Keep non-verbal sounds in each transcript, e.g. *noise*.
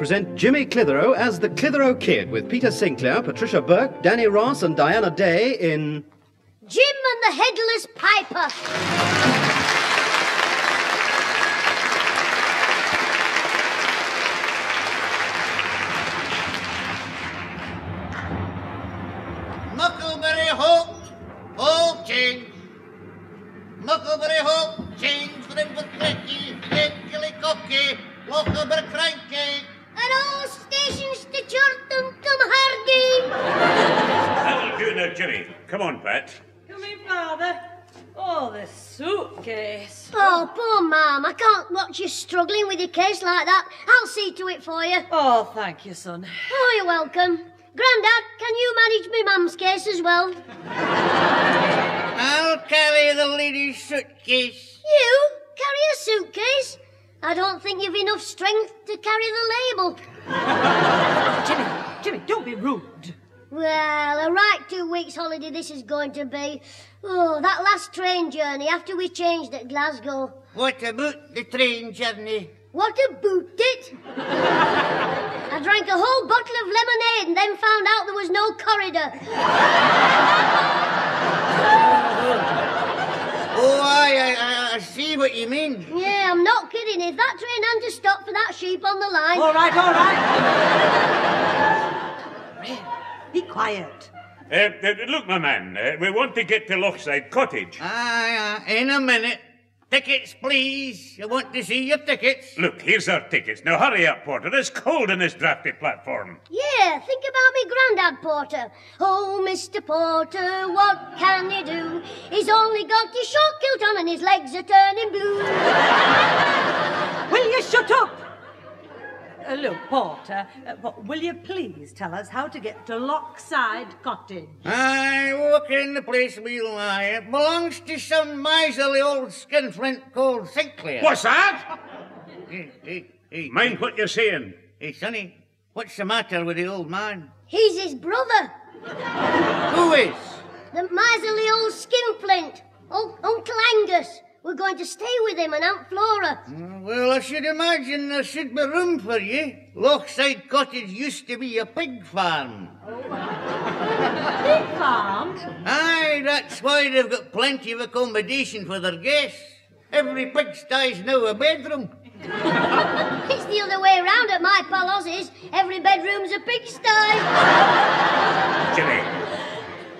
present Jimmy Clitheroe as the Clitheroe Kid with Peter Sinclair, Patricia Burke, Danny Ross, and Diana Day in. Jim and the Headless Piper. Mucklebury Hope, all change. Mucklebury Hope, change for Inverclicky, Killycocky, Lochaber Cranky. And all stations to Chorlton come Hardy. That'll do now, Jimmy. Come on, Pat. Come in, Father. Oh, the suitcase. Oh, poor Mum. I can't watch you struggling with your case like that. I'll see to it for you. Oh, thank you, son. Oh, you're welcome. Grandad, can you manage me mum's case as well? I'll carry the lady's suitcase. You carry a suitcase? I don't think you've enough strength to carry the label. *laughs* Jimmy, Jimmy, don't be rude. Well, a right two weeks holiday this is going to be. Oh, that last train journey after we changed at Glasgow. What about the train journey? What a boot it! I drank a whole bottle of lemonade and then found out there was no corridor. Oh, I, I, I see what you mean. Yeah, I'm not kidding. If that train hadn't to stop for that sheep on the line. All right, all right. Be quiet. Uh, uh, look, my man, uh, we want to get to Lochside Cottage. Aye, aye, in a minute. Tickets, please. I want to see your tickets. Look, here's our tickets. Now hurry up, Porter. It's cold in this drafty platform. Yeah, think about me grandad, Porter. Oh, Mr. Porter, what can he do? He's only got his short kilt on and his legs are turning blue. Will you shut up? Uh, look, Porter, uh, but will you please tell us how to get to Lochside Cottage? I walk in the place we'll lie. It belongs to some miserly old skinflint called Sinclair. What's that? Hey, hey, hey. Mind what you're saying. Hey, Sonny, what's the matter with the old man? He's his brother, Who is? the miserly old skinflint, Unc- Uncle Angus. We're going to stay with him and Aunt Flora. Mm, Well, I should imagine there should be room for you. Lochside Cottage used to be a pig farm. *laughs* Pig farm? Aye, that's why they've got plenty of accommodation for their guests. Every pigsty's now a bedroom. *laughs* It's the other way round at my pal Ozzy's. Every bedroom's a pigsty. *laughs* Jimmy.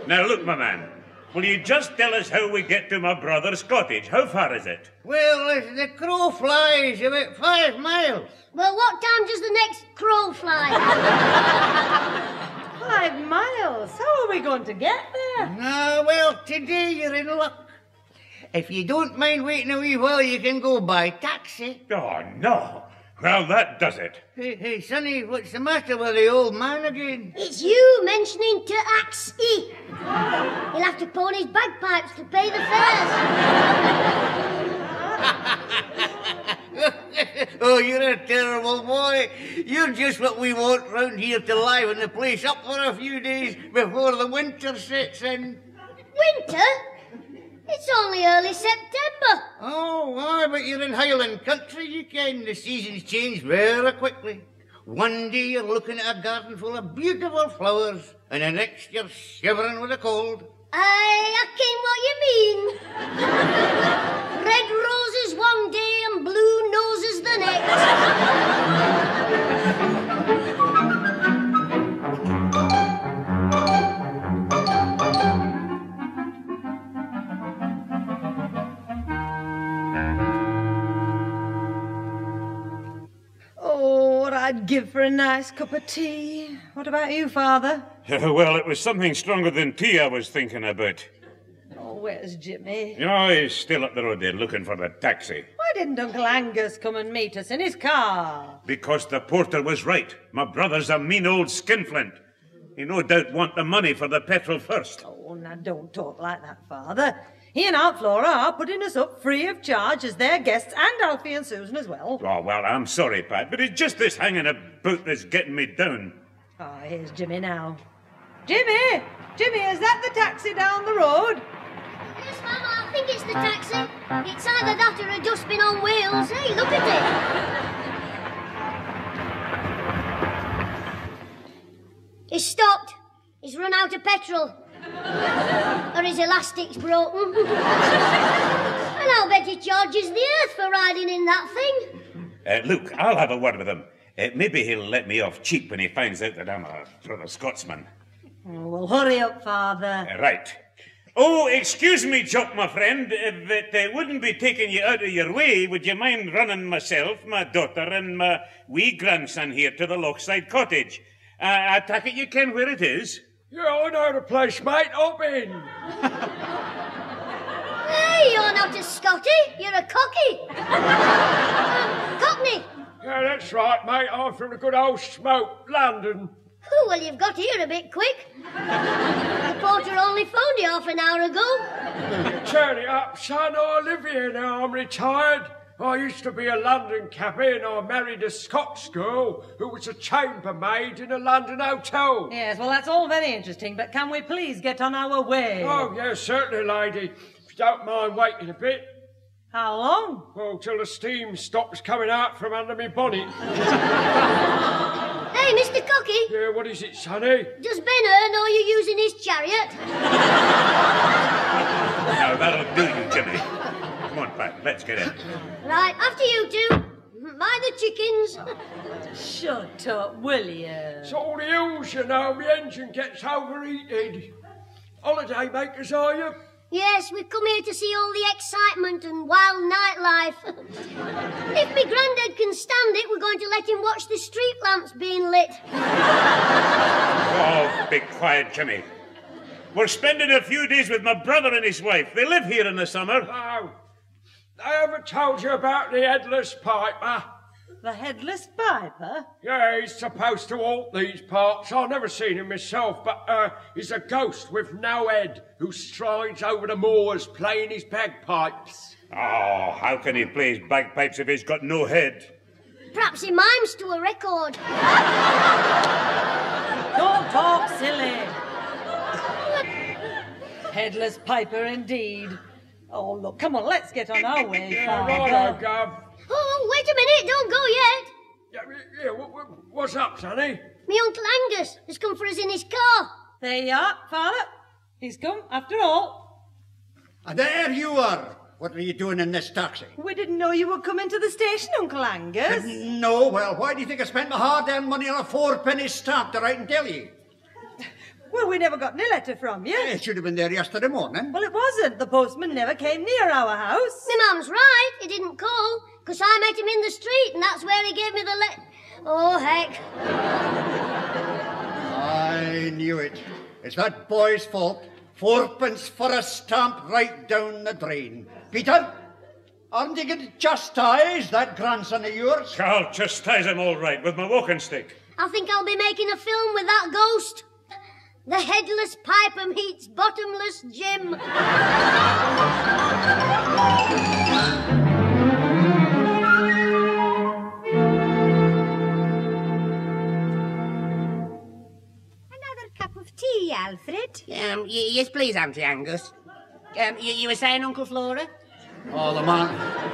Now look, my man. Will you just tell us how we get to my brother's cottage? How far is it? Well, as the crow flies, about five miles. Well, what time does the next crow fly? *laughs* Five miles. How are we going to get there? Ah, well, today you're in luck. If you don't mind waiting a wee while, you can go by taxi. Oh, no. Well, that does it. Hey, hey, Sonny, what's the matter with the old man again? It's you mentioning to axe E. He'll have to pawn his bagpipes to pay the fares. *laughs* oh, you're a terrible boy. You're just what we want round here to liven the place up for a few days before the winter sets in. Winter? It's only early September. Oh, aye, but you're in Highland country, you can. The seasons change very quickly. One day you're looking at a garden full of beautiful flowers, and the next you're shivering with the cold. I reckon what you mean. *laughs* Red roses one day and blue noses the next. I'd give for a nice cup of tea. What about you, Father? *laughs* well, it was something stronger than tea I was thinking about. Oh, where's Jimmy? Oh, he's still up the road there looking for the taxi. Why didn't Uncle Angus come and meet us in his car? Because the porter was right. My brother's a mean old skinflint. He no doubt want the money for the petrol first. Oh, now don't talk like that, Father. He and Aunt Flora are putting us up free of charge as their guests, and Alfie and Susan as well. Oh, well, I'm sorry, Pat, but it's just this hanging about that's getting me down. Oh, here's Jimmy now. Jimmy! Jimmy, is that the taxi down the road? Yes, Mama, I think it's the uh, taxi. Uh, it's either uh. that or a dustbin on wheels. Hey, look at it. *laughs* He's stopped. He's run out of petrol. Or his elastic's broken. *laughs* and I'll bet he charges the earth for riding in that thing. Uh, Luke, I'll have a word with him. Uh, maybe he'll let me off cheap when he finds out that I'm a brother Scotsman. Oh, well, hurry up, Father. Uh, right. Oh, excuse me, Jock, my friend. If it uh, wouldn't be taking you out of your way, would you mind running myself, my daughter, and my wee grandson here to the Lochside cottage? Uh, I take it you ken where it is? I know the place, mate. open. Hey, you're not a Scotty, you're a cocky. um, Cockney. Yeah, that's right, mate. I'm from the good old smoke, London. Oh, well, you've got here a bit quick. the porter only phoned you half an hour ago. Turn it up, son. I live here now. I'm retired. I used to be a London cabbie and I married a Scots girl who was a chambermaid in a London hotel. Yes, well, that's all very interesting, but can we please get on our way? Oh, yes, certainly, lady. If you don't mind waiting a bit. How long? Well, till the steam stops coming out from under me bonnet. *laughs* Hey, Mr. Cocky, Yeah, what is it, sonny? does Ben Hur know you're using his chariot? *laughs* Now, that'll do you, Jimmy. Come let's get in. Right, after you two. Mind the chickens. Shut up, will you? It's all the hills, you know. My engine gets overheated. Holiday makers, are you? Yes, we've come here to see all the excitement and wild nightlife. if my granddad can stand it, we're going to let him watch the street lamps being lit. Oh, be quiet, Jimmy. We're spending a few days with my brother and his wife. They live here in the summer. Oh, I ever told you about the headless piper? The headless piper? Yeah, he's supposed to haunt these parts. I've never seen him myself, but uh, he's a ghost with no head who strides over the moors playing his bagpipes. Oh, how can he play his bagpipes if he's got no head? Perhaps he mimes to a record. Don't talk silly. Headless piper, indeed. Oh, look, come on, let's get on our way, Yeah, Father. righto, Gov. Oh, wait a minute, don't go yet. Yeah, yeah, what, what, what's up, sonny? Me Uncle Angus has come for us in his car. There you are, Father. He's come, after all. And there you are. What are you doing in this taxi? We didn't know you were coming to the station, Uncle Angus. No, well, why do you think I spent my hard-earned money on a four-penny stamp to write and tell you? Well, we never got any letter from you. It should have been there yesterday morning. Well, it wasn't. The postman never came near our house. My mum's right, he didn't call, 'cause I met him in the street and that's where he gave me the let. Oh, heck. I knew it. It's that boy's fault. Fourpence for a stamp right down the drain. Peter, aren't you going to chastise that grandson of yours? I'll chastise him all right with my walking stick. I think I'll be making a film with that ghost. The headless piper meets bottomless Jim. Another cup of tea, Alfred. Um, y- yes, please, Auntie Angus. Um, you, you were saying, Uncle Flora? Oh, the man.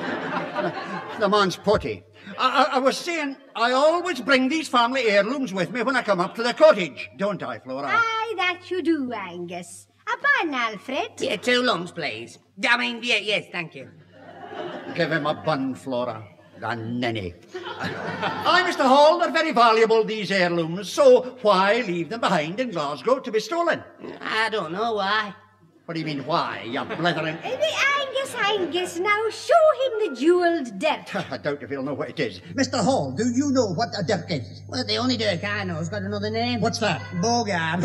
*laughs* The man's putty. I, I, I was saying, I always bring these family heirlooms with me when I come up to the cottage, don't I, Flora? Aye, that you do, Angus. A bun, Alfred. Yeah, two lumps, please. I mean, yeah, yes, thank you. Give him a bun, Flora. A ninny. Aye, Mr. Hall, they're very valuable, these heirlooms, so why leave them behind in Glasgow to be stolen? I don't know why. What do you mean, why, you blithering? *laughs* The Angus, Angus, now show him the jewelled dirk. *laughs* I doubt if he'll know what it is. Mr. Hall, do you know what a dirk is? Well, the only Dirk I know's got another name. What's that? Bogart. *laughs*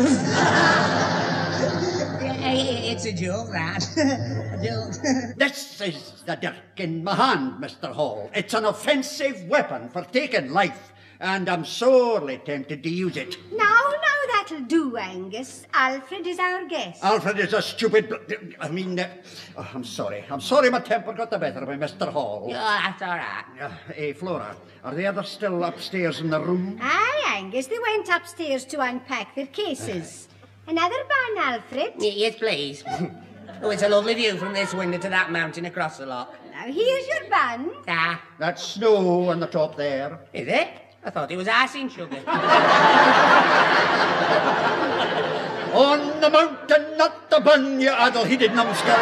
it's a joke, that. a joke. This is the dirk in my hand, Mr. Hall. It's an offensive weapon for taking life, and I'm sorely tempted to use it. Now, now, that'll do, Angus. Alfred is our guest. Alfred is a stupid. bl- I mean, uh, oh, I'm sorry. I'm sorry my temper got the better of me, Mr. Hall. Yeah, that's all right. Uh, hey, Flora, are the others still upstairs in the room? Aye, Angus, they went upstairs to unpack their cases. Another bun, Alfred. Y- yes, please. oh, it's a lovely view from this window to that mountain across the loch. Now, here's your bun. Ah, That's snow on the top there. is it? I thought it was icing sugar. *laughs* On the mountain, not the bun, you addle-headed numbskull.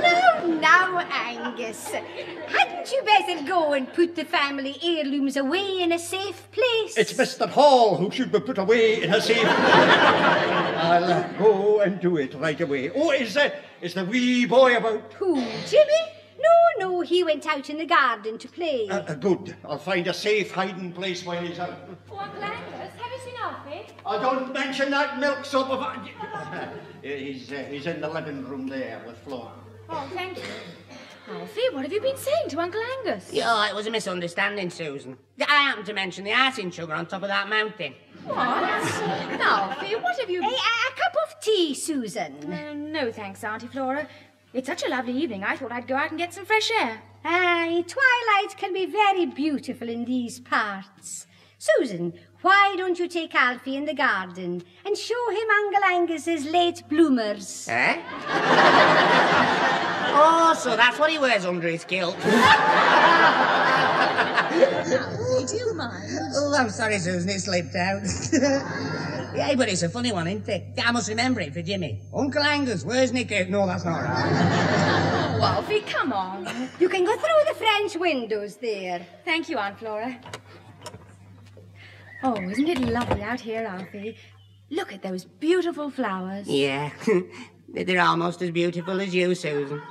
Now, now, Angus. Hadn't you better go and put the family heirlooms away in a safe place? It's Mr. Hall who should be put away in a safe. place. I'll go and do it right away. Oh, is the, is the wee boy about? Who, Jimmy? No, no, he went out in the garden to play. Uh, uh, good. I'll find a safe hiding place while he's out. Oh, Uncle Angus, have you seen Alfie? I don't mention that milk milksop of. *laughs* a- he's, uh, he's in the living room there with Flora. Oh, thank you. Alfie, what have you been saying to Uncle Angus? Yeah, it was a misunderstanding, Susan. I happened to mention the icing sugar on top of that mountain. What? Alfie, what have you... Hey, a, a cup of tea, Susan. Uh, no, thanks, Auntie Flora. It's such a lovely evening, I thought I'd go out and get some fresh air. Aye, twilight can be very beautiful in these parts. Susan, why don't you take Alfie in the garden and show him Uncle Angus's late bloomers? Eh? *laughs* oh, so that's what he wears under his kilt. Would you mind? Oh, I'm sorry, Susan, it slipped out. *laughs* yeah, but it's a funny one, isn't it? I must remember it for Jimmy. Uncle Angus, where's Nicky? No, that's not right. *laughs* Oh, Alfie, come on. You can go through the French windows there. Thank you, Aunt Flora. Oh, isn't it lovely out here, Alfie? Look at those beautiful flowers. Yeah, *laughs* they're almost as beautiful as you, Susan.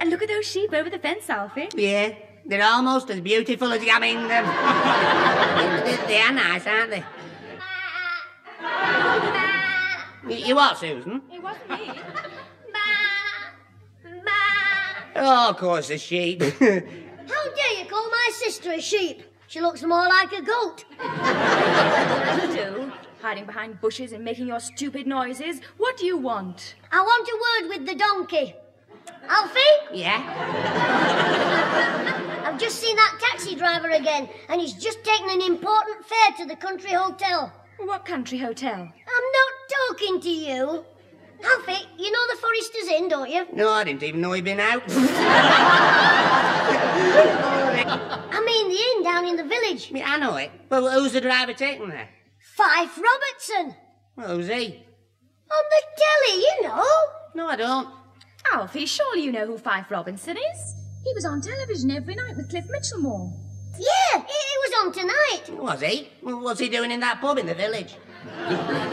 And look at those sheep over the fence, Alfie. Yeah, they're almost as beautiful as you. I mean, um, they, *laughs* they are nice, aren't they? You, you what, Susan? It wasn't me. Ma, Oh, of course, a sheep. *laughs* How dare you call my sister a sheep? She looks more like a goat. You do. Hiding behind bushes and making your stupid noises. What do you want? I want a word with the donkey. Alfie, yeah? I've just seen that taxi driver again, and he's just taken an important fare to the country hotel. What country hotel? I'm not talking to you. Alfie, you know the Forester's Inn, don't you? No, I didn't even know he'd been out. I mean the inn down in the village. Yeah, I know it. But who's the driver taking there? Fife Robertson. Well, who's he? On the telly, you know. No, I don't. Alfie, surely you know who Fife Robertson is. He was on television every night with Cliff Michelmore. Yeah, it, it was on tonight. Was he? Well, What's he doing in that pub in the village?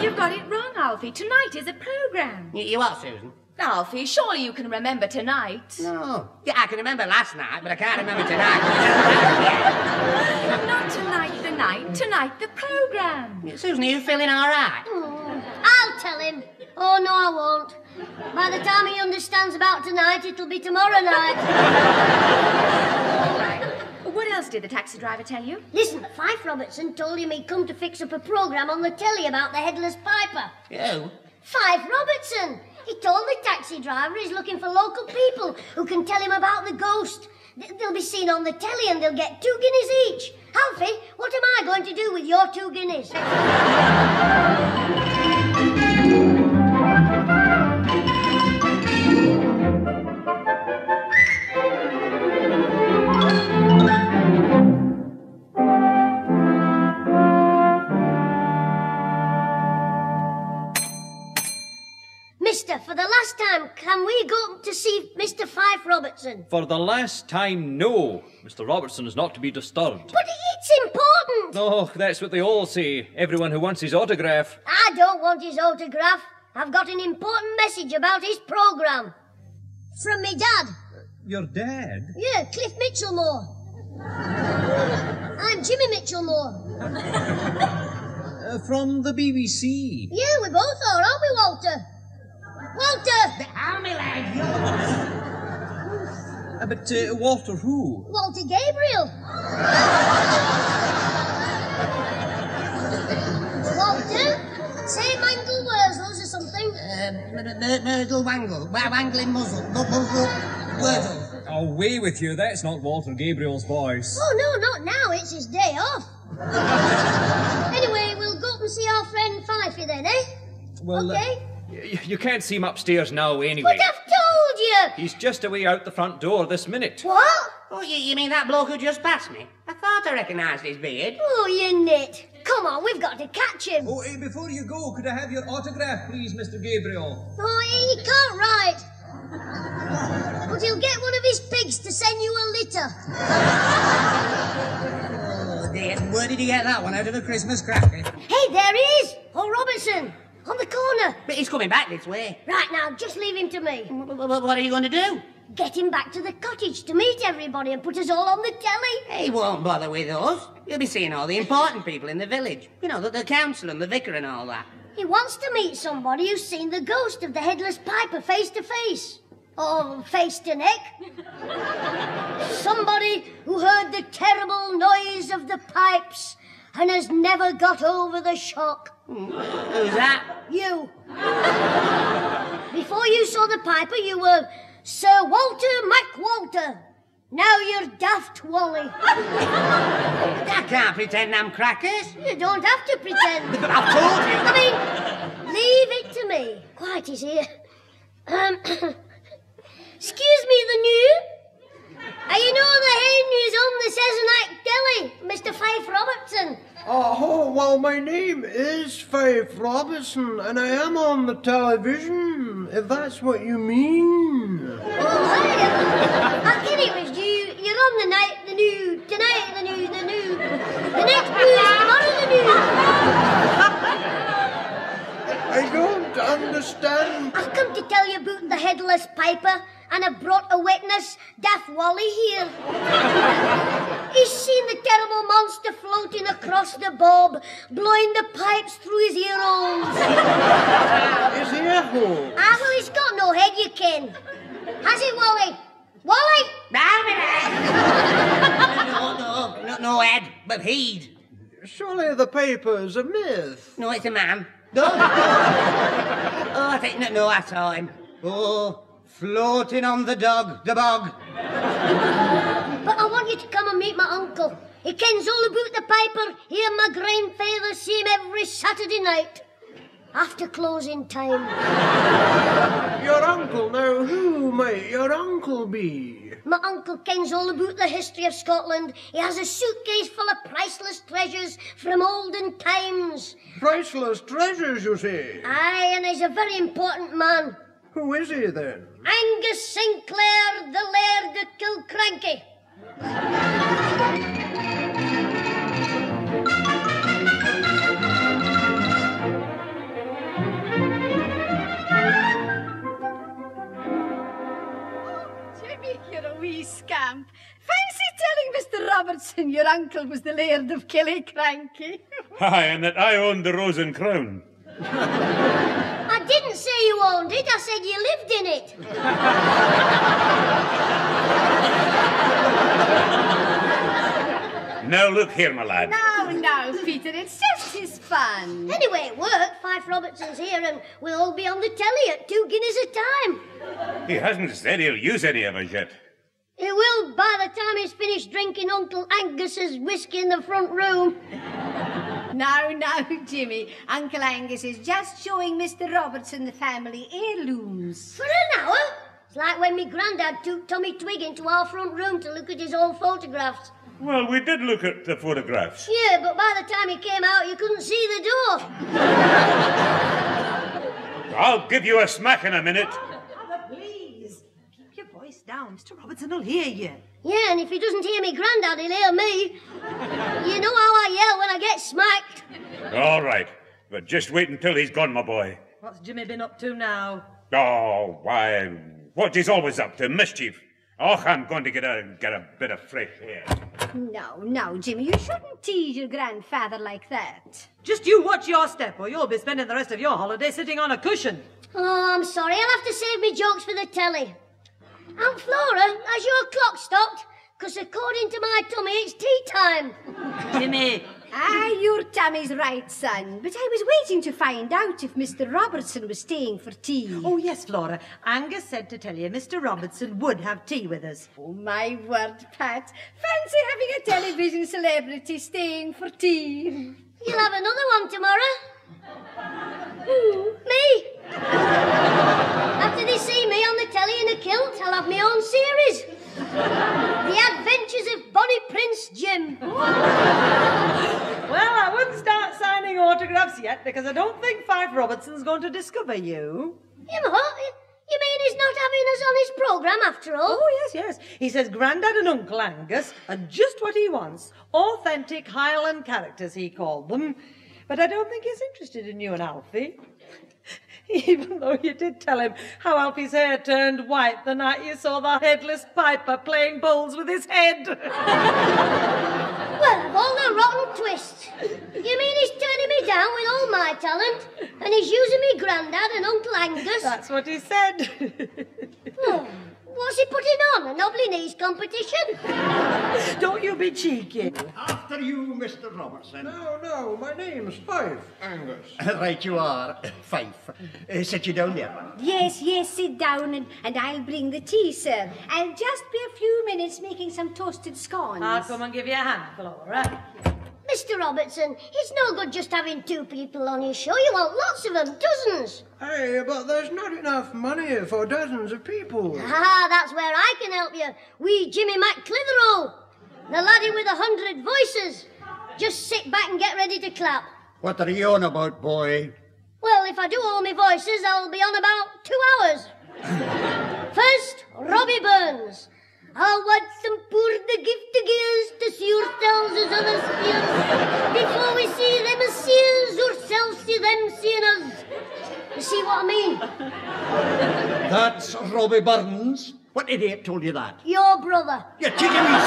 You've got it wrong, Alfie. Tonight is a program. You, you what, Susan? Alfie, surely you can remember tonight. No. Yeah, I can remember last night, but I can't remember tonight. Not tonight the night, tonight the program. Susan, are you feeling all right? Hmm, I'll tell him. Oh, no, I won't. By the time he understands about tonight, it'll be tomorrow night. *laughs* What else did the taxi driver tell you? Listen, Fife Robertson told him he'd come to fix up a program on the telly about the headless piper. You? Fife Robertson! He told the taxi driver he's looking for local people who can tell him about the ghost. They'll be seen on the telly and they'll get two guineas each. Alfie, what am I going to do with your two guineas? *laughs* we go to see Mr. Fife Robertson? For the last time, no. Mr. Robertson is not to be disturbed. But it's important. Oh, that's what they all say. Everyone who wants his autograph. I don't want his autograph. I've got an important message about his program. From me dad. Your dad? Yeah, Cliff Michelmore. I'm Jimmy Michelmore. Uh, from the BBC. Yeah, we both are, aren't we, Walter? Walter! How me lad, Uh, but uh, Walter who? Walter Gabriel. Walter? Say Mangle Wurzels or something. Uh, Myrtle Wangle. Wa- Wangling muzzle. Mu- Muzzle. Wordle. Away with you, that's not Walter Gabriel's voice. Oh, no, not now. It's his day off. anyway, we'll go up and see our friend Fifey then, eh? Well, uh, okay. Y- you can't see him upstairs now anyway. But I've told you. He's just away out the front door this minute. What? Oh, you, you mean that bloke who just passed me? I thought thought I recognised his beard. Oh, you nit. Come on, we've got to catch him. Oh, eh, before you go, could I have your autograph, please, Mr. Gabriel? Oh, he he can't write. But he'll get one of his pigs to send you a litter. Oh, dear. Where did he get that one? Out of a Christmas cracker? Hey, there he is. Oh, Robertson. On the corner. But he's coming back this way. Right now, just leave him to me. What are you going to do? Get him back to the cottage to meet everybody and put us all on the telly. He won't bother with us. He'll be seeing all the important people in the village. You know, the, the council and the vicar and all that. He wants to meet somebody who's seen the ghost of the headless piper face to face. Or face to neck. *laughs* Somebody who heard the terrible noise of the pipes and has never got over the shock. Who's that? You. Before you saw the piper, you were Sir Walter MacWalter. Now you're Daft Wally. I can't pretend I'm crackers. You don't have to pretend. *laughs* I've told you. I mean, leave it to me. Quiet is here. Um, *coughs* excuse me, the new. Uh, you know the hen who's on the Seasonite Deli, Mr. Fife Robertson. Oh, well, my name is Fife Robertson, and I am on the television, if that's what you mean. Oh, hey, I get it was you. You're on the night, the new, tonight, the new, the new, the next news, tomorrow, the new. I don't understand. I've come to tell you about the headless piper, and I've brought a witness, Daft Wally, here. He's seen the terrible monster floating across the bob, blowing the pipes through his ear holes. Is he a hole? Ah, well, he's got no head, you ken. Has he, Wally? Wally! no, no, no, no, Ed, but heed. Surely the paper's a myth. No, it's a man. No. *laughs* oh, I think, no, no, I saw him. Oh, floating on the dog, the bog. But I want you to come and meet my uncle. He kens all about the piper. He and my grandfather see him every Saturday night. After closing time. Your uncle, now who might your uncle be? My uncle kens all about the history of Scotland. He has a suitcase full of priceless treasures from olden times. Priceless treasures, you say? Aye, and he's a very important man. Who is he then? Angus Sinclair, the Laird of Kilcranky. Wee scamp. Fancy telling Mr. Robertson your uncle was the Laird of Killycranky. *laughs* Aye, and that I owned the Rose and Crown. I didn't say you owned it, I said you lived in it. *laughs* Now look here, my lad. No, no, Peter, it's just his fun. Anyway, it worked. Fife Robertson's here, and we'll all be on the telly at two guineas a time. He hasn't said he'll use any of us yet. He will by the time he's finished drinking Uncle Angus's whiskey in the front room. *laughs* No, no, Jimmy. Uncle Angus is just showing Mr. Robertson the family heirlooms. For an hour? It's like when me grandad took Tommy Twig into our front room to look at his old photographs. Well, we did look at the photographs. Yeah, but by the time he came out, you couldn't see the door. *laughs* I'll give you a smack in a minute. Father, please. Keep your voice down. Mr. Robertson will hear you. Yeah, and if he doesn't hear me granddad, he'll hear me. You know how I yell when I get smacked. All right, but just wait until he's gone, my boy. What's Jimmy been up to now? Oh, why, what he's always up to, mischief. Oh, I'm going to get a get a bit of fresh air. No, no, Jimmy, you shouldn't tease your grandfather like that. Just you watch your step, or you'll be spending the rest of your holiday sitting on a cushion. Oh, I'm sorry. I'll have to save me jokes for the telly. Aunt Flora, has your clock stopped? Because according to my tummy, it's tea time. Jimmy. Ah, your tummy's right, son. But I was waiting to find out if Mr. Robertson was staying for tea. Oh, yes, Flora. Angus said to tell you Mr. Robertson would have tea with us. Oh, my word, Pat. Fancy having a television celebrity staying for tea. You'll have another one tomorrow. Who? Me. After they see me on the telly in a kilt, I'll have my own series. the Adventures of Bonnie Prince Jim. well, I wouldn't start signing autographs yet because I don't think Fife Robertson's going to discover you. Him. You mean he's not having us on his programme after all? Oh, yes, yes. He says Grandad and Uncle Angus are just what he wants. Authentic Highland characters, he called them. But I don't think he's interested in you and Alfie. *laughs* Even though you did tell him how Alfie's hair turned white the night you saw the headless piper playing bowls with his head. *laughs* Well, of all the rotten twists. You mean he's turning me down with all my talent? And he's using me Grandad and Uncle Angus? That's what he said. Oh, *laughs* what's he putting on? A knobbly knees competition? *laughs* Don't you be cheeky. After you, Mr. Robertson. No, no, my name's Fife, Angus. *laughs* right you are, *laughs* Fife. Uh, sit you down there. Yes, yes, sit down and, and I'll bring the tea, sir. I'll just be a few minutes making some toasted scones. I'll come and give you a hand, Flora. Mr. Robertson, it's no good just having two people on your show. You want lots of them, dozens. Hey, but there's not enough money for dozens of people. Ah, that's where I can help you. We Jimmy McClitheroe, the laddie with a hundred voices. Just sit back and get ready to clap. What are you on about, boy? Well, if I do all my voices, I'll be on about two hours. *laughs* First, Robbie Burns. I want some poor the gift gears to see yourselves as others see. Before we see them as seers, ourselves see them seeing us. You see what I mean? That's Robbie Burns. What idiot told you that? Your brother. You're taking me.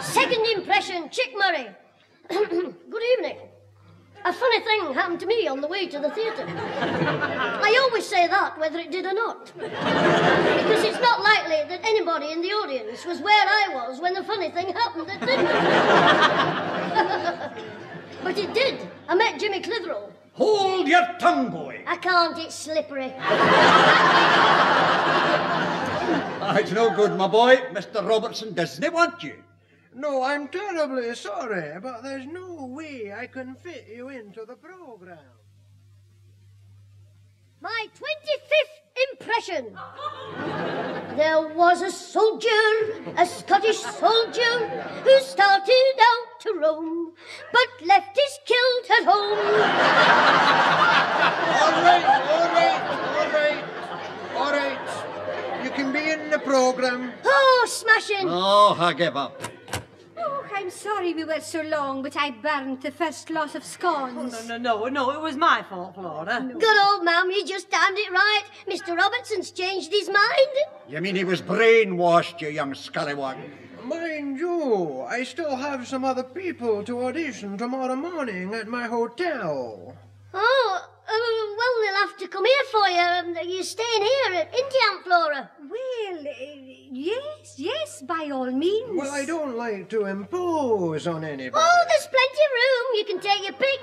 Second impression, Chick Murray. *clears throat* Good evening. A funny thing happened to me on the way to the theatre. I always say that, whether it did or not. Because it's not likely that anybody in the audience was where I was when the funny thing happened that didn't. *laughs* but it did. I met Jimmy Clitheroe. Hold your tongue, boy. I can't, it's slippery. *laughs* It's no good, my boy. Mr. Robertson doesn't want you. No, I'm terribly sorry, but there's no way I can fit you into the program. My 25th impression. There was a soldier, a Scottish soldier, who started out to roam, but left his kilt at home. All right, all right, all right, all right. You can be in the program. Oh, smashing. Oh, I give up. I'm sorry we were so long, but I burnt the first lot of scones. Oh, no, no, no, no, it was my fault, Flora. Good old ma'am, you just timed it right. Mr. Robertson's changed his mind. You mean he was brainwashed, you young scallywag? Mind you, I still have some other people to audition tomorrow morning at my hotel. Oh, uh, well, they'll have to come here for you. Um, you're staying here at Indian Flora. Well, uh, yes, yes, by all means. Well, I don't like to impose on anybody. Oh, there's plenty of room. You can take your pick.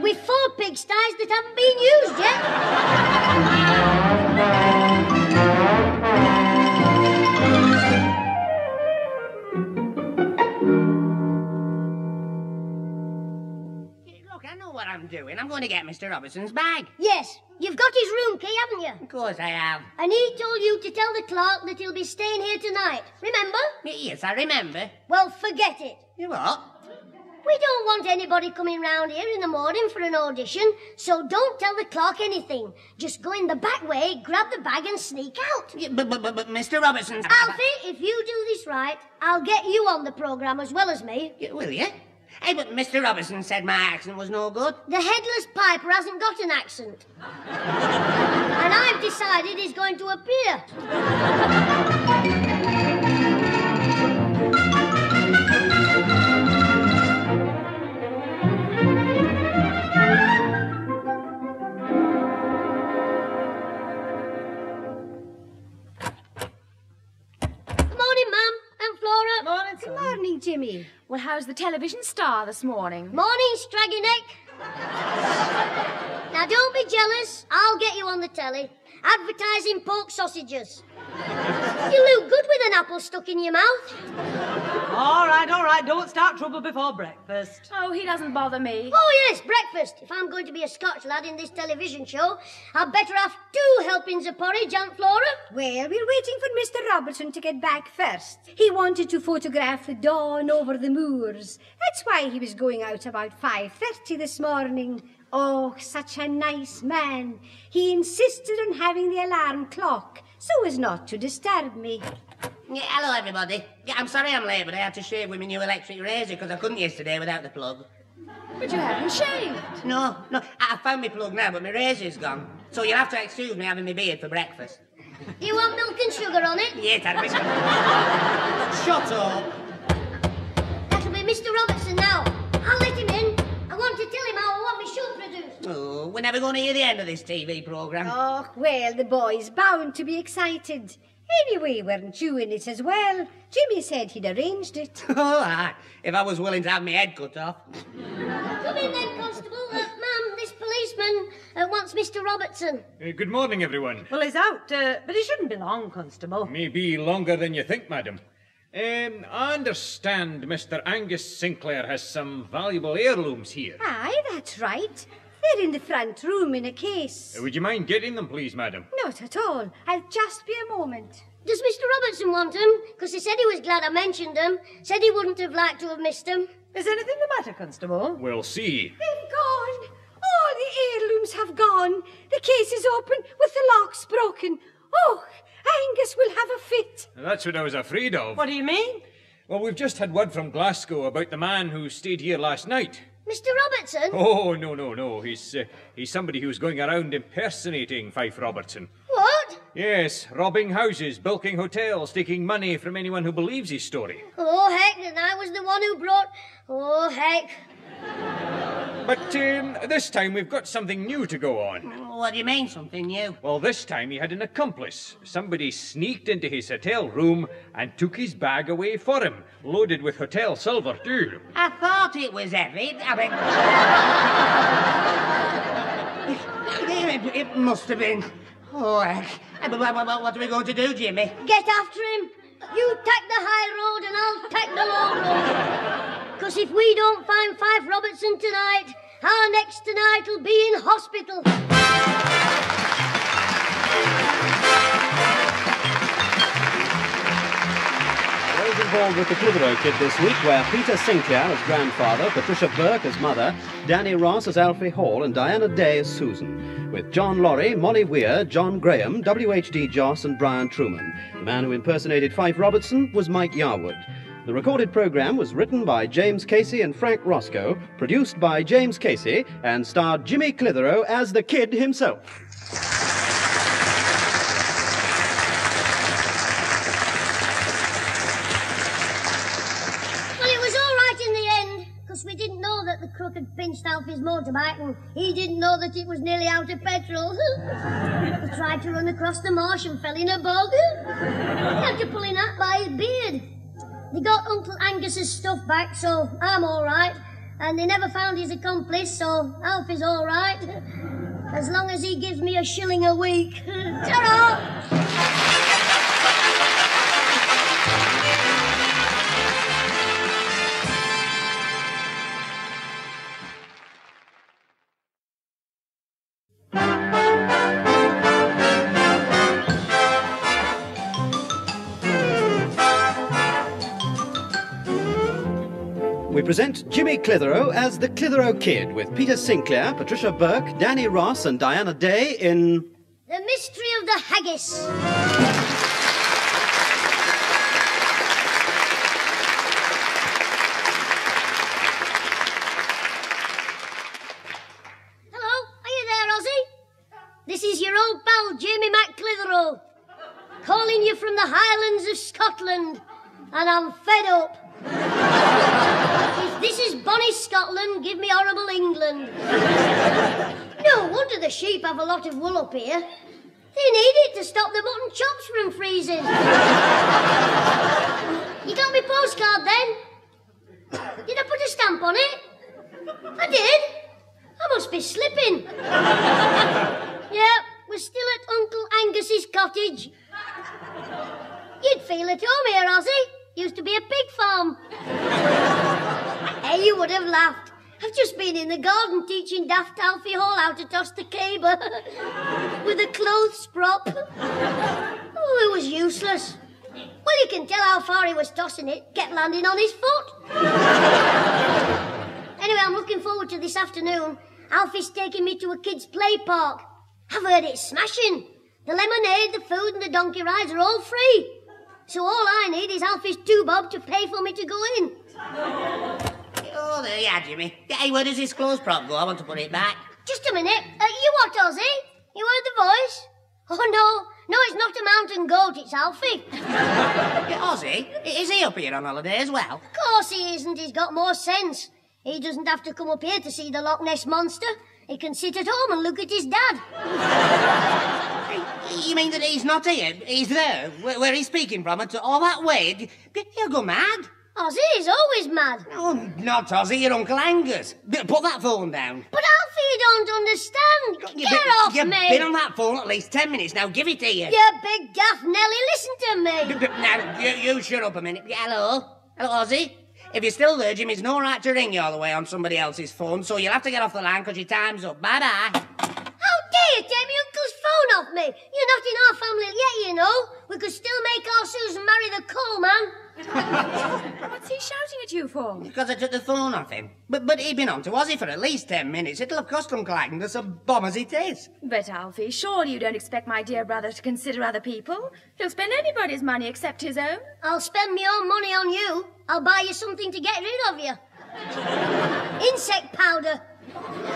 With four pigsties that haven't been used yet. I'm doing. I'm going to get Mr. Robertson's bag. Yes, you've got his room key, haven't you? Of course I have. And he told you to tell the clerk that he'll be staying here tonight. Remember? Yes, I remember. Well, forget it. You what? We don't want anybody coming round here in the morning for an audition, so don't tell the clerk anything. Just go in the back way, grab the bag, and sneak out. Yeah, but, but, but, but Mr. Robertson's... Alfie, if you do this right, I'll get you on the programme as well as me. Yeah, will you? Hey, but Mr. Robertson said my accent was no good. The headless piper hasn't got an accent. *laughs* and I've decided he's going to appear. Morning, Good morning, Jimmy. Well, how's the television star this morning? Morning, Straggy Neck. now, don't be jealous. I'll get you on the telly. Advertising pork sausages. You look good with an apple stuck in your mouth. All right, all right, don't start trouble before breakfast. Oh, he doesn't bother me. Oh, yes, breakfast. If I'm going to be a Scotch lad in this television show, I'd better have two helpings of porridge, Aunt Flora. Well, we're waiting for Mr. Robertson to get back first. He wanted to photograph the dawn over the moors. That's why he was going out about 5.30 this morning. Oh, such a nice man. He insisted on having the alarm clock so as not to disturb me. Yeah, hello, everybody. Yeah, I'm sorry I'm late, but I had to shave with my new electric razor because I couldn't yesterday without the plug. But you haven't shaved. No, no, I I found my plug now, but my razor's gone. So you'll have to excuse me having my beard for breakfast. Do you want milk and sugar on it? Yeah, that'd *laughs* be Shut up. That'll be Mr. Robertson now. To tell him how I want my show produced. Oh, we're never going to hear the end of this TV programme. Oh, well, the boy's bound to be excited. Anyway, weren't you in it as well? Jimmy said he'd arranged it. *laughs* oh, aye, if I was willing to have my head cut off. Come in then, Constable. Uh, ma'am, this policeman uh, wants Mr. Robertson. Uh, good morning, everyone. Well, he's out, uh, but he shouldn't be long, Constable. Maybe longer than you think, madam. Um, I understand Mr. Angus Sinclair has some valuable heirlooms here. Aye, that's right. They're in the front room in a case. Uh, would you mind getting them, please, madam? Not at all. I'll just be a moment. Does Mr. Robertson want them? Because he said he was glad I mentioned them. Said he wouldn't have liked to have missed them. Is anything the matter, Constable? We'll see. They've gone. All the heirlooms have gone. The case is open with the locks broken. Oh, Angus will have a fit. That's what I was afraid of. What do you mean? Well, we've just had word from Glasgow about the man who stayed here last night. Mr. Robertson? Oh, no, no, no. He's, uh, he's somebody who's going around impersonating Fife Robertson. What? Yes, robbing houses, bilking hotels, taking money from anyone who believes his story. Oh, heck, and I was the one who brought. Oh, heck. But um, this time we've got something new to go on. What do you mean, something new? Well, this time he had an accomplice. Somebody sneaked into his hotel room and took his bag away for him, loaded with hotel silver, too. I thought it was heavy. I mean... it, *laughs* it must have been. Oh, heck. What, what, what are we going to do, Jimmy? Get after him. You take the high road and I'll take the low road. Because if we don't find Fife Robertson tonight, our next tonight will be in hospital. Involved with the Clitheroe Kid this week were Peter Sinclair as grandfather, Patricia Burke as mother, Danny Ross as Alfie Hall, and Diana Day as Susan, with John Laurie, Molly Weir, John Graham, W.H.D. Joss, and Brian Trueman. The man who impersonated Fife Robertson was Mike Yarwood. The recorded program was written by James Casey and Frank Roscoe, produced by James Casey, and starred Jimmy Clitheroe as the kid himself. Well, it was all right in the end, because we didn't know that the crook had pinched Alfie's motorbike, and he didn't know that it was nearly out of petrol. *laughs* he tried to run across the marsh and fell in a bog. he had to pull him out by his beard. They got Uncle Angus's stuff back, so I'm all right. And they never found his accomplice, so Alfie's all right. As long as he gives me a shilling a week. *laughs* Ta-ra! Present Jimmy Clitheroe as the Clitheroe Kid with Peter Sinclair, Patricia Burke, Danny Ross, and Diana Day in The mystery of the haggis. Hello, are you there, Ozzy? This is your old pal Jamie McClitheroe, calling you from the Highlands of Scotland, and I'm fed up. This is bonnie Scotland, give me horrible England. *laughs* No wonder the sheep have a lot of wool up here. They need it to stop the mutton chops from freezing. *laughs* you got me postcard then? Did I put a stamp on it? I did. I must be slipping. *laughs* yeah, we're still at Uncle Angus's cottage. You'd feel at home here, Ozzy. Used to be a pig farm. Hey, you would have laughed. I've just been in the garden teaching Daft Alfie Hall how to toss the caber *laughs* with a clothes prop. Oh, it was useless. Well, you can tell how far he was tossing it, kept landing on his foot. *laughs* anyway, I'm looking forward to this afternoon. Alfie's taking me to a kids' play park. I've heard it's smashing. The lemonade, the food, and the donkey rides are all free. So all I need is Alfie's two bob to pay for me to go in. Oh, there you are, Jimmy. Hey, where does this clothes prop go? I want to put it back. Just a minute. Uh, you what, Ozzy? You heard the voice? Oh, no. No, it's not a mountain goat, it's Alfie. *laughs* Yeah, Ozzy, is he up here on holiday as well? Of course he isn't. He's got more sense. He doesn't have to come up here to see the Loch Ness Monster. He can sit at home and look at his dad. *laughs* You mean that he's not here? He's there, where, where he's speaking from, and all that way? He'll go mad. Ozzy is always mad. Oh, not Ozzy, your Uncle Angus. Put that phone down. But Alfie, you don't understand. You've Get been, off you've me. been on that phone at least ten minutes now. Give it to You You big daft Nelly, listen to me. Now, you, you shut up a minute. Hello? Hello, Ozzy? If you're still there, Jimmy's no right to ring you all the way on somebody else's phone, so you'll have to get off the line because your time's up. Bye-bye. How dare you take me uncle's phone off me? You're not in our family yet, you know. We could still make our Susan marry the coal man. *laughs* What's he shouting at you for? Because I took the phone off him. But but he'd been on to Ozzy for at least ten minutes. It'll have cost him Uncle Angus a bomb as it is. But, Alfie, surely you don't expect my dear brother to consider other people? He'll spend anybody's money except his own. I'll spend my own money on you. I'll buy you something to get rid of you. *laughs* Insect powder.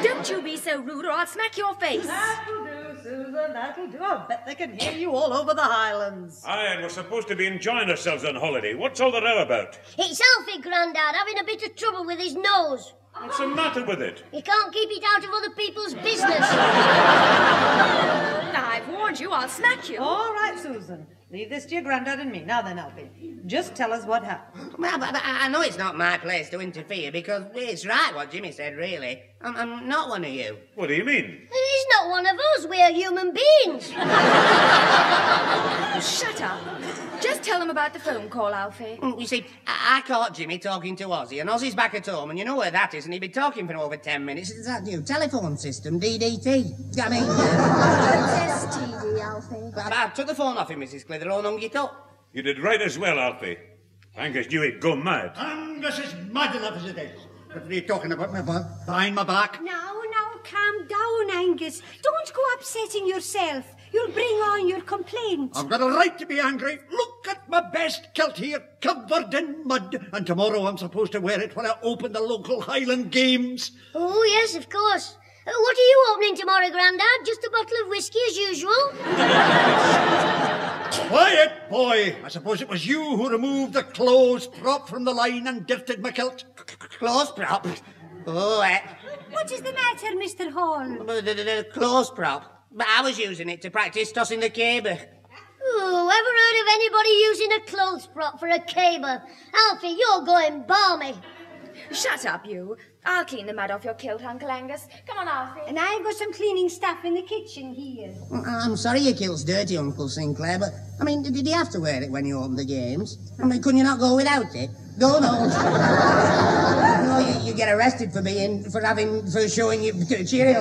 Don't you be so rude or I'll smack your face. *laughs* That'll do, Susan, that'll do. I bet they can hear you all over the Highlands. Aye, and we're supposed to be enjoying ourselves on holiday. What's all the row about? It's Alfie, Grandad, having a bit of trouble with his nose. What's the matter with it? He can't keep it out of other people's business. *laughs* I've warned you, I'll smack you. All right, Susan. Leave this to your granddad and me. Now then, Alfie, just tell us what happened. Well, but, but I know it's not my place to interfere because it's right what Jimmy said, really. I'm, I'm not one of you. What do you mean? He's not one of us. We're human beings. *laughs* Shut up. Just tell them about the phone call, Alfie. Mm, You see, I, I caught Jimmy talking to Ozzy, and Ozzy's back at home, and you know where that is, and he'd been talking for over ten minutes. It's that new telephone system, DDT. I mean, STD, Alfie. but I took the phone off him, Mrs. Clitheroe, and hung it up. You did right as well, Alfie. Angus knew he'd go mad. Angus is mad enough as it is. What are you talking about, my boy? Behind my back? Now, now, calm down, Angus. Don't go upsetting yourself. You'll bring on your complaint. I've got a right to be angry. Look at my best kilt here, covered in mud. And tomorrow I'm supposed to wear it when I open the local Highland Games. Oh, yes, of course. Uh, what are you opening tomorrow, Grandad? Just a bottle of whiskey as usual? *laughs* Quiet, boy. I suppose it was you who removed the clothes prop from the line and dirted my kilt. Clothes prop? Oh, eh. What is the matter, Mr. Hall? The clothes prop. But I was using it to practice tossing the caber. Ooh, ever heard of anybody using a clothes prop for a caber? Alfie, you're going balmy. Shut up, you. I'll clean the mud off your kilt, Uncle Angus. Come on, Alfie. And I've got some cleaning stuff in the kitchen here. I'm sorry your kilt's dirty, Uncle Sinclair, but, I mean, did you have to wear it when you opened the games? I mean, couldn't you not go without it? Go no. *laughs* no, you, you get arrested for being, for having, for showing you *laughs* cheerio.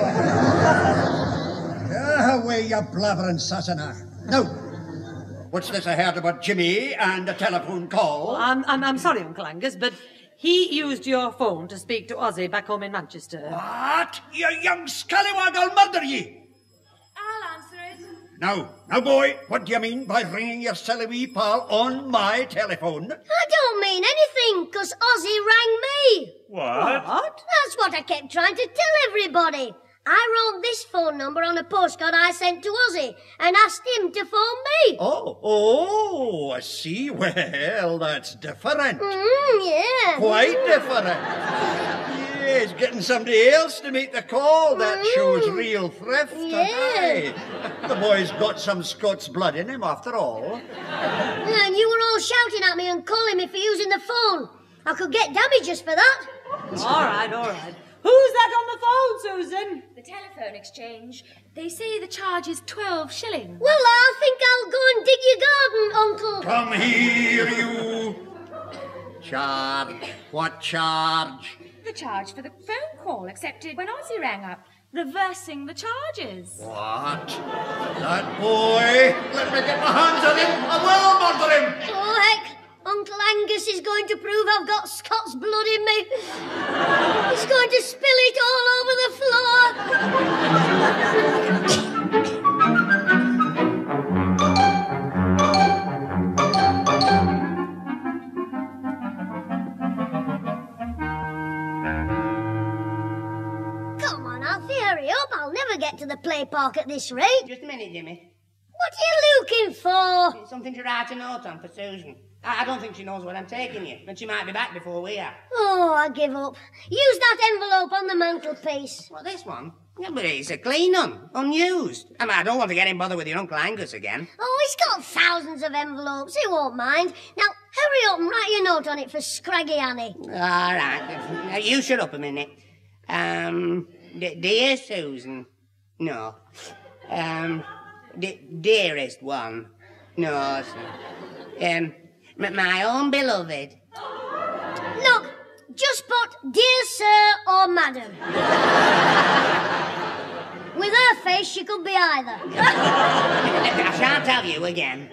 Ah, away, you blabbering Sassenach. No. what's this I heard about Jimmy and a telephone call? I'm, I'm, I'm sorry, Uncle Angus, but he used your phone to speak to Ozzy back home in Manchester. What? You young scallywag, I'll murder ye. I'll answer it. Now, now, boy, what do you mean by ringing your silly wee pal on my telephone? I don't mean anything, because Ozzy rang me. What? What? That's what I kept trying to tell everybody. I wrote this phone number on a postcard I sent to Ozzy and asked him to phone me. Oh, oh, I see. Well, that's different. Mm, yeah. Quite different. Yes, getting somebody else to make the call. That shows real thrift. Yeah. Aye. The boy's got some Scots blood in him, after all. And you were all shouting at me and calling me for using the phone. I could get damages for that. All right, all right. Who's that on the phone, Susan? The telephone exchange. They say the charge is 12 shillings. Well, I think I'll go and dig your garden, Uncle. Come here, you. Charge. What charge? The charge for the phone call accepted when Ozzy rang up, reversing the charges. What? That boy? Let me get my hands on him. I will murder him. Oh, heck. Uncle Angus is going to prove I've got Scots blood in me. He's going to spill it all over the floor. Come on, Alfie, hurry up. I'll never get to the play park at this rate. Just a minute, Jimmy. What are you looking for? Something to write a note on for Susan. I, don't think she knows what I'm taking you, but she might be back before we are. Oh, I give up. Use that envelope on the mantelpiece. What, this one? Yeah, but it's a clean one, unused. I mean, I don't want to get in bother with your Uncle Angus again. Oh, he's got thousands of envelopes. He won't mind. Now, hurry up and write your note on it for Scraggy Annie. All right. Now, you shut up a minute. Um, d- dear Susan. No. Um, dearest one. No. sir. Um, my own beloved. *gasps* Look, just put dear sir or madam. *laughs* With her face, she could be either. *laughs* I shan't tell you again.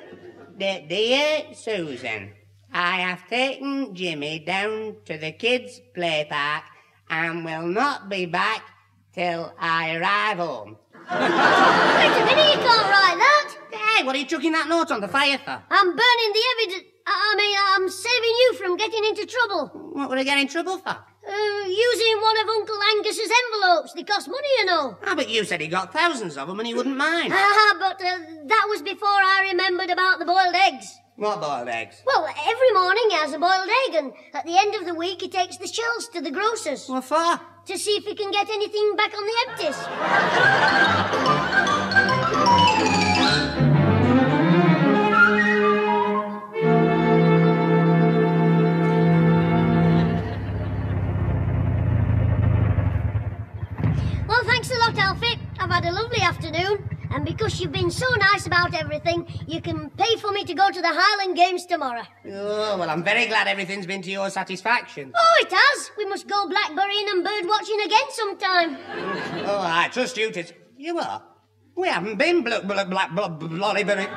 Dear Susan, I have taken Jimmy down to the kids' play park and will not be back till I arrive home. *laughs* Wait a minute, you can't write that. Hey, what are you chucking that note on the fire for? I'm burning the evidence. I I mean, I'm saving you from getting into trouble. What would I get in trouble for? Uh, using one of Uncle Angus's envelopes. They cost money, you know. Ah, but you said he got thousands of them and he wouldn't mind. Ah, but uh, that was before I remembered about the boiled eggs. What boiled eggs? Well, every morning he has a boiled egg, and at the end of the week he takes the shells to the grocer's. What for? To see if he can get anything back on the empties. *laughs* Alfie. I've had a lovely afternoon. And because you've been so nice about everything, you can pay for me to go to the Highland Games tomorrow. Oh, well, I'm very glad everything's been to your satisfaction. Oh, it has. We must go blackberrying and bird watching again sometime. Oh, I trust you to. You are? We haven't been bl- bl- bl- blollyberry.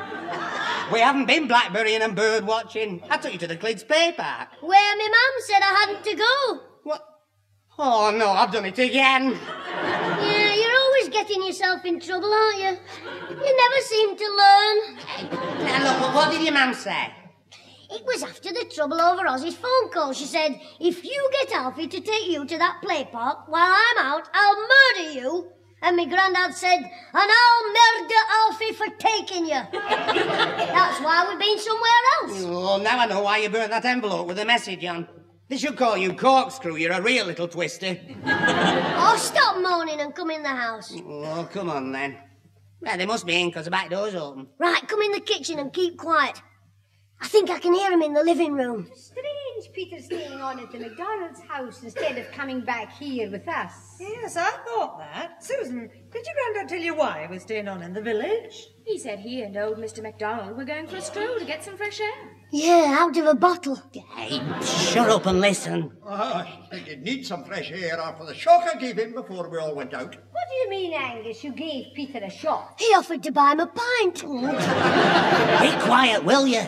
We haven't been blackberrying and bird watching. I took you to the Clids Play Park. Where my mum said I hadn't to go. What? Oh, no, I've done it again. Getting yourself in trouble, aren't you? You never seem to learn. Now, look, what- did your mum say? It was after the trouble over Ozzy's phone call. She said, if you get Alfie to take you to that play park while I'm out, I'll murder you. And my granddad said, and I'll murder Alfie for taking you. *laughs* That's why we've been somewhere else. Oh, now I know why you burnt that envelope with a message on. They should call you Corkscrew. You're a real little twister. *laughs* Oh, stop moaning and come in the house. Oh, come on then. Well, they must be in because the back door's open. Right, come in the kitchen and keep quiet. I think I can hear him in the living room. Strange Peter staying on at the McDonald's house instead of coming back here with us. Yes, I thought that. Susan, did your granddad tell you why he was staying on in the village? He said he and old Mr. MacDonald were going for a stroll to get some fresh air. Yeah, out of a bottle. Hey, shut up and listen. Ah, I think he'd need some fresh air after the shock I gave him before we all went out. What do you mean, Angus? You gave Peter a shock? He offered to buy him a pint. Be quiet, will you?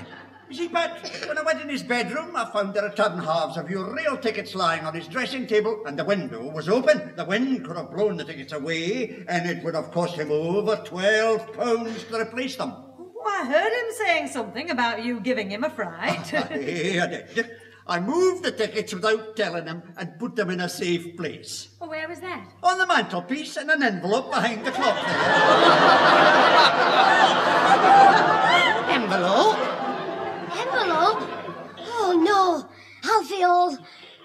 You see, Pat, when I went in his bedroom, I found there a ton halves of your real tickets lying on his dressing table, and the window was open. The wind could have blown the tickets away, and it would have cost him over twelve pounds to replace them. Oh, I heard him saying something about you giving him a fright. Hey, I did. I moved the tickets without telling him and put them in a safe place. Well, where was that? On the mantelpiece in an envelope behind the clock there. Envelope? Envelope? Oh no, Alfie,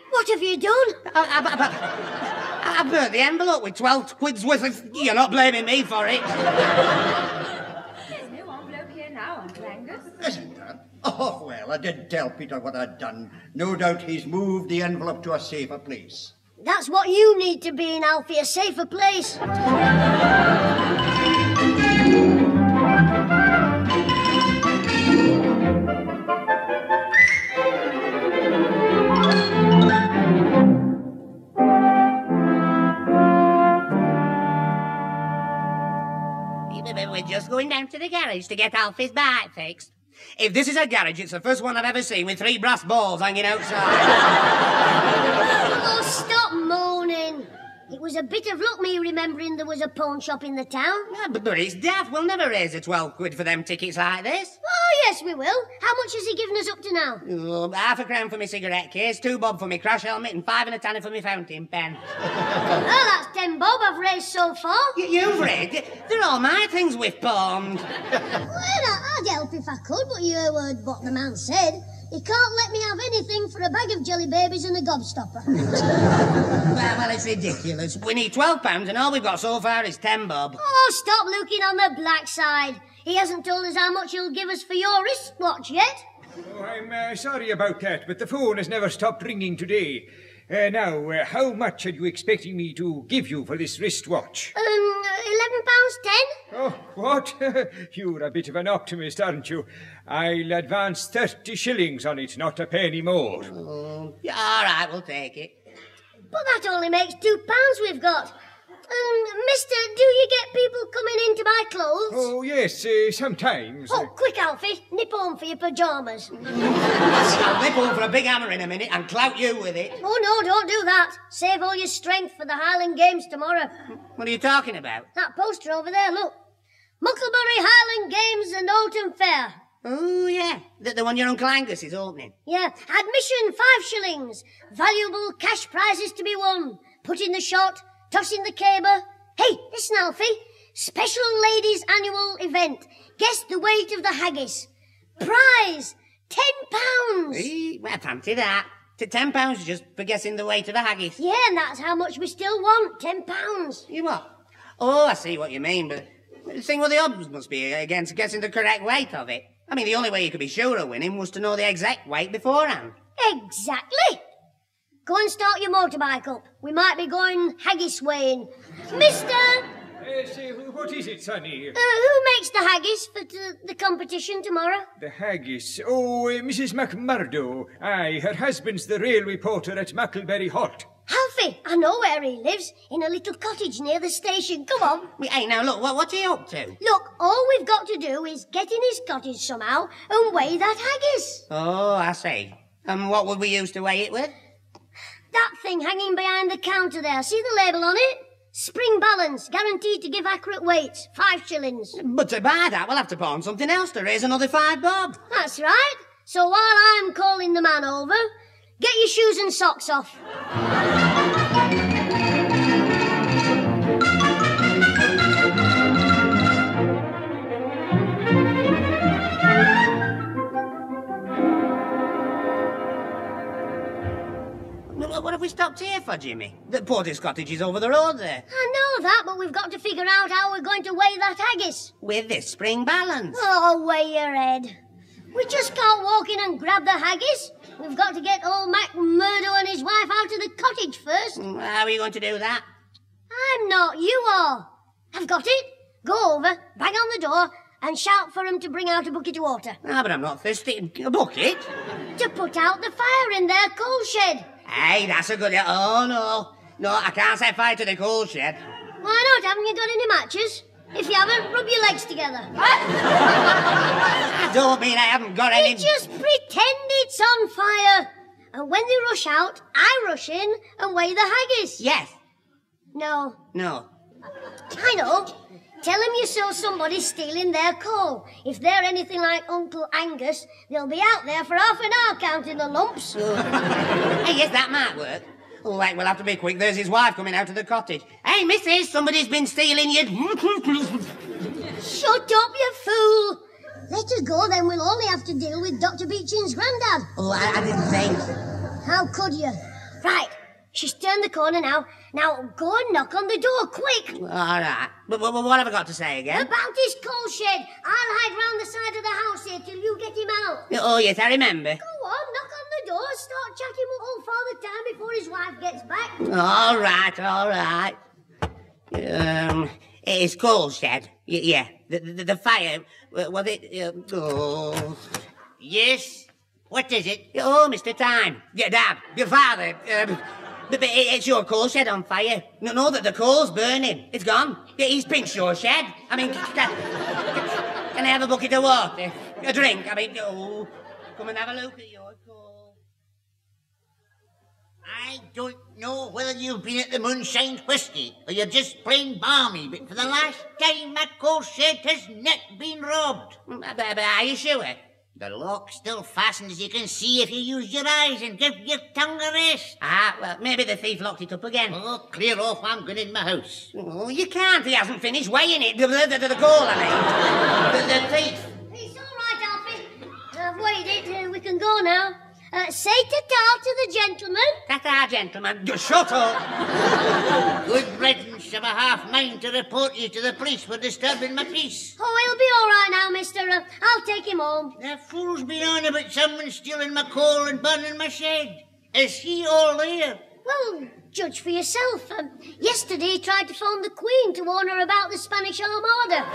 what have you done? Uh, uh, I, I, I, I burnt the envelope with 12 quid's worth of. You're not blaming me for it. There's no envelope here now, Uncle Angus. Isn't that Oh, well, I did tell Peter what I'd done. No doubt he's moved the envelope to a safer place. That's what you need to be in, Alfie, a safer place. We're just going down to the garage to get Alfie's bike fixed. If this is a garage, it's the first one I've ever seen with three brass balls hanging outside. oh, stop moaning. It was a bit of luck me remembering there was a pawn shop in the town. Yeah, but, but it's daft. We'll never raise a 12 quid for them tickets like this. Oh, yes, we will. How much has he given us up to now? Oh, half a crown for my cigarette case, two bob for my crash helmet, and five and a tanner for my fountain pen. *laughs* oh, that's ten bob I've raised so far. Y- you've raised? They're all my things we've pawned. well, I'd help if I could, but you heard what the man said. He can't let me have anything for a bag of jelly babies and a gobstopper. *laughs* well, well, it's ridiculous. We need twelve pounds, and all we've got so far is ten bob. Oh, stop looking on the black side. He hasn't told us how much he'll give us for your wristwatch yet. Oh, I'm uh, sorry about that, but the phone has never stopped ringing today. Uh, now, uh, how much are you expecting me to give you for this wristwatch? Um, eleven pounds ten. Oh, what? *laughs* You're a bit of an optimist, aren't you? I'll advance thirty shillings on it, not a penny more. Oh, all right, we'll take it. But that only makes two pounds we've got. Um, mister, do you get people coming in to buy clothes? Oh, yes, uh, sometimes. Oh, quick, Alfie. Nip on for your pyjamas. I'll nip on for a big hammer in a minute and clout you with it. Oh, no, don't do that. Save all your strength for the Highland Games tomorrow. What are you talking about? That poster over there, look. Mucklebury Highland Games and Alton Fair. Oh, yeah. The, the one your Uncle Angus is opening. Yeah. Admission five shillings. Valuable cash prizes to be won. Put in the shot, toss in the caber. Hey, listen, Alfie. Special ladies' annual event. Guess the weight of the haggis. Prize! Ten pounds! Hey, well, fancy that. To ten pounds just for guessing the weight of the haggis. Yeah, and that's how much we still want. Ten pounds. You what? Oh, I see what you mean, but the thing with the odds must be against guessing the correct weight of it. I mean, the only way you could be sure of winning was to know the exact weight beforehand. Exactly. Go and start your motorbike up. We might be going haggis weighing. Mister! Yes, uh, what is it, Sonny? Uh, who makes the haggis for t- the competition tomorrow? The haggis. Oh, uh, Mrs. McMurdo. Aye, her husband's the railway porter at Muckleberry Halt. Alfie, I know where he lives, in a little cottage near the station. Come on. Hey, now look, what, what's he up to? Look, all we've got to do is get in his cottage somehow and weigh that haggis. Oh, I see. And what would we use to weigh it with? That thing hanging behind the counter there. See the label on it? Spring balance, guaranteed to give accurate weights. Five shillings. But to buy that, we'll have to pawn something else to raise another five bob. That's right. So while I'm calling the man over, get your shoes and socks off. Have we stopped here for, Jimmy? The porter's cottage is over the road there. I know that, but we've got to figure out how we're going to weigh that haggis. With this spring balance. Oh, weigh your head. We just can't walk in and grab the haggis. We've got to get old McMurdo and his wife out of the cottage first. How are you going to do that? I'm not, you are. I've got it. Go over, bang on the door, and shout for 'em to bring out a bucket of water. Ah, but I'm not thirsty. A bucket? To put out the fire in their coal shed. Hey, that's a good... Oh, no. No, I can't set fire to the coal shed. Why not? Haven't you got any matches? If you haven't, rub your legs together. *laughs* I don't mean I haven't got any... Just pretend it's on fire. And when they rush out, I rush in and weigh the haggis. Yes. No. No. I know. Tell them you saw somebody stealing their coal. If they're anything like Uncle Angus, they'll be out there for half an hour counting the lumps. *laughs* hey, yes, that might work. Oh, wait, we'll have to be quick. There's his wife coming out of the cottage. Hey, missus, somebody's been stealing your... *laughs* Shut up, you fool! Let us go, then we'll only have to deal with Dr. Beechin's granddad. Oh, I, I didn't think. How could you? Right, she's turned the corner now. Now go and knock on the door, quick! All right. But, but, but what have I got to say again? About his coal shed. I'll hide round the side of the house here till you get him out. Oh, yes, I remember. Go on, knock on the door, start chat him up all Father Time before his wife gets back. All right, all right. Um, it's coal shed. Y- yeah, the, the, the fire, was it, uh, oh... Yes? What is it? Oh, Mr. Time. Yeah, Dad, your father, um, but, but it's your coal shed on fire. No, no, that the coal's burning. It's gone. He's pinched your shed. I mean, can, can I have a bucket of water? A drink? I mean, oh, come and have a look at your coal. I don't know whether you've been at the Moonshine Whiskey or you're just plain balmy, but for the last time my coal shed has not been robbed. Mm, but, but are you sure? The lock's still fastened as you can see if you use your eyes and give your tongue a rest. Ah, well, maybe the thief locked it up again. Oh, clear off, I'm going in my house. Oh, you can't. He hasn't finished weighing it. The, the, the, the coal, I mean. The, the thief. It's all right, Alfie. I've weighed it. Uh, we can go now. Uh, say ta-ta to the gentleman. Ta-ta, gentlemen. Just shut up. Good riddance of a half mind to report you to the police for disturbing my peace. Oh, he'll be all right now, mister. Uh, I'll take him home. The fool's been on about someone stealing my coal and burning my shed. Is he all there? Well, judge for yourself. Um, yesterday he tried to phone the Queen to warn her about the Spanish Armada.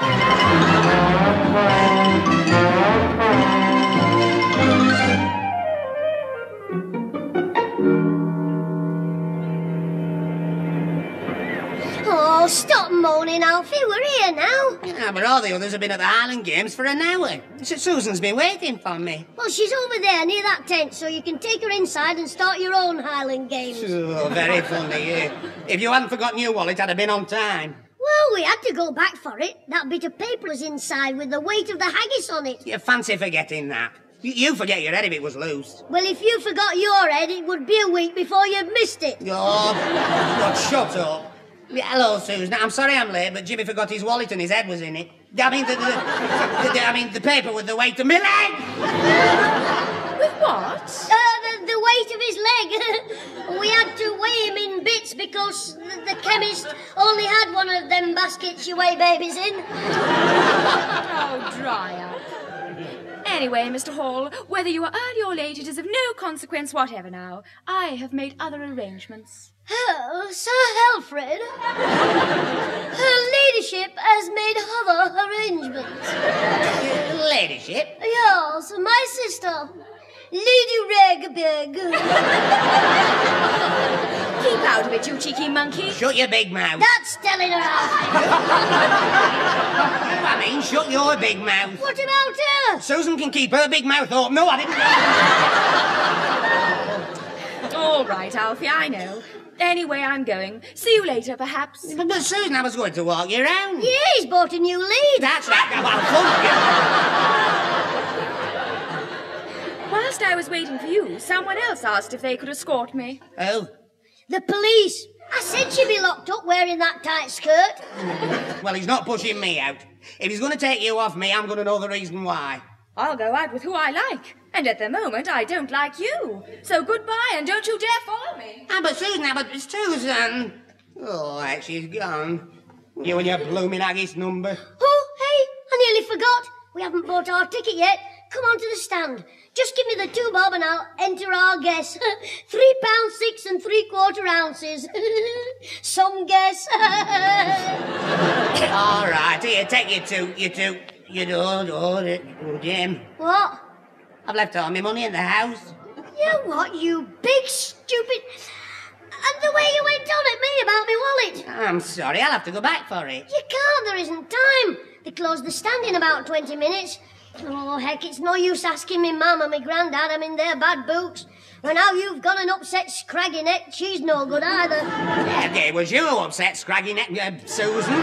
Oh, stop moaning, Alfie. We're here now. Yeah, but all the others have been at the Highland Games for an hour. Su- Susan's been waiting for me. Well, she's over there near that tent, so you can take her inside and start your own Highland Games. Oh, very funny, yeah. If you hadn't forgotten your wallet, I'd have been on time. Well, we had to go back for it. That bit of paper was inside with the weight of the haggis on it. You fancy forgetting that. You, you forget your head if it was loose. Well, if you forgot your head, it would be a week before you'd missed it. Oh, God, shut up. Yeah, hello, Susan. I'm sorry I'm late, but Jimmy forgot his wallet and his head was in it. I mean, the, the, the, the- I mean, the paper with the weight of my leg. With what? Uh, the, the weight of his leg. *laughs* we had to weigh him in bits because the, the chemist only had one of them baskets you weigh babies in. Oh, dry up. Anyway, Mr. Hall, whether you are early or late, it is of no consequence whatever now. I have made other arrangements. Oh, Sir Alfred. Her ladyship has made other arrangements. Ladyship? Yes, my sister, Lady Ragbeg. Keep out of it, you cheeky monkey. Shut your big mouth. That's telling her off. I mean, shut your big mouth. What about her? Susan can keep her big mouth open. No, I didn't. All right, Alfie, I know. Anyway, I'm going. See you later, perhaps. But, but Susan, I was going to walk you around. Yeah, he's bought a new lead. That's right. Now, I'll Whilst I was waiting for you, someone else asked if they could escort me. Oh, The police. I said she'd be locked up wearing that tight skirt. well, he's not pushing me out. If he's going to take you off me, I'm going to know the reason why. I'll go out with who I like. And at the moment, I don't like you. So goodbye, and don't you dare follow me. Ah, but Susan, ah, but Susan. Oh, right, she's gone. You and your blooming haggis number. Oh, hey, I nearly forgot. We haven't bought our ticket yet. Come on to the stand. Just give me the two bob and I'll enter our guess. *laughs* Three pounds six and three quarter ounces. *laughs* Some guess. *laughs* All right, here, take your two, you two. You do, do, do, do, Jim. what? I've left all my money in the house. You what, you big stupid... And the way you went on at me about my wallet. I'm sorry, I'll have to go back for it. You can't, there isn't time. They close the stand in about 20 minutes. Oh, heck, it's no use asking me mum and my granddad. I'm in their bad books. And now you've got an upset scraggy neck, she's no good either. Yeah, it was you who upset Scraggy Neck, uh, Susan.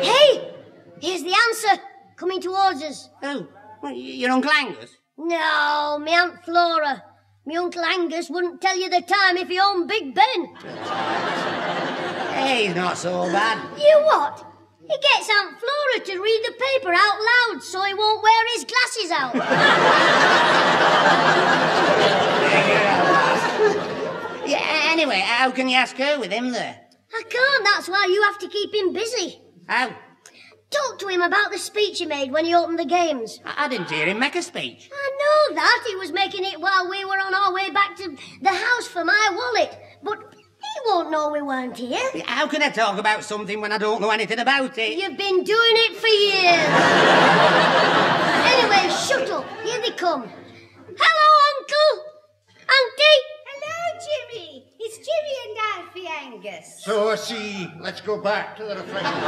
Hey, here's the answer. Coming towards us. Oh, well, your Uncle Angus? No, me Aunt Flora. Me Uncle Angus wouldn't tell you the time if he owned Big Ben. Hey, he's not so bad. You what? He gets Aunt Flora to read the paper out loud so he won't wear his glasses out. *laughs* Yeah, anyway, how can you ask her with him there? I can't, that's why you have to keep him busy. How? Talk to him about the speech he made when he opened the games. I, I didn't hear him make a speech. I know that, he was making it while we were on our way back to the house for my wallet. But he won't know we weren't here. How can I talk about something when I don't know anything about it? You've been doing it for years. *laughs* anyway, shut up. Here they come. Hello, Uncle. Auntie. Hello, Jimmy. It's Jimmy and Alfie Angus. So, I see, let's go back to the refreshment.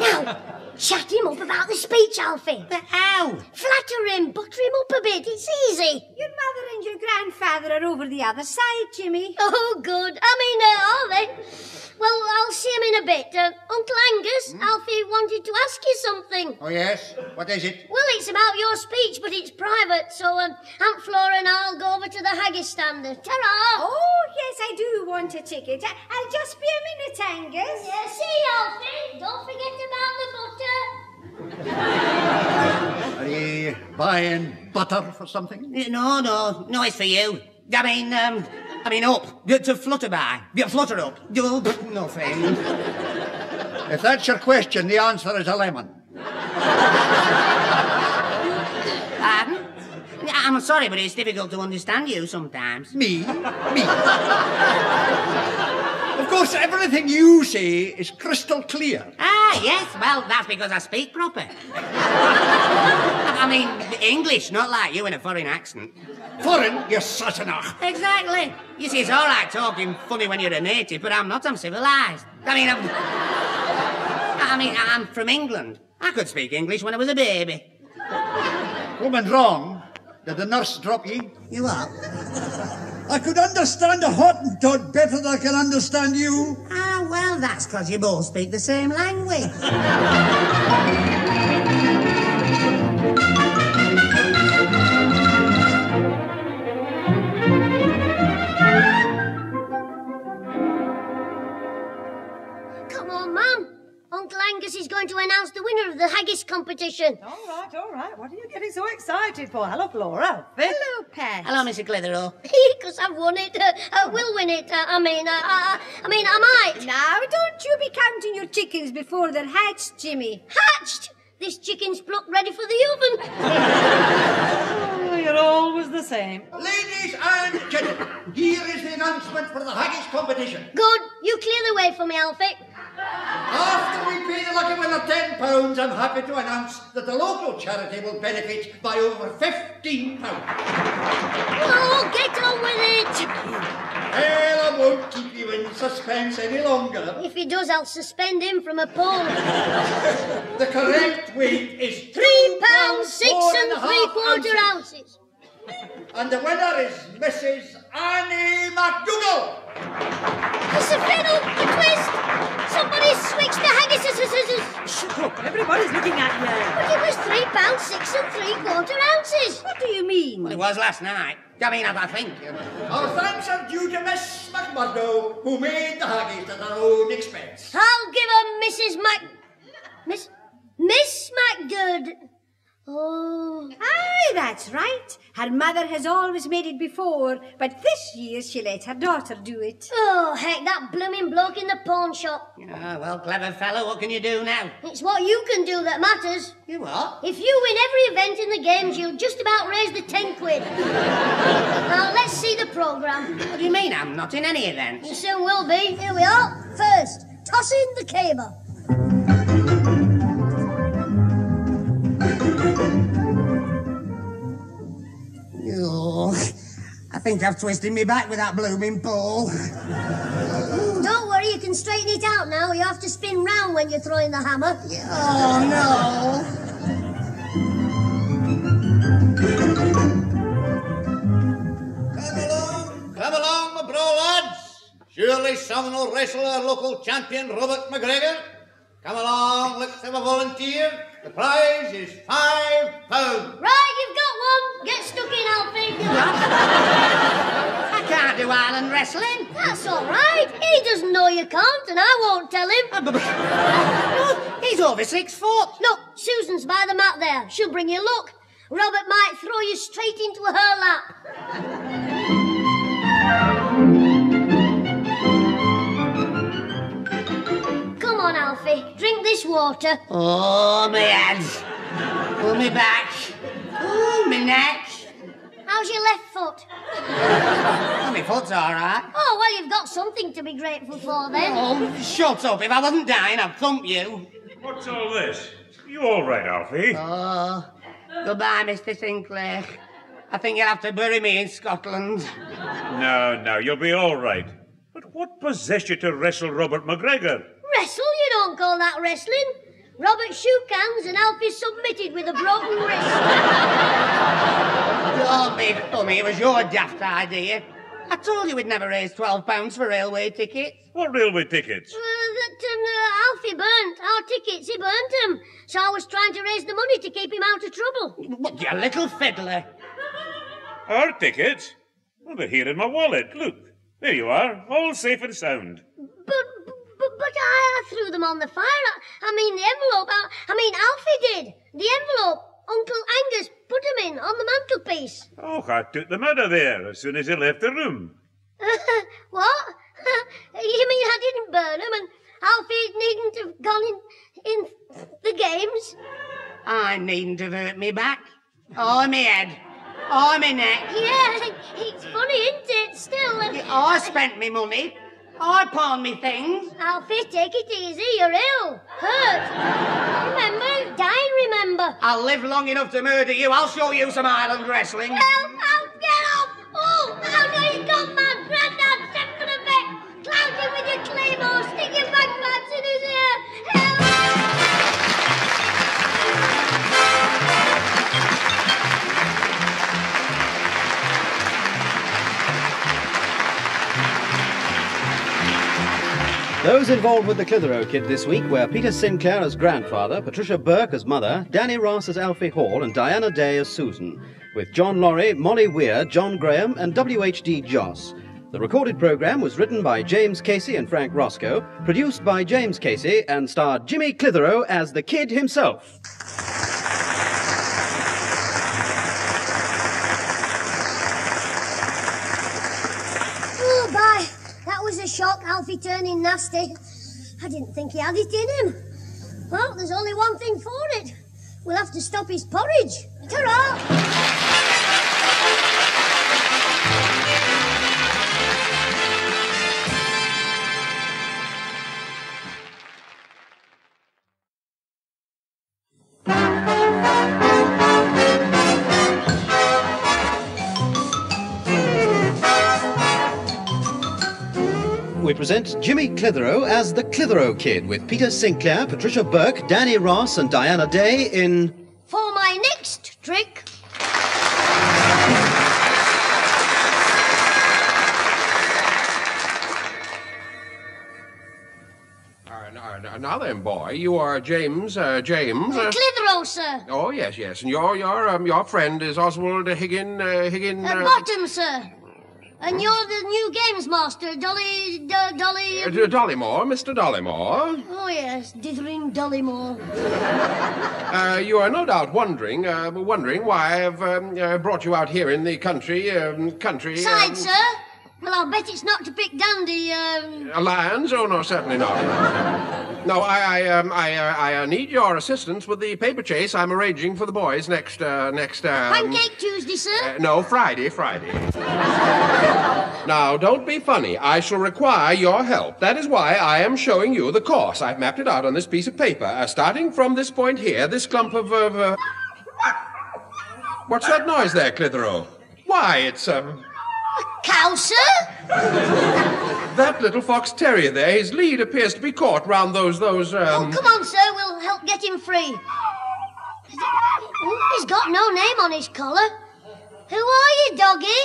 Now, chat him up about the speech, Alfie. But how? Flatter him, butter him up a bit. It's easy. Your mother and your grandfather are over the other side, Jimmy. Oh, good. I mean, uh, are they? Well, I'll see him in a bit. Uh, Uncle Angus, Alfie wanted to ask you something. Oh, yes? What is it? Well, it's about your speech, but it's private, so um, Aunt Flora and I'll go over to the haggis stand. Ta-ra! Oh, yes, I do want a ticket. I- I'll just be a minute, Angus. Yeah, see you, Alfie. Don't forget about the butter. Are you buying butter for something? No, no, no, it's for you. I mean, um, I mean, up to, to flutter by, Yeah, flutter up. Nothing. If that's your question, the answer is a lemon. Pardon? I'm sorry, but it's difficult to understand you sometimes. Me? Me? Of course, everything you say is crystal clear. Ah, yes. Well, that's because I speak proper. I mean, English, not like you in a foreign accent. Foreign, You're such Sassenach. Exactly. You see, it's all right talking funny when you're a native, but I'm not. I'm civilized. I mean, I'm. I mean, I'm from England. I could speak English when I was a baby. Woman wrong. Did the nurse drop ye? You what? I could understand a Hottentot better than I can understand you. Ah, well, that's because you both speak the same language. *laughs* Uncle Angus is going to announce the winner of the haggis competition. All right, all right. What are you getting so excited for? Hello, Flora. Hello, Pat. Hello, Mr. Clitheroe. *laughs* Because I've won it. Uh, uh, will win it. Uh, I mean, uh, uh, I mean, I might. Now, don't you be counting your chickens before they're hatched, Jimmy. Hatched! This chicken's plucked ready for the oven. Oh, you're always the same. Ladies and gentlemen, here is the announcement for the haggis competition. Good. You clear the way for me, Alfie. After we pay the lucky winner ten pounds, I'm happy to announce that the local charity will benefit by over fifteen pounds. Oh, get on with it. Well, I won't keep you in suspense any longer. If he does, I'll suspend him from a pole. *laughs* The correct weight is Three pounds, six and a half three quarter ounces. ounces. And the winner is Mrs. Annie McDougall. It's a fiddle, a twist. Somebody switched the haggis. Shut up. Everybody's looking at you. But it was three pounds, six and three quarter ounces. What do you mean? Well, it was last night. I mean, I think. Our thanks are due to Miss McMurdo, who made the haggis at her own expense. I'll give her Mrs. Mac... Miss... Miss McGood. Oh... Aye, that's right. Her mother has always made it before, but this year she let her daughter do it. Oh, heck, that blooming bloke in the pawn shop. Ah, well, clever fellow, what can you do now? It's what you can do that matters. You what? If you win every event in the games, you'll just about raise the ten quid. *laughs* now, let's see the programme. What do you mean? I'm not in any event. You soon will be. Here we are. First, toss in the caber. Oh, I think I've twisted me back with that blooming ball. Don't worry, you can straighten it out now. You have to spin round when you're throwing the hammer. Oh, no. Come along, come along, my bro lads. Surely someone will wrestle our local champion, Robert McGregor. Come along, let's have a volunteer. The prize is five pounds. Right, you've got one. Get stuck in, Alfie. *laughs* I can't do island wrestling. That's all right. He doesn't know you can't, and I won't tell him. Ah, no, he's over six foot. Look, Susan's by the mat there. She'll bring you luck. Robert might throw you straight into her lap. On, Drink this water. Oh, my head. Pull me back. Oh, my neck. How's your left foot? Oh, my foot's all right. Oh, well, you've got something to be grateful for then. Oh, shut up. If I wasn't dying, I'd thump you. What's all this? You all right, Alfie? Oh, goodbye, Mr. Sinclair. I think you'll have to bury me in Scotland. No, no, you'll be all right. But what possessed you to wrestle Robert McGregor? Wrestle? You don't call that wrestling. Robert shook hands and Alfie submitted with a broken wrist. *laughs* Don't be funny. It was your daft idea. I told you we'd never raise twelve pounds for railway tickets. What railway tickets? Uh, that um, uh, Alfie burnt our tickets. He burnt them. So I was trying to raise the money to keep him out of trouble. What, you little fiddler. Our tickets? Well, they're here in my wallet. Look, there you are, all safe and sound. But, but, but I, I threw them on the fire. I, I mean, the envelope. I, I mean, Alfie did. The envelope. Uncle Angus put them in on the mantelpiece. Oh, I took them out of there as soon as he left the room. *laughs* what? *laughs* you mean I didn't burn them and Alfie needn't have gone in, in the games? I needn't have hurt me back. Or me head. Or me neck. Yeah, *laughs* it's funny, isn't it? Still. uh, I spent me money. I pawned me things. Alfie, take it easy. You're ill. Hurt. Remember? Dying, remember. I'll live long enough to murder you. I'll show you some island wrestling. Help! Help! Get up! Oh, oh no, he's gone mad. Grandad, send for the vet. Clout him with your claymore. Those involved with the Clitheroe kid this week were Peter Sinclair as grandfather, Patricia Burke as mother, Danny Ross as Alfie Hall, and Diana Day as Susan, with John Laurie, Molly Weir, John Graham, and W.H.D. Joss. The recorded program was written by James Casey and Frank Roscoe, produced by James Casey, and starred Jimmy Clitheroe as the kid himself. Oh, bye. That was a shock, Alfie turning nasty. I didn't think he had it in him. Well, there's only one thing for it. We'll have to stop his porridge. Ta-ra! Present Jimmy Clitheroe as the Clitheroe Kid, with Peter Sinclair, Patricia Burke, Danny Ross, and Diana Day in For my next trick, now, now then, boy, you are James, uh, James. Uh, Clitheroe, sir. oh, yes, yes, and your your um, your friend is Oswald Higgin, uh, Higgin. Uh, bottom, sir. And you're the new games master, Dolly... Do, Dolly... uh, D- Dollymore, Mr. Dollymore. Oh, yes, dithering Dollymore. *laughs* Uh, you are no doubt wondering, uh, wondering why I've um, uh, brought you out here in the country, um, country. Side, um, sir. Well, I'll bet it's not to pick dandy, um... uh, Lions? Oh no, certainly not. *laughs* No, I I um, I, uh, I uh, need your assistance with the paper chase I'm arranging for the boys next uh, next. Um, Pancake Tuesday, sir. uh, no, Friday, Friday. *laughs* now, don't be funny. I shall require your help. That is why I am showing you the course. I've mapped it out on this piece of paper. Uh, starting from this point here, this clump of. of uh... *laughs* What's that noise there, Clitheroe? Why, it's um. Cow, sir? That little fox terrier there, his lead appears to be caught round those, those, um... Come on, sir, we'll help get him free. Oh, he's got no name on his collar. Who are you, doggy?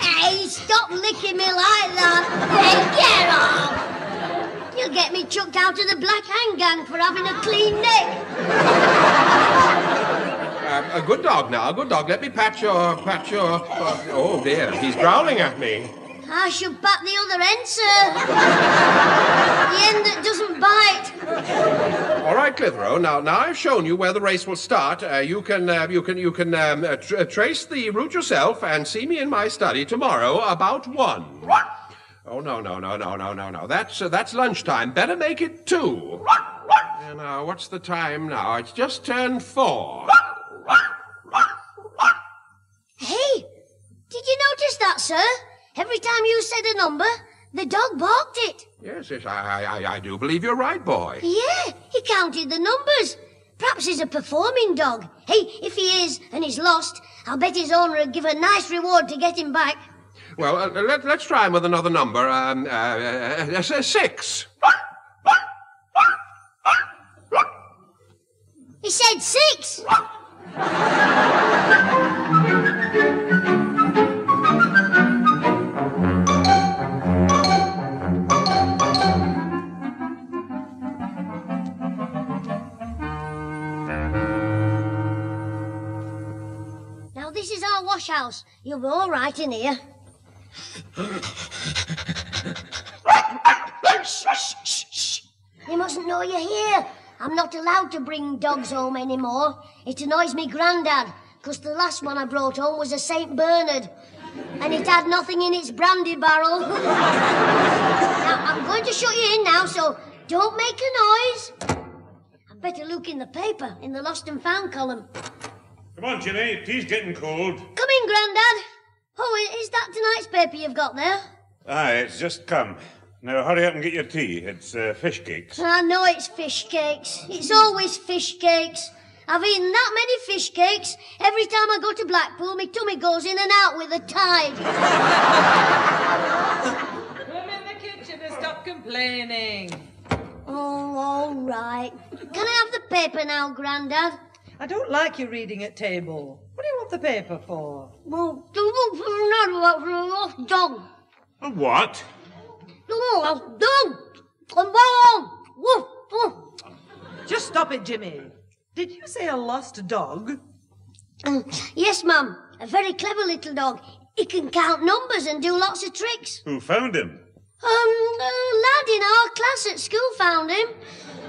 Hey, stop licking me like that. Hey, get off! You'll get me chucked out of the Black Hand Gang for having a clean neck. A good dog now, a good dog. Let me pat your, pat your... uh, oh, dear, he's growling at me. I should bat the other end, sir. the end that doesn't bite. All right, Clitheroe. Now, now I've shown you where the race will start. Uh, you can, uh, you can, you can um, uh, tr- uh, trace the route yourself and see me in my study tomorrow about one. Oh no, no, no, no, no, no, no. That's uh, that's lunchtime. Better make it two. And, uh, what's the time now? It's just turned four. Hey, did you notice that, sir? Every time you said a number, the dog barked it. Yes, yes, I, I, I do believe you're right, boy. Yeah, he counted the numbers. Perhaps he's a performing dog. Hey, if he is and he's lost, I'll bet his owner would give a nice reward to get him back. Well, uh, let, us try him with another number. Um, uh, uh, uh six. He said six. Now, this is our wash house. You'll be all right in here. You mustn't know you're here. I'm not allowed to bring dogs home anymore. It annoys me granddad, 'cause the last one I brought home was a St. Bernard. And it had nothing in its brandy barrel. *laughs* now, I'm going to shut you in now, so don't make a noise. I'd better look in the paper, in the lost and found column. Come on, Jimmy. Tea's getting cold. Come in, Grandad. Oh, is that tonight's paper you've got there? Aye, it's just come. Now hurry up and get your tea. It's uh, fish cakes. I know it's fish cakes. It's always fish cakes. I've eaten that many fish cakes. Every time I go to Blackpool, my tummy goes in and out with the tide. Come in the kitchen and stop complaining. Oh, all right. Can I have the paper now, Grandad? I don't like you reading at table. What do you want the paper for? Well, to look for another for a lost dog. A what? No, lost dog. Come on. Woof, woof. Just stop it, Jimmy. Did you say a lost dog? Yes, Mum. A very clever little dog. He can count numbers and do lots of tricks. Who found him? Um, a lad in our class at school found him.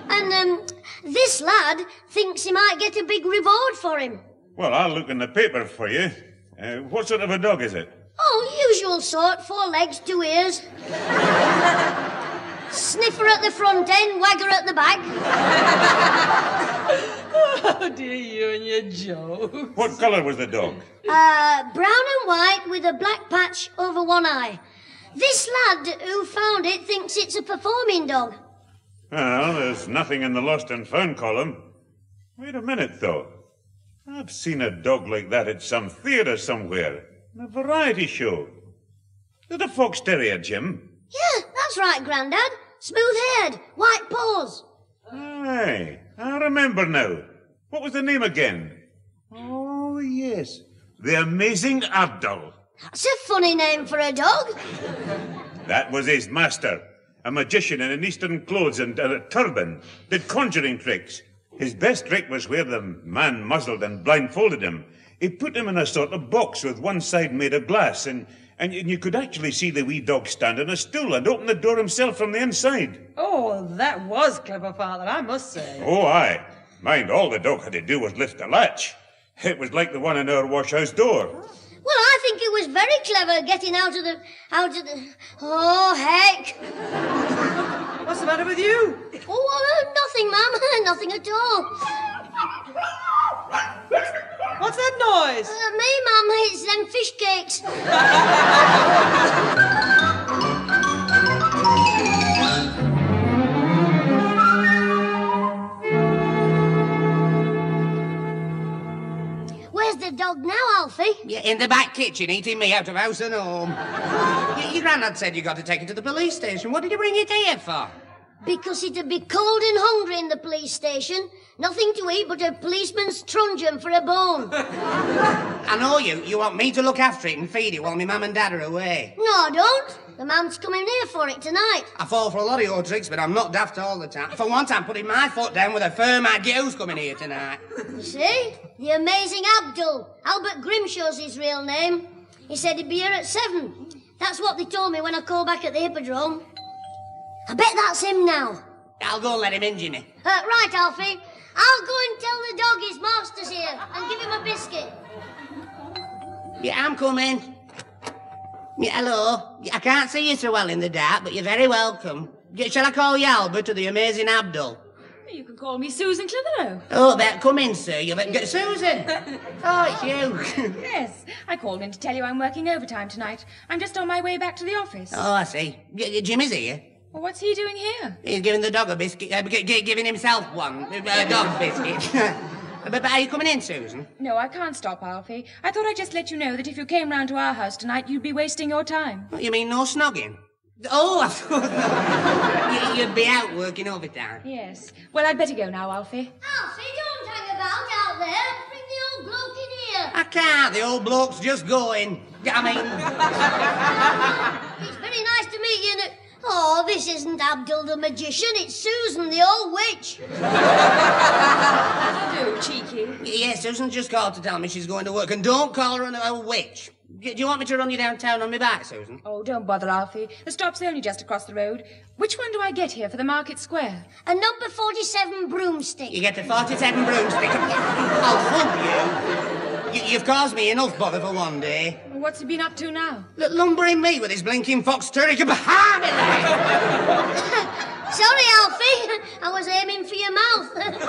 And, um, this lad thinks he might get a big reward for him. Well, I'll look in the paper for you. Uh, what sort of a dog is it? Oh, usual sort. Four legs, two ears. *laughs* Sniffer at the front end, wagger at the back. *laughs* Oh, dear, you and your joke. What colour was the dog? Uh, brown and white with a black patch over one eye. This lad who found it thinks it's a performing dog. Well, there's nothing in the lost and found column. Wait a minute, though. I've seen a dog like that at some theatre somewhere. In a variety show. Is it a fox terrier, Jim? Yeah, that's right, Grandad. Smooth haired, white paws. Aye, I remember now. What was the name again? Oh, yes. The Amazing Abdul. That's a funny name for a dog. That was his master. A magician in an eastern clothes and a turban. Did conjuring tricks. His best trick was where the man muzzled and blindfolded him. He put him in a sort of box with one side made of glass, and, and you could actually see the wee dog stand on a stool and open the door himself from the inside. Oh, that was clever, Father, I must say. Oh, aye. Mind, all the dog had to do was lift the latch. It was like the one in our washhouse door. Well, I think it was very clever getting out of the out of the. Oh heck! What's the matter with you? Oh, uh, nothing, Mum. *laughs* nothing at all. What's that noise? Uh, me, Mum. It's them fish cakes. Where's the dog now, Alfie? Yeah, in the back kitchen, eating me out of house and home. Y- Your granddad said you got to take it to the police station. What did you bring it here for? Because it'd be cold and hungry in the police station. Nothing to eat but a policeman's truncheon for a bone. *laughs* I know you. You want me to look after it and feed it while my mum and dad are away. No, I don't. The man's coming here for it tonight. I fall for a lot of your tricks, but I'm not daft all the time. For once, I'm putting my foot down with a firm idea who's coming here tonight. You see? The amazing Abdul. Albert Grimshaw's his real name. He said he'd be here at seven. That's what they told me when I called back at the Hippodrome. I bet that's him now. I'll go and let him in, Jimmy. Uh, right, Alfie. I'll go and tell the dog his master's here and give him a biscuit. Yeah, I'm coming. Yeah, hello. I can't see you so well in the dark, but you're very welcome. Shall I call you Albert or the amazing Abdul? You can call me Susan Clitheroe. Oh, that come in, sir. You've get Susan. *laughs* Oh, it's you. *laughs* yes, I called in to tell you I'm working overtime tonight. I'm just on my way back to the office. Oh, I see. Y- Jim is here. Well, what's he doing here? He's giving the dog a biscuit, uh, g- g- giving himself one, a dog biscuit. *laughs* but, but are you coming in, Susan? No, I can't stop, Alfie. I thought I'd just let you know that if you came round to our house tonight, you'd be wasting your time. What, you mean no snogging? Oh, I thought *laughs* you, you'd be out working overtime. Yes. Well, I'd better go now, Alfie. Alfie, don't hang about out there. Bring the old bloke in here. I can't. The old bloke's just going. I mean, *laughs* It's very nice to meet you. And- Oh, this isn't Abdul the magician. It's Susan, the old witch. *laughs* do, cheeky. yeah, Susan just called to tell me she's going to work, and don't call her an old witch. Do you want me to run you downtown on my bike, Susan? Oh, don't bother, Alfie. The stop's only just across the road. Which one do I get here for the market square? A number 47 broomstick. You get the 47 broomstick. *laughs* I'll thump you. You. You've caused me enough bother for one day. What's he been up to now? L- lumbering me with his blinking fox turrican behind me there. Sorry, Alfie. I was aiming for your mouth. *laughs* well,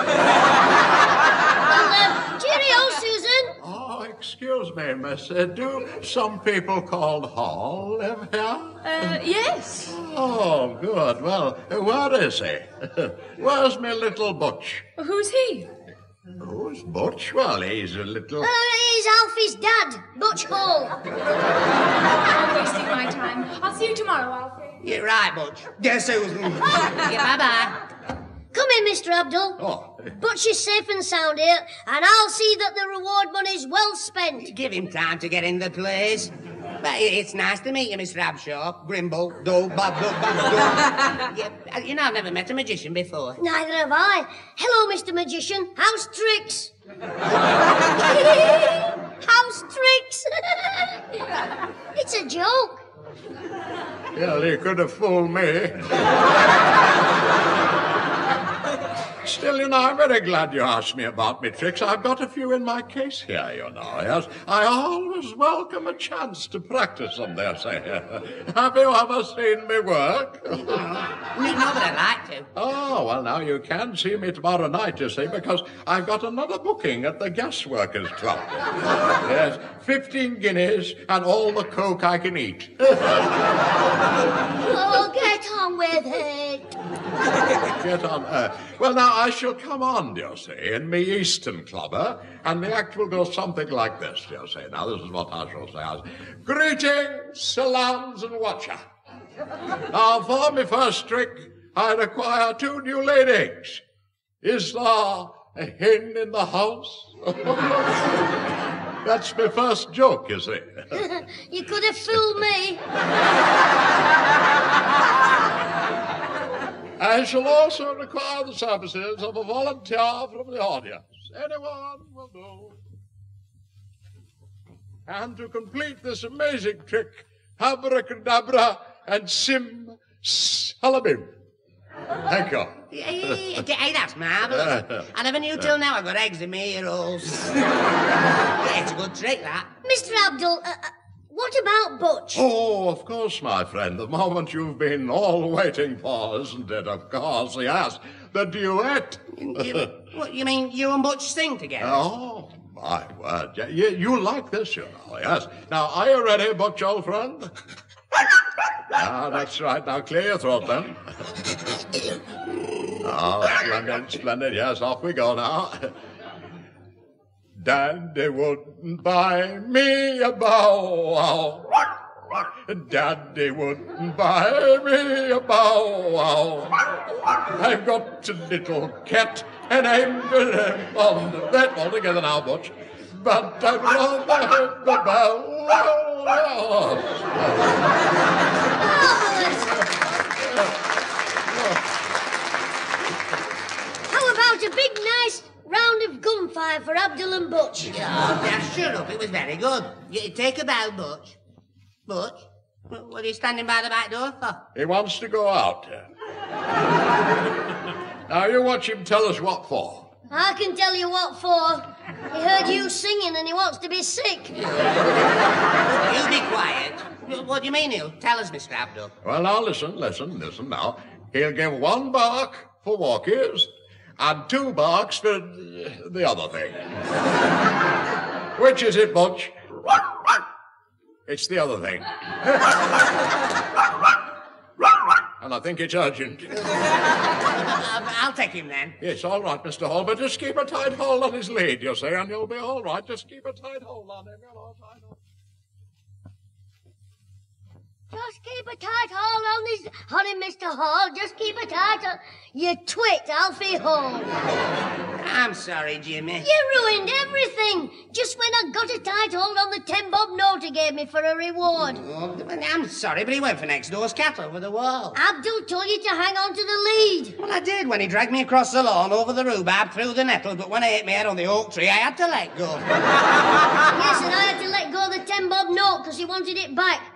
uh, cheerio, Susan. Oh, excuse me, miss. Uh, do some people called Hall live here? Uh, yes. Oh, good. Well, where is he? *laughs* Where's my little Butch? Who's he? Who's Butch? Well, he's a little. Uh, he's Alfie's dad, Butch Hall. I'm wasting my time. I'll see you tomorrow, Alfie. You're right, Butch. Dear *laughs* Susan. yeah, bye-bye. Come in, Mr. Abdul. Oh. Butch is safe and sound here, and I'll see that the reward money's well spent. Give him time to get in the place. But it's nice to meet you, Mr. Abshaw. Grimble, do, bob, do, bob, do. *laughs* yeah, uh, you know, I've never met a magician before. Neither have I. Hello, Mr. Magician. How's tricks? *laughs* How's tricks? *laughs* it's a joke. Well, he could have fooled me. Still, you know, I'm very glad you asked me about me tricks. I've got a few in my case here, you know. Yes, I always welcome a chance to practice them, they say. *laughs* Have you ever seen me work? No, no, but I'd like to. Oh, well, now you can see me tomorrow night, you see, because I've got another booking at the Gas Workers Club. *laughs* yes, 15 guineas and all the coke I can eat. *laughs* Oh, get on with it. Get on. Uh, well, now, I shall come on, you see, in me Eastern clubber, and the act will go something like this, you see. Now, this is what I shall say. I Greetings, salams, and watcher. Now, for me first trick, I require two new ladies. Is there a hen in the house? *laughs* That's my first joke, you see. *laughs* you could have fooled me. *laughs* I shall also require the services of a volunteer from the audience. Anyone will do. And to complete this amazing trick, abracadabra and sim salabim. Thank you. Hey, hey, that's marvellous. I never knew till now I've got eggs in my ear holes. yeah, *laughs* it's a good trick, that. Mr. Abdul, uh, uh, what about Butch? Oh, of course, my friend. The moment you've been all waiting for, isn't it? Of course, yes. The duet. You, what, you mean you and Butch sing together? Oh, my word. Yeah, You, you like this, you know, yes. Now, are you ready, Butch, old friend? *laughs* ah, that's right. Now, clear your throat, then. oh, splendid, splendid. Yes, off we go now. Daddy wouldn't buy me a bow wow. Daddy wouldn't buy me a bow wow. I've got a little cat and I'm on that all together now, Butch. But I'd rather have the bow wow. How about a big, nice round of gunfire for Abdul and Butch? *laughs* Yeah, now shut up. It was very good. You take a bow, Butch. Butch? What what are you standing by the back door for? He wants to go out. Eh? *laughs* now you watch him tell us what for. I can tell you what for. He heard you singing and he wants to be sick. *laughs* You be quiet. What do you mean he'll tell us, Mr. Abdul? Well, now listen, listen, listen now. He'll give one bark for walkies and two marks for the other thing. Which is it, Butch? It's the other thing. and I think it's urgent. Um, I'll take him then. Yes, all right, Mr. Hall, but just keep a tight hold on his lead, you see, and you'll be all right. Just keep a tight hold on him, Just keep a tight hold on this, on him, Mr. Hall. Just keep a tight hold. You twit, Alfie Hall. I'm sorry, Jimmy. You ruined everything. Just when I got a tight hold on the ten bob note he gave me for a reward. Oh, I'm sorry, but he went for next door's cat over the wall. Abdul told you to hang on to the lead. Well, I did when he dragged me across the lawn over the rhubarb through the nettles, but when I hit my head on the oak tree, I had to let go. *laughs* yes, and I had to let go of the ten bob note because he wanted it back.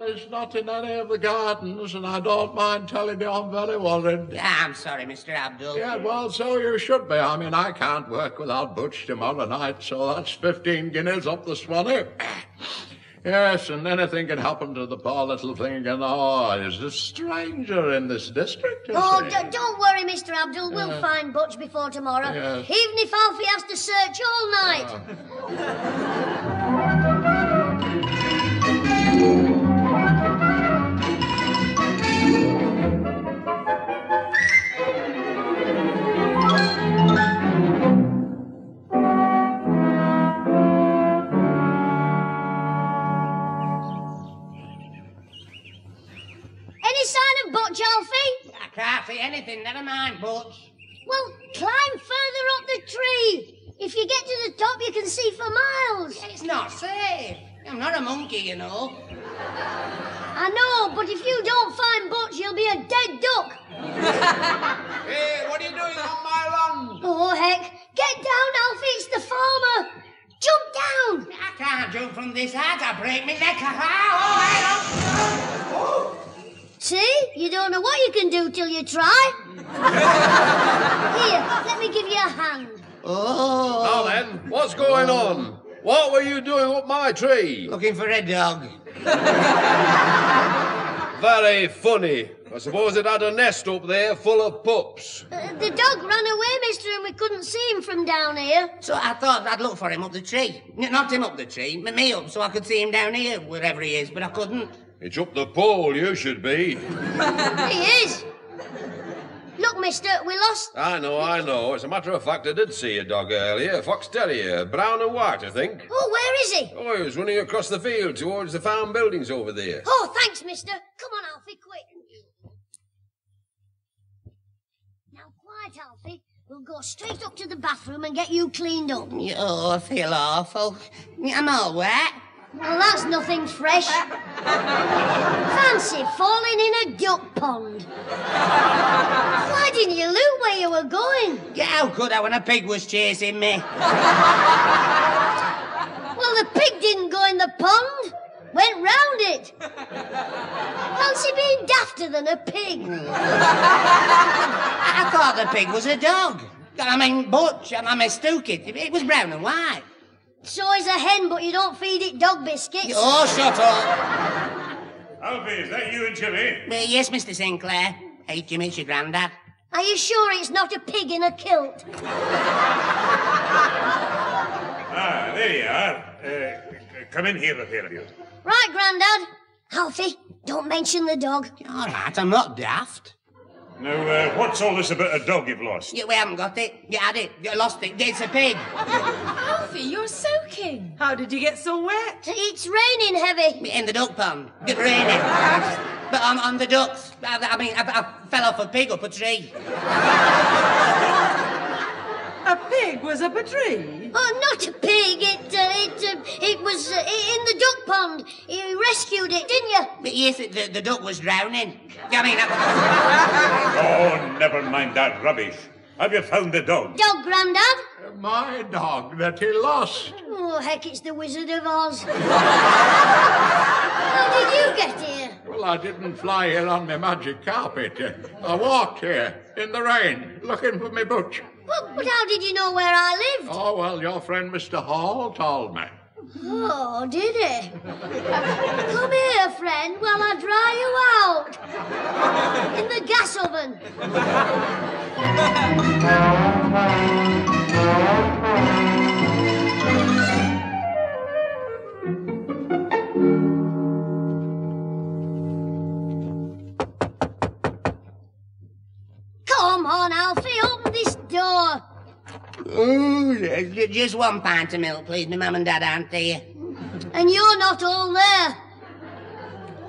It's not in any of the gardens, and I don't mind telling you I'm very worried. I'm sorry, Mr. Abdul. Yeah, well, so you should be. I mean, I can't work without Butch tomorrow night, so that's 15 guineas up the swanny. *coughs* Yes, and anything can happen to the poor little thing, you oh, He's a stranger in this district, Oh, d- don't worry, Mr. Abdul. We'll Yeah. find Butch before tomorrow. Yes. Even if Alfie has to search all night. Any *laughs* Butch, Alfie? I can't see anything, never mind, Butch. Well, climb further up the tree. If you get to the top, you can see for miles. It's not safe. I'm not a monkey, you know. I know, but if you don't find Butch, you'll be a dead duck. *laughs* Hey, what are you doing on my lawn? Oh, heck. Get down, Alfie. It's the farmer. Jump down. I can't jump from this height. I break my neck. Ah, *laughs* oh, See? You don't know what you can do till you try. *laughs* Here, let me give you a hand. Oh. Now then, what's going on? What were you doing up my tree? Looking for a dog. *laughs* Very funny. I suppose it had a nest up there full of pups. Uh, the dog ran away, mister, and we couldn't see him from down here. So I thought I'd look for him up the tree. N- Not him up the tree, but me up, so I could see him down here, wherever he is, but I couldn't. It's up the pole, you should be. *laughs* he is. Look, mister, we lost. I know, I know. As a matter of fact, I did see a dog earlier, a fox terrier, brown and white, I think. Oh, where is he? Oh, he was running across the field towards the farm buildings over there. Oh, thanks, mister. Come on, Alfie, quick. Now, quiet, Alfie. We'll go straight up to the bathroom and get you cleaned up. Oh, I feel awful. I'm all wet. Well, that's nothing fresh. Fancy falling in a duck pond. Why didn't you look where you were going? Yeah, how could I when a pig was chasing me? Well, the pig didn't go in the pond. Went round it. Fancy being dafter than a pig. I thought the pig was a dog. I mean, Butch, I mistook it. It was brown and white. So is a hen, but you don't feed it dog biscuits. Oh, shut up. Alfie, is that you and Jimmy? Uh, yes, Mr. Sinclair. Hey, Jimmy, it's your granddad. Are you sure it's not a pig in a kilt? Ah, there you are. Uh, come in here, the pair of you. Right, Grandad. Alfie, don't mention the dog. All right, I'm not daft. Now, uh, what's all this about a dog you've lost? Yeah, we haven't got it. You had it. You lost it. It's a pig. *laughs* Alfie, you're soaking. How did you get so wet? It's raining heavy. In the duck pond. It raining. but on, on the ducks. I, I mean, I, I fell off a pig up a tree. A pig was up a tree. Oh, not a pig. It, uh, it, uh, it was uh, in the duck pond. You rescued it, didn't you? But yes, the, the duck was drowning. I mean, I, Oh, never mind that rubbish. Have you found the dog? Dog, Grandad? My dog that he lost. Oh, heck, it's the Wizard of Oz. *laughs* How did you get here? Well, I didn't fly here on my magic carpet. I walked here in the rain looking for my butch. But, but how did you know where I lived? Oh, well, your friend Mr. Hall told me. Oh, did he? Come here, friend, while I dry you out. In the gas oven. *laughs* just one pint of milk, please. My mum and dad aren't here. And you're not all there.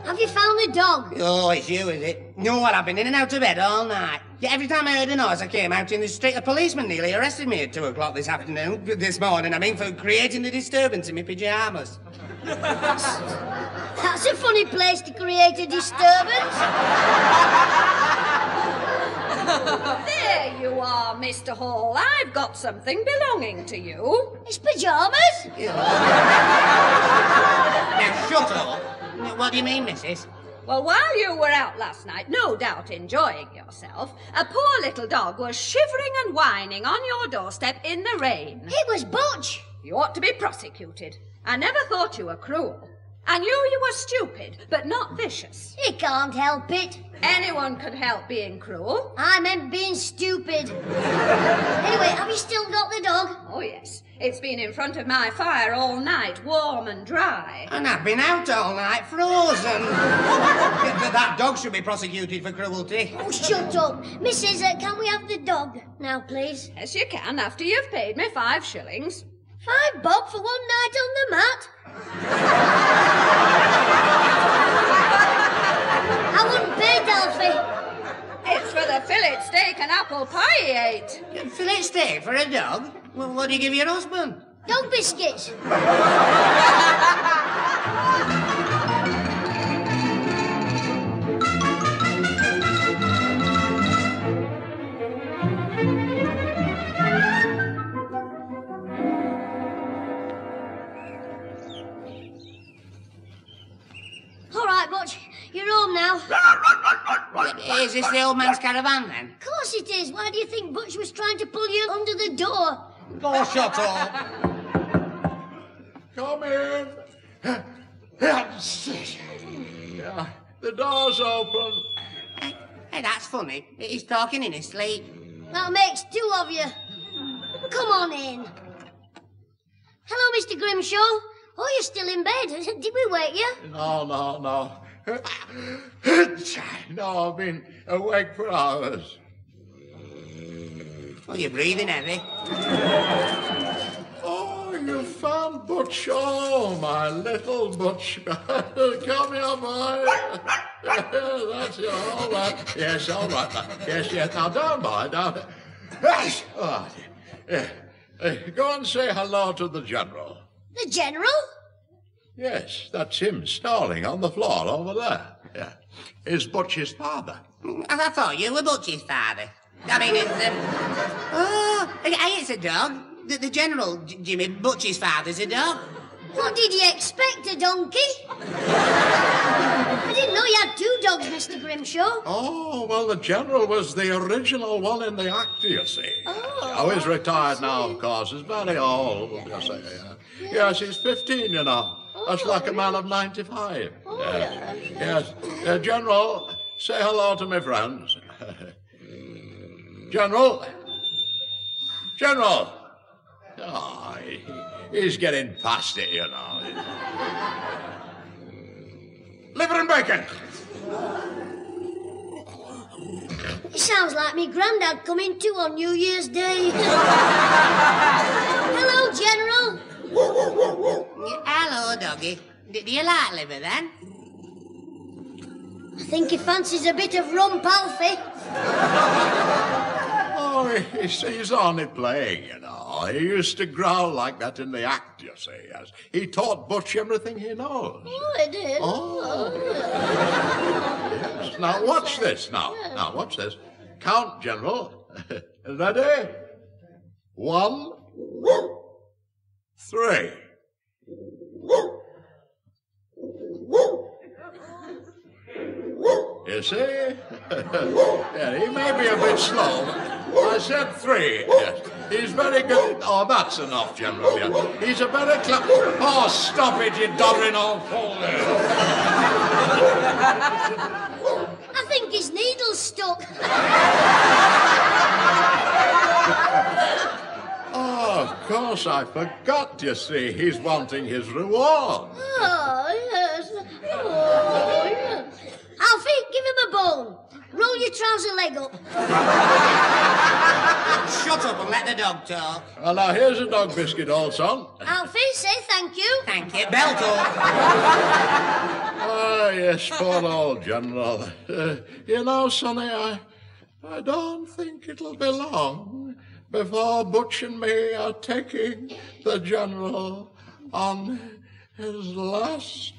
Have you found the dog? Oh, it's you, is it? No, I've been in and out of bed all night. Yeah, every time I heard a noise, I came out in the street. A policeman nearly arrested me at two o'clock this afternoon, this morning, I mean, for creating the disturbance in my pyjamas. *laughs* That's a funny place to create a disturbance. *laughs* there you are, Mr. Hall. I've got something belonging to you. It's pyjamas? *laughs* Now, shut up. What do you mean, missus? Well, while you were out last night, no doubt enjoying yourself, a poor little dog was shivering and whining on your doorstep in the rain. It was Butch. You ought to be prosecuted. I never thought you were cruel. I knew you were stupid, but not vicious. He can't help it. Anyone could help being cruel. I meant being stupid. anyway, have you still got the dog? Oh, yes. It's been in front of my fire all night, warm and dry. And I've been out all night, frozen. *laughs* that that dog should be prosecuted for cruelty. Oh, shut up. Mrs. Uh, can we have the dog now, please? Yes, you can, after you've paid me five shillings. Five bob for one night on the mat? I wouldn't pay it, Alfie. It's for the fillet steak and apple pie he ate. Fillet steak for a dog? Well, what do you give your husband? Dog biscuits. *laughs* Is this the old man's caravan, then? Of course it is. Why do you think Butch was trying to pull you under the door? Oh, shut up. Come in. That's *laughs* it. The door's open. Hey, that's funny. He's talking in his sleep. That makes two of you. Come on in. Hello, Mr. Grimshaw. Oh, you're still in bed. *laughs* Did we wake you? No, no, no. No, I've been awake for hours. Oh, you're breathing heavy. Oh, you found Butch. Oh, my little Butch. *laughs* Come here, boy. *laughs* That's it, all right. Yes, all right. Yes, yes. Now, down, boy, down. Yes. Oh, dear. Uh, uh, go and say hello to the General. The General? Yes, that's him stalling on the floor over there. Yeah. Is Butch's father. I I thought you were Butch's father. I mean, it's, um... Oh, hey, it's a dog. The, the General, Jimmy, Butch's father's a dog. What did you expect, a donkey? I didn't know you had two dogs, Mr. Grimshaw. Oh, well, the General was the original one in the act, you see. Oh, he's retired now, of course. He's very old, you say. Yeah. Yes, he's 15, you know. That's like a man of 95. yes. yes. Uh, General, say hello to my friends. General. General. Oh, he, he's getting past it, you know. Liver and bacon. It sounds like me granddad coming too on New Year's Day. *laughs* Hello, General. Hello, doggy. Do do you like liver, then? I think he fancies a bit of rum, Alfie. *laughs* Oh, he's, he's only playing, you know. He used to growl like that in the act, you see. Yes. He taught Butch everything he knows. Oh, I did. Oh. Yes. Now, watch this now. Now, watch this. Count, General. *laughs* Ready? One, three. You see? *laughs* yeah, he may be a bit slow, I said three. Yes. He's very good. Oh, that's enough, General. Yeah. He's a very clever. Oh, stop it, you doddering old fool. I think his needle's stuck. *laughs* Oh, of course, I forgot, you see. He's wanting his reward. Oh, yes. Oh, yes. Alfie, give him a bone. roll your trouser leg up. Shut up and let the dog talk. Well, now, here's a dog biscuit, old son. Alfie, say thank you. Thank you. Bell talk. Ah, yes, poor old General. Uh, *laughs* you know, Sonny, I, I don't think it'll be long before Butch and me are taking the General on his last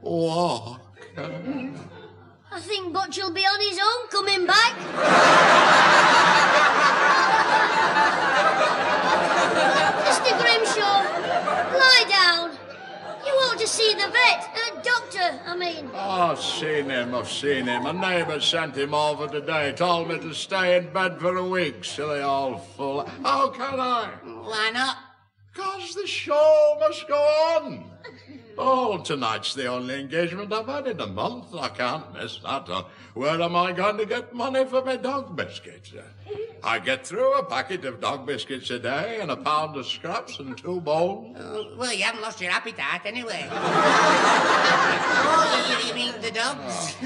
walk. I think Butch will be on his own coming back. *laughs* Mr. Grimshaw, lie down. You ought to see the vet, uh, doctor, I mean. Oh, I've seen him, I've seen him. A neighbour sent him over today, told me to stay in bed for a week, silly old fool. How can I? Why not? Because the show must go on. Oh, tonight's the only engagement I've had in a month. I can't miss that. Uh, where am I going to get money for my dog biscuits? Uh, I get through a packet of dog biscuits a day and a pound of scraps and two bones. Uh, well, you haven't lost your appetite anyway. *laughs* oh, you, mean the dogs? *laughs*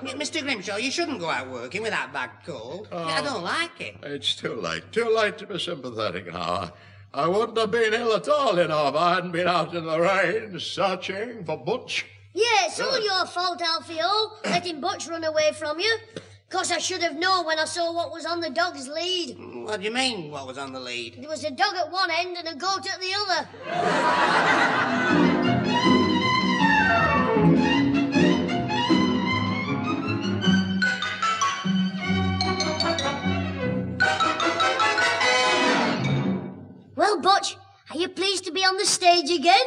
Mr. Grimshaw, you shouldn't go out working with that bad cold. I don't like it. It's too late. Too late to be sympathetic now. I wouldn't have been ill at all, you know, if I hadn't been out in the rain searching for Butch. Yeah, it's all your fault, Alfio, letting Butch run away from you. Course I should have known when I saw what was on the dog's lead. What do you mean, what was on the lead? There was a dog at one end and a goat at the other. *laughs* Well, Butch, are you pleased to be on the stage again?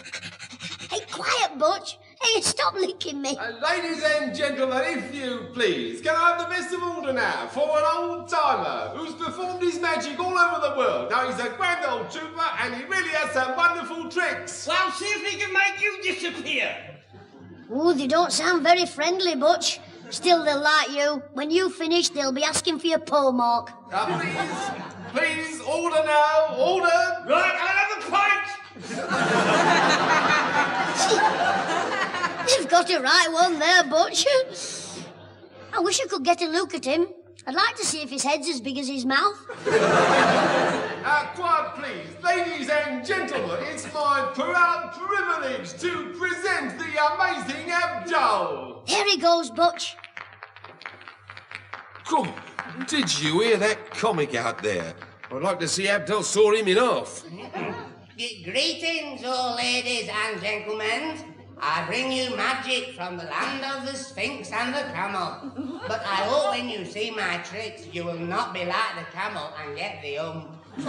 *laughs* hey, quiet, Butch. Hey, stop licking me. Uh, ladies and gentlemen, if you please, can I have the best of order now for an old timer who's performed his magic all over the world. Now, he's a grand old trooper and he really has some wonderful tricks. Well, see if he can make you disappear. Oh, they don't sound very friendly, Butch. Still, they'll like you. When you finish, they'll be asking for your pole mark. Uh, please, please, order now, order. Right, I'll have a pint. You've got a right one there, Butch. I wish I could get a look at him. I'd like to see if his head's as big as his mouth. Uh, quiet, please. Ladies and gentlemen, it's my proud privilege to present the amazing Abdul. Here he goes, Butch. Cool. Did you hear that comic out there? I'd like to see Abdul saw him in half. *laughs* Greetings, all ladies and gentlemen. I bring you magic from the land of the Sphinx and the camel. But I hope when you see my tricks, you will not be like the camel and get the um. *laughs*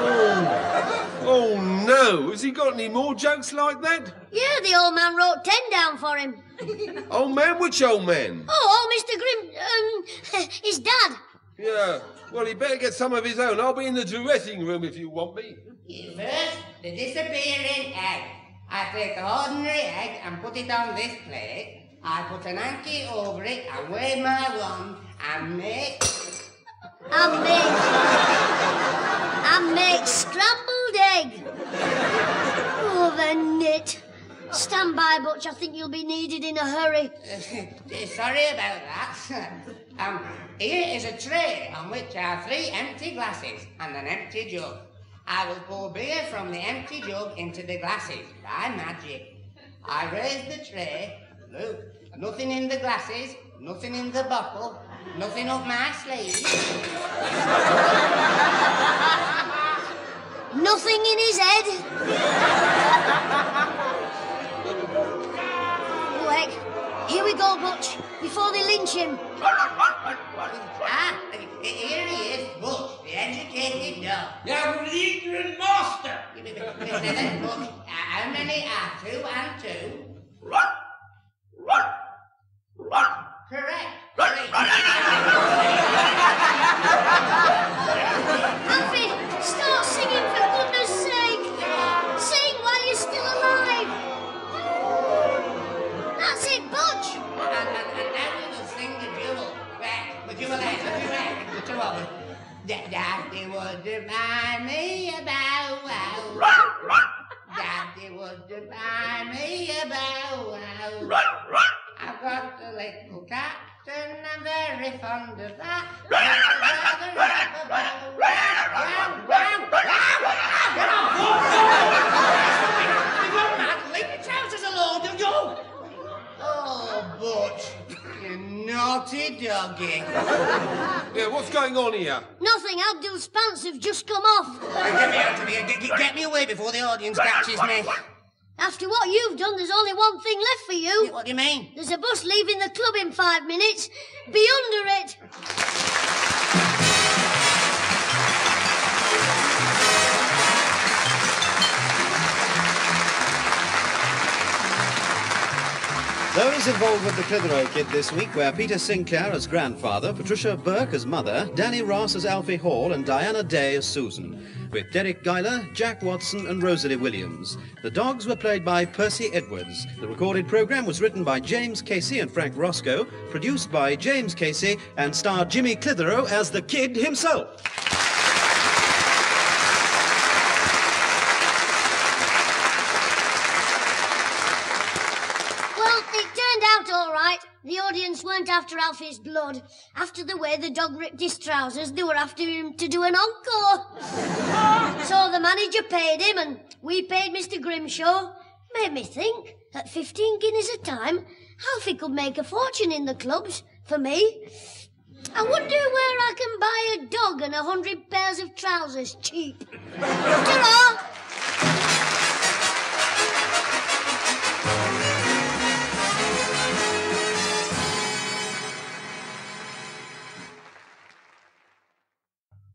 Oh. oh no! Has he got any more jokes like that? Yeah, the old man wrote ten down for him. *laughs* Old man, which old man? Oh, oh, Mr. Grim, um, *laughs* his dad. Yeah. Well, he better get some of his own. I'll be in the dressing room if you want me. First, the disappearing egg. I take an ordinary egg and put it on this plate. I put an hanky over it and wave my wand and make. And make. and make scrambled egg. Oh, the nit. Stand by, Butch. I think you'll be needed in a hurry. *laughs* Sorry about that. *laughs* um, here is a tray on which are three empty glasses and an empty jug. I will pour beer from the empty jug into the glasses by magic. I raise the tray. Look, nothing in the glasses, nothing in the bottle, nothing up my sleeve. *laughs* Nothing in his head. Here we go, Butch, before they lynch him. Ah, here he is, Butch, the educated dog. Yeah, but the ignorant master. Listen, *laughs* Butch, how many are two and two? Correct. Alfie, start singing Da- Daddy would remind me about wow. Daddy would remind me about wow. I've got a little cat, and I'm very fond of that. Your trousers alone, you? Oh, Butch, naughty doggy. Yeah, what's going on here? Nothing. Abdul's pants have just come off. Get me out of here. Get, get- get me away before the audience catches me. After what you've done, there's only one thing left for you. What do you mean? There's a bus leaving the club in five minutes. Be under it. Those involved with the Clitheroe Kid this week were Peter Sinclair as grandfather, Patricia Burke as mother, Danny Ross as Alfie Hall, and Diana Day as Susan, with Deryck Guyler, Jack Watson, and Rosalie Williams. The dogs were played by Percy Edwards. The recorded programme was written by James Casey and Frank Roscoe, produced by James Casey, and starred Jimmy Clitheroe as the kid himself. Well, it turned out all right. The audience weren't after Alfie's blood. After the way the dog ripped his trousers, they were after him to do an encore. so the manager paid him, and we paid Mr. Grimshaw. Made me think, at 15 guineas a time, Alfie could make a fortune in the clubs, for me. I wonder where I can buy a dog and a hundred pairs of trousers cheap.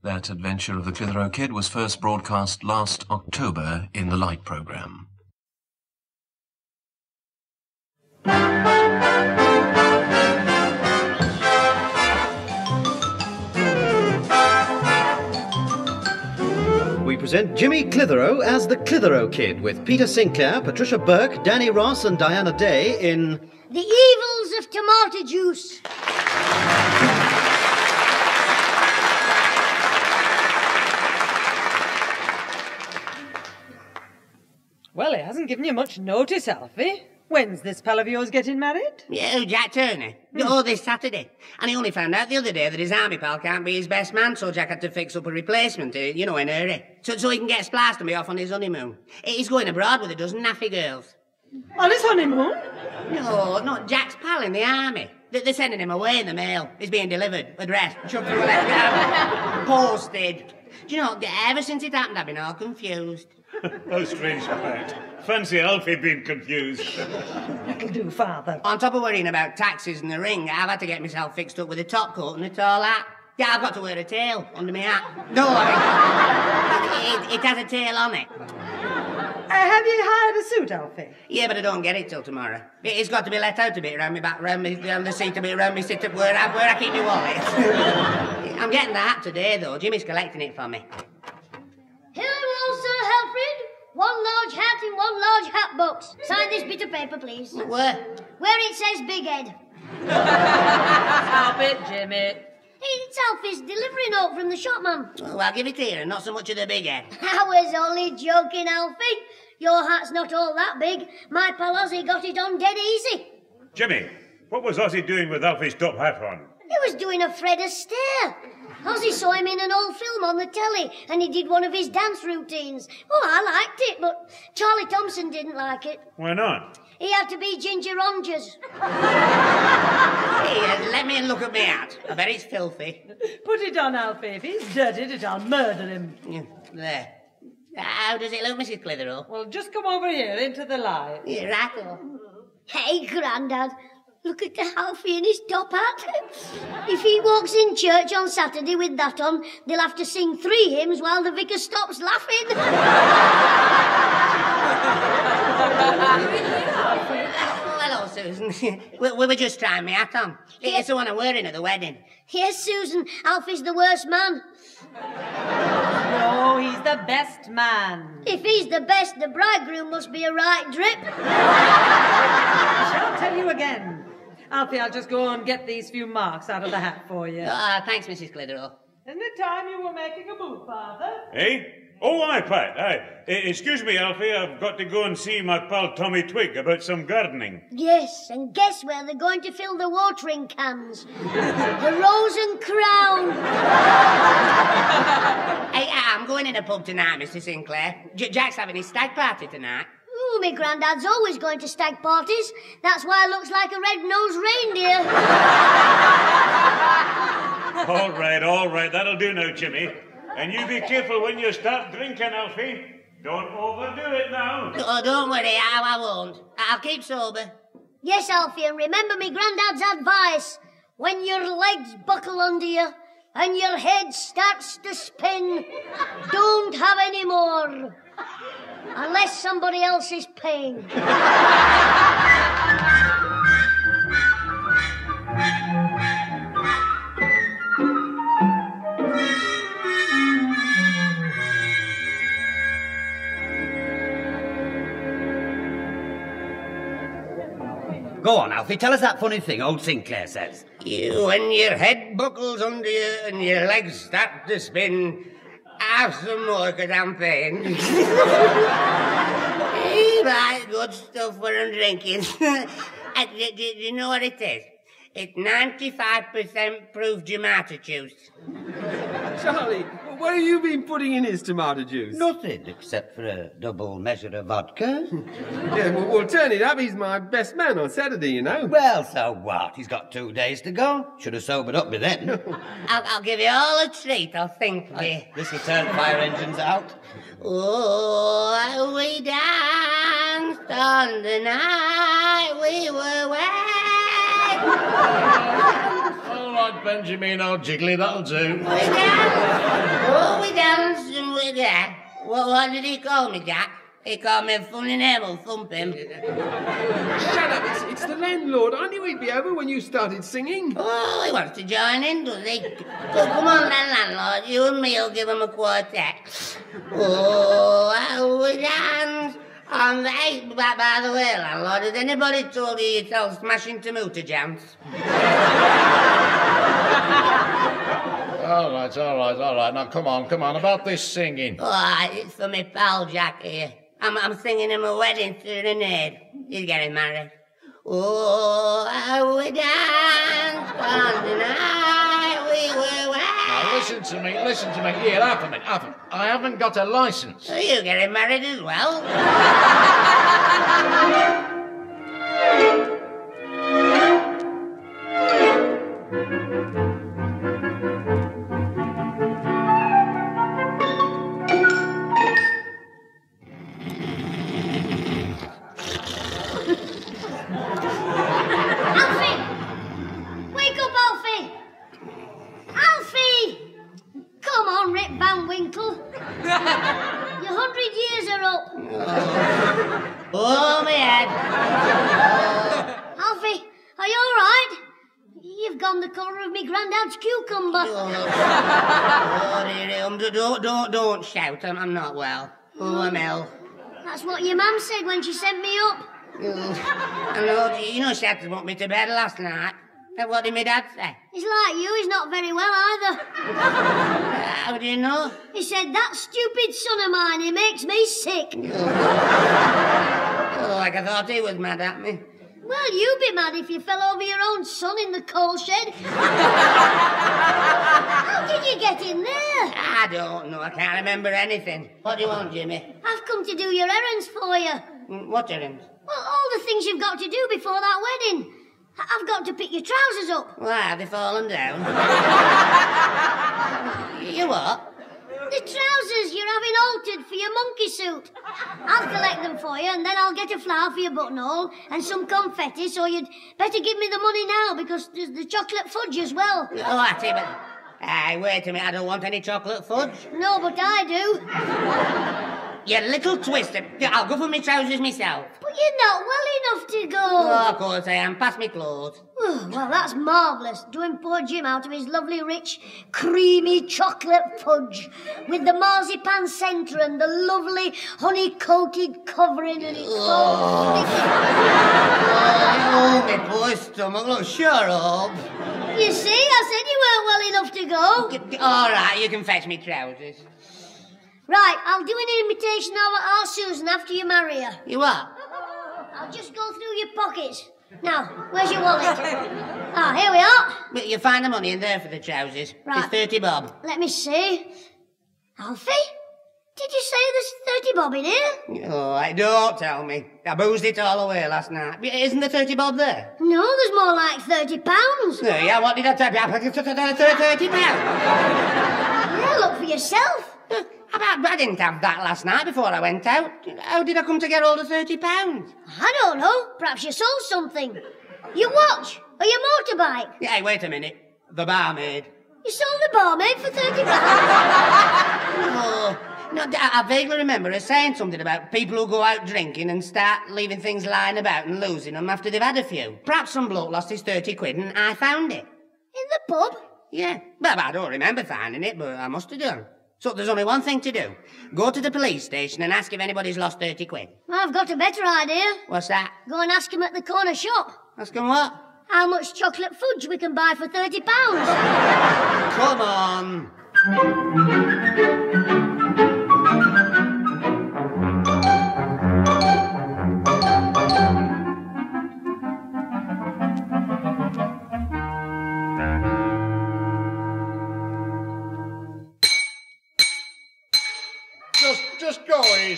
That adventure of the Clitheroe Kid was first broadcast last October in the Light programme. We present Jimmy Clitheroe as the Clitheroe Kid, with Peter Sinclair, Patricia Burke, Danny Ross, and Diana Day in The evils of tomato juice. Well, he hasn't given you much notice, Alfie. When's this pal of yours getting married? Yeah, Jack Turner. Oh, this Saturday. And he only found out the other day that his army pal can't be his best man, so Jack had to fix up a replacement, uh, you know, in a hurry. So, so he can get spliced and be off on his honeymoon. He's going abroad with a dozen NAAFI girls. On his honeymoon? No, not Jack's pal in the army. They- They're sending him away in the mail. He's being delivered, addressed, chucked through *laughs* a letter, posted. Do you know, ever since it happened, I've been all confused. How *laughs* strange fact. Fancy Alfie being confused. That'll do, father. On top of worrying about taxes and the ring, I've had to get myself fixed up with a top coat and a tall hat. Yeah, I've got to wear a tail under my hat. No, I mean, it, it has a tail on it. Uh, have you hired a suit, Alfie? Yeah, but I don't get it till tomorrow. It- It's got to be let out a bit around my back, round me, round the seat a bit, round me sit up where I, where I keep my wallet. *laughs* I'm getting the hat today, though. Jimmy's collecting it for me. Here you are, Sir Helfrid. One large hat in one large hat box. Sign this bit of paper, please. Where? Where it says Big Head. Stop it, Jimmy. It's Alfie's delivery note from the shopman. Oh, I'll give it here, and not so much of the big head. *laughs* I was only joking, Alfie. Your hat's not all that big. My pal Ozzy got it on dead easy. Jimmy, what was Ozzy doing with Alfie's top hat on? He was doing a Fred Astaire. Ozzy saw him in an old film on the telly, and he did one of his dance routines. Oh, I liked it, but Charlie Thompson didn't like it. Why not? He had to be Ginger Rogers. *laughs* Here, uh, let me look at me hat. I bet it's filthy. Put it on, Alfie. If he's dirtied it, I'll murder him. Yeah, there. How does it look, Mrs. Clitheroe? Well, just come over here into the light. Yeah, rattle. Hey, Grandad, look at the Alfie in his top hat. If he walks in church on Saturday with that on, they'll have to sing three hymns while the vicar stops laughing. Oh, hello, Susan. *laughs* we, we were just trying my hat on. It's the one I'm wearing at the wedding. Yes, Susan, Alfie's the worst man. No, he's the best man. If he's the best, the bridegroom must be a right drip. I shall tell you again. Alfie, I'll just go and get these few marks out of the hat for you. Ah, thanks, Mrs. Clitheroe. Isn't it time you were making a move, Father? Eh? Oh, aye, Pat, aye. Eh, excuse me, Alfie, I've got to go and see my pal Tommy Twig about some gardening. Yes, and guess where they're going to fill the watering cans? the Rose and Crown. Hey, I'm going in a pub tonight, Mr. Sinclair. J- Jack's having his stag party tonight. Ooh, my granddad's always going to stag parties. That's why it looks like a red-nosed reindeer. *laughs* all right, all right, that'll do now, Jimmy. And you be careful when you start drinking, Alfie. Don't overdo it now. Oh, don't worry, I, I won't. I'll keep sober. Yes, Alfie, and remember me granddad's advice. When your legs buckle under you and your head starts to spin, don't have any more. Unless somebody else is paying. Go on, Alfie, tell us that funny thing old Sinclair says. You, when your head buckles under you and your legs start to spin, because I'm paying. *laughs* right, good stuff for I'm drinking. Uh, do, do- do you know what it is? It's 95% proof tomato juice. Charlie, what have you been putting in his tomato juice? Nothing, except for a double measure of vodka. *laughs* Yeah, well, well, turn it up. He's my best man on Saturday, you know. Well, so what? He's got two days to go. Should have sobered up by then. *laughs* I'll, I'll give you all a treat, I'll think for you. This'll turn fire engines out. Oh, we danced on the night we were wed. *laughs* All right, Benjamin, old jiggly, that'll do. We danced. Oh, we danced and we danced. What, what did he call me, Jack? He called me funny name, I'll thump him. Shut up, it's, it's the landlord. I knew he'd be over when you started singing. Oh, he wants to join in, does he? Oh, come on then, landlord. You and me'll give him a quartet. Oh, how we dance on the... Hey, by, by the way, landlord, has anybody told you you tell smashing to tomato jams? All right, all right, all right. Now, come on, come on. About this singing. Right, it's for my pal Jack here. I'm, I'm singing him a wedding serenade. He's getting married. Oh, how we danced on the night we were wed. Now, listen to me, listen to me. Here, half a minute, half a minute. I haven't got a license. Are you getting married as well? Alfie! *laughs* on, Rip Van Winkle. *laughs* Your hundred years are up. *laughs* Oh, my head. *laughs* Alfie, are you all right? You've gone the colour of me granddad's cucumber. Oh, dear, um, don't, don't, don't shout. I'm, I'm not well. Oh, I'm ill. That's what your mum said when she sent me up. I know, you know, she had to put me to bed last night. And what did my dad say? He's like you, he's not very well either. *laughs* How do you know? He said, that stupid son of mine, he makes me sick. *laughs* Oh, like I thought he was mad at me. Well, you'd be mad if you fell over your own son in the coal shed. *laughs* How did you get in there? I don't know. I can't remember anything. What do you want, Jimmy? I've come to do your errands for you. Mm, What errands? Well, all the things you've got to do before that wedding. I've got to pick your trousers up. Why, have they fallen down? *laughs* you what? The trousers you're having altered for your monkey suit. I'll collect them for you, and then I'll get a flower for your buttonhole and some confetti, so you'd better give me the money now because there's the chocolate fudge as well. Oh, I see, but... Aye, wait a minute. I don't want any chocolate fudge. No, but I do. You little twister. I'll go for my trousers myself. You're not well enough to go. Oh, of course I am. Pass me clothes. Oh, well, that's marvellous. Doing poor Jim out of his lovely, rich, creamy chocolate fudge with the marzipan centre and the lovely honey-coated covering and it's Oh, oh, my poor stomach. Look, shut up. You see, I said you weren't well enough to go. All right, you can fetch me trousers. Right, I'll do an invitation over to our Susan after you marry her. You what? I'll just go through your pockets. Now, where's your wallet? *laughs* Ah, here we are. But you find the money in there for the trousers. Right. It's 30 bob. Let me see. Alfie? Did you say there's 30 bob in here? Oh, I don't tell me. I boozed it all away last night. Isn't the 30 bob there? No, there's more like 30 pounds. No, yeah, what did I tell you? 30 pounds. Yeah, look for yourself. I, I didn't have that last night before I went out. How did I come to get all the 30 pounds? I don't know. Perhaps you sold something. Your watch or your motorbike. Yeah, hey, wait a minute. The barmaid. You sold the barmaid for 30 pounds. *laughs* Oh, no, I I vaguely remember her saying something about people who go out drinking and start leaving things lying about and losing them after they've had a few. Perhaps some bloke lost his 30 quid and I found it. In the pub? Yeah. Well, I don't remember finding it, but I must have done. So there's only one thing to do. Go to the police station and ask if anybody's lost 30 quid. I've got a better idea. What's that? Go and ask him at the corner shop. Ask him what? How much chocolate fudge we can buy for 30 pounds. *laughs* Come on.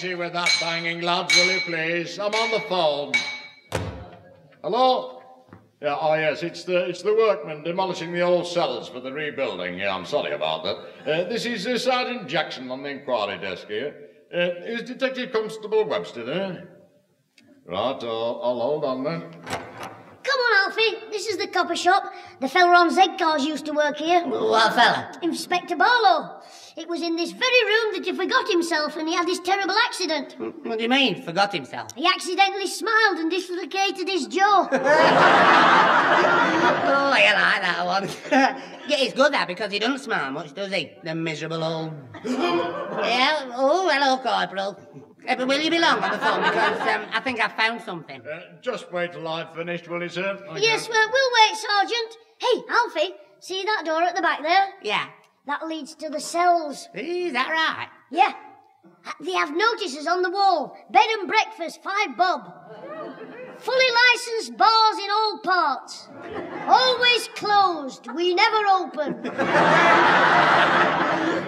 Easy with that banging, lads, will you please? I'm on the phone. Hello? Yeah, oh yes, it's the it's the workmen demolishing the old cells for the rebuilding. Yeah, I'm sorry about that. Uh, this is uh, Sergeant Jackson on the inquiry desk here. Uh, is Detective Constable Webster there? Right, I'll, I'll hold on then. Come on, Alfie. This is the copper shop. The fella on Z cars used to work here. What fella? Inspector Barlow. It was in this very room that he forgot himself and he had this terrible accident. What do you mean, forgot himself? He accidentally smiled and dislocated his jaw. *laughs* Oh, I like that one. *laughs* yeah, it's good that because he doesn't smile much, does he? The miserable old. *gasps* yeah. Oh, hello, Corporal. Uh, but will you be long on the phone because um, I think I found something. Uh, just wait till I've finished, will you, sir? Thank yes, well, we'll wait, Sergeant. Hey, Alfie, see that door at the back there? Yeah. That leads to the cells. Is that right? Yeah. They have notices on the wall. Bed and breakfast, five bob. Fully licensed bars in all parts. Always closed. We never open. *laughs*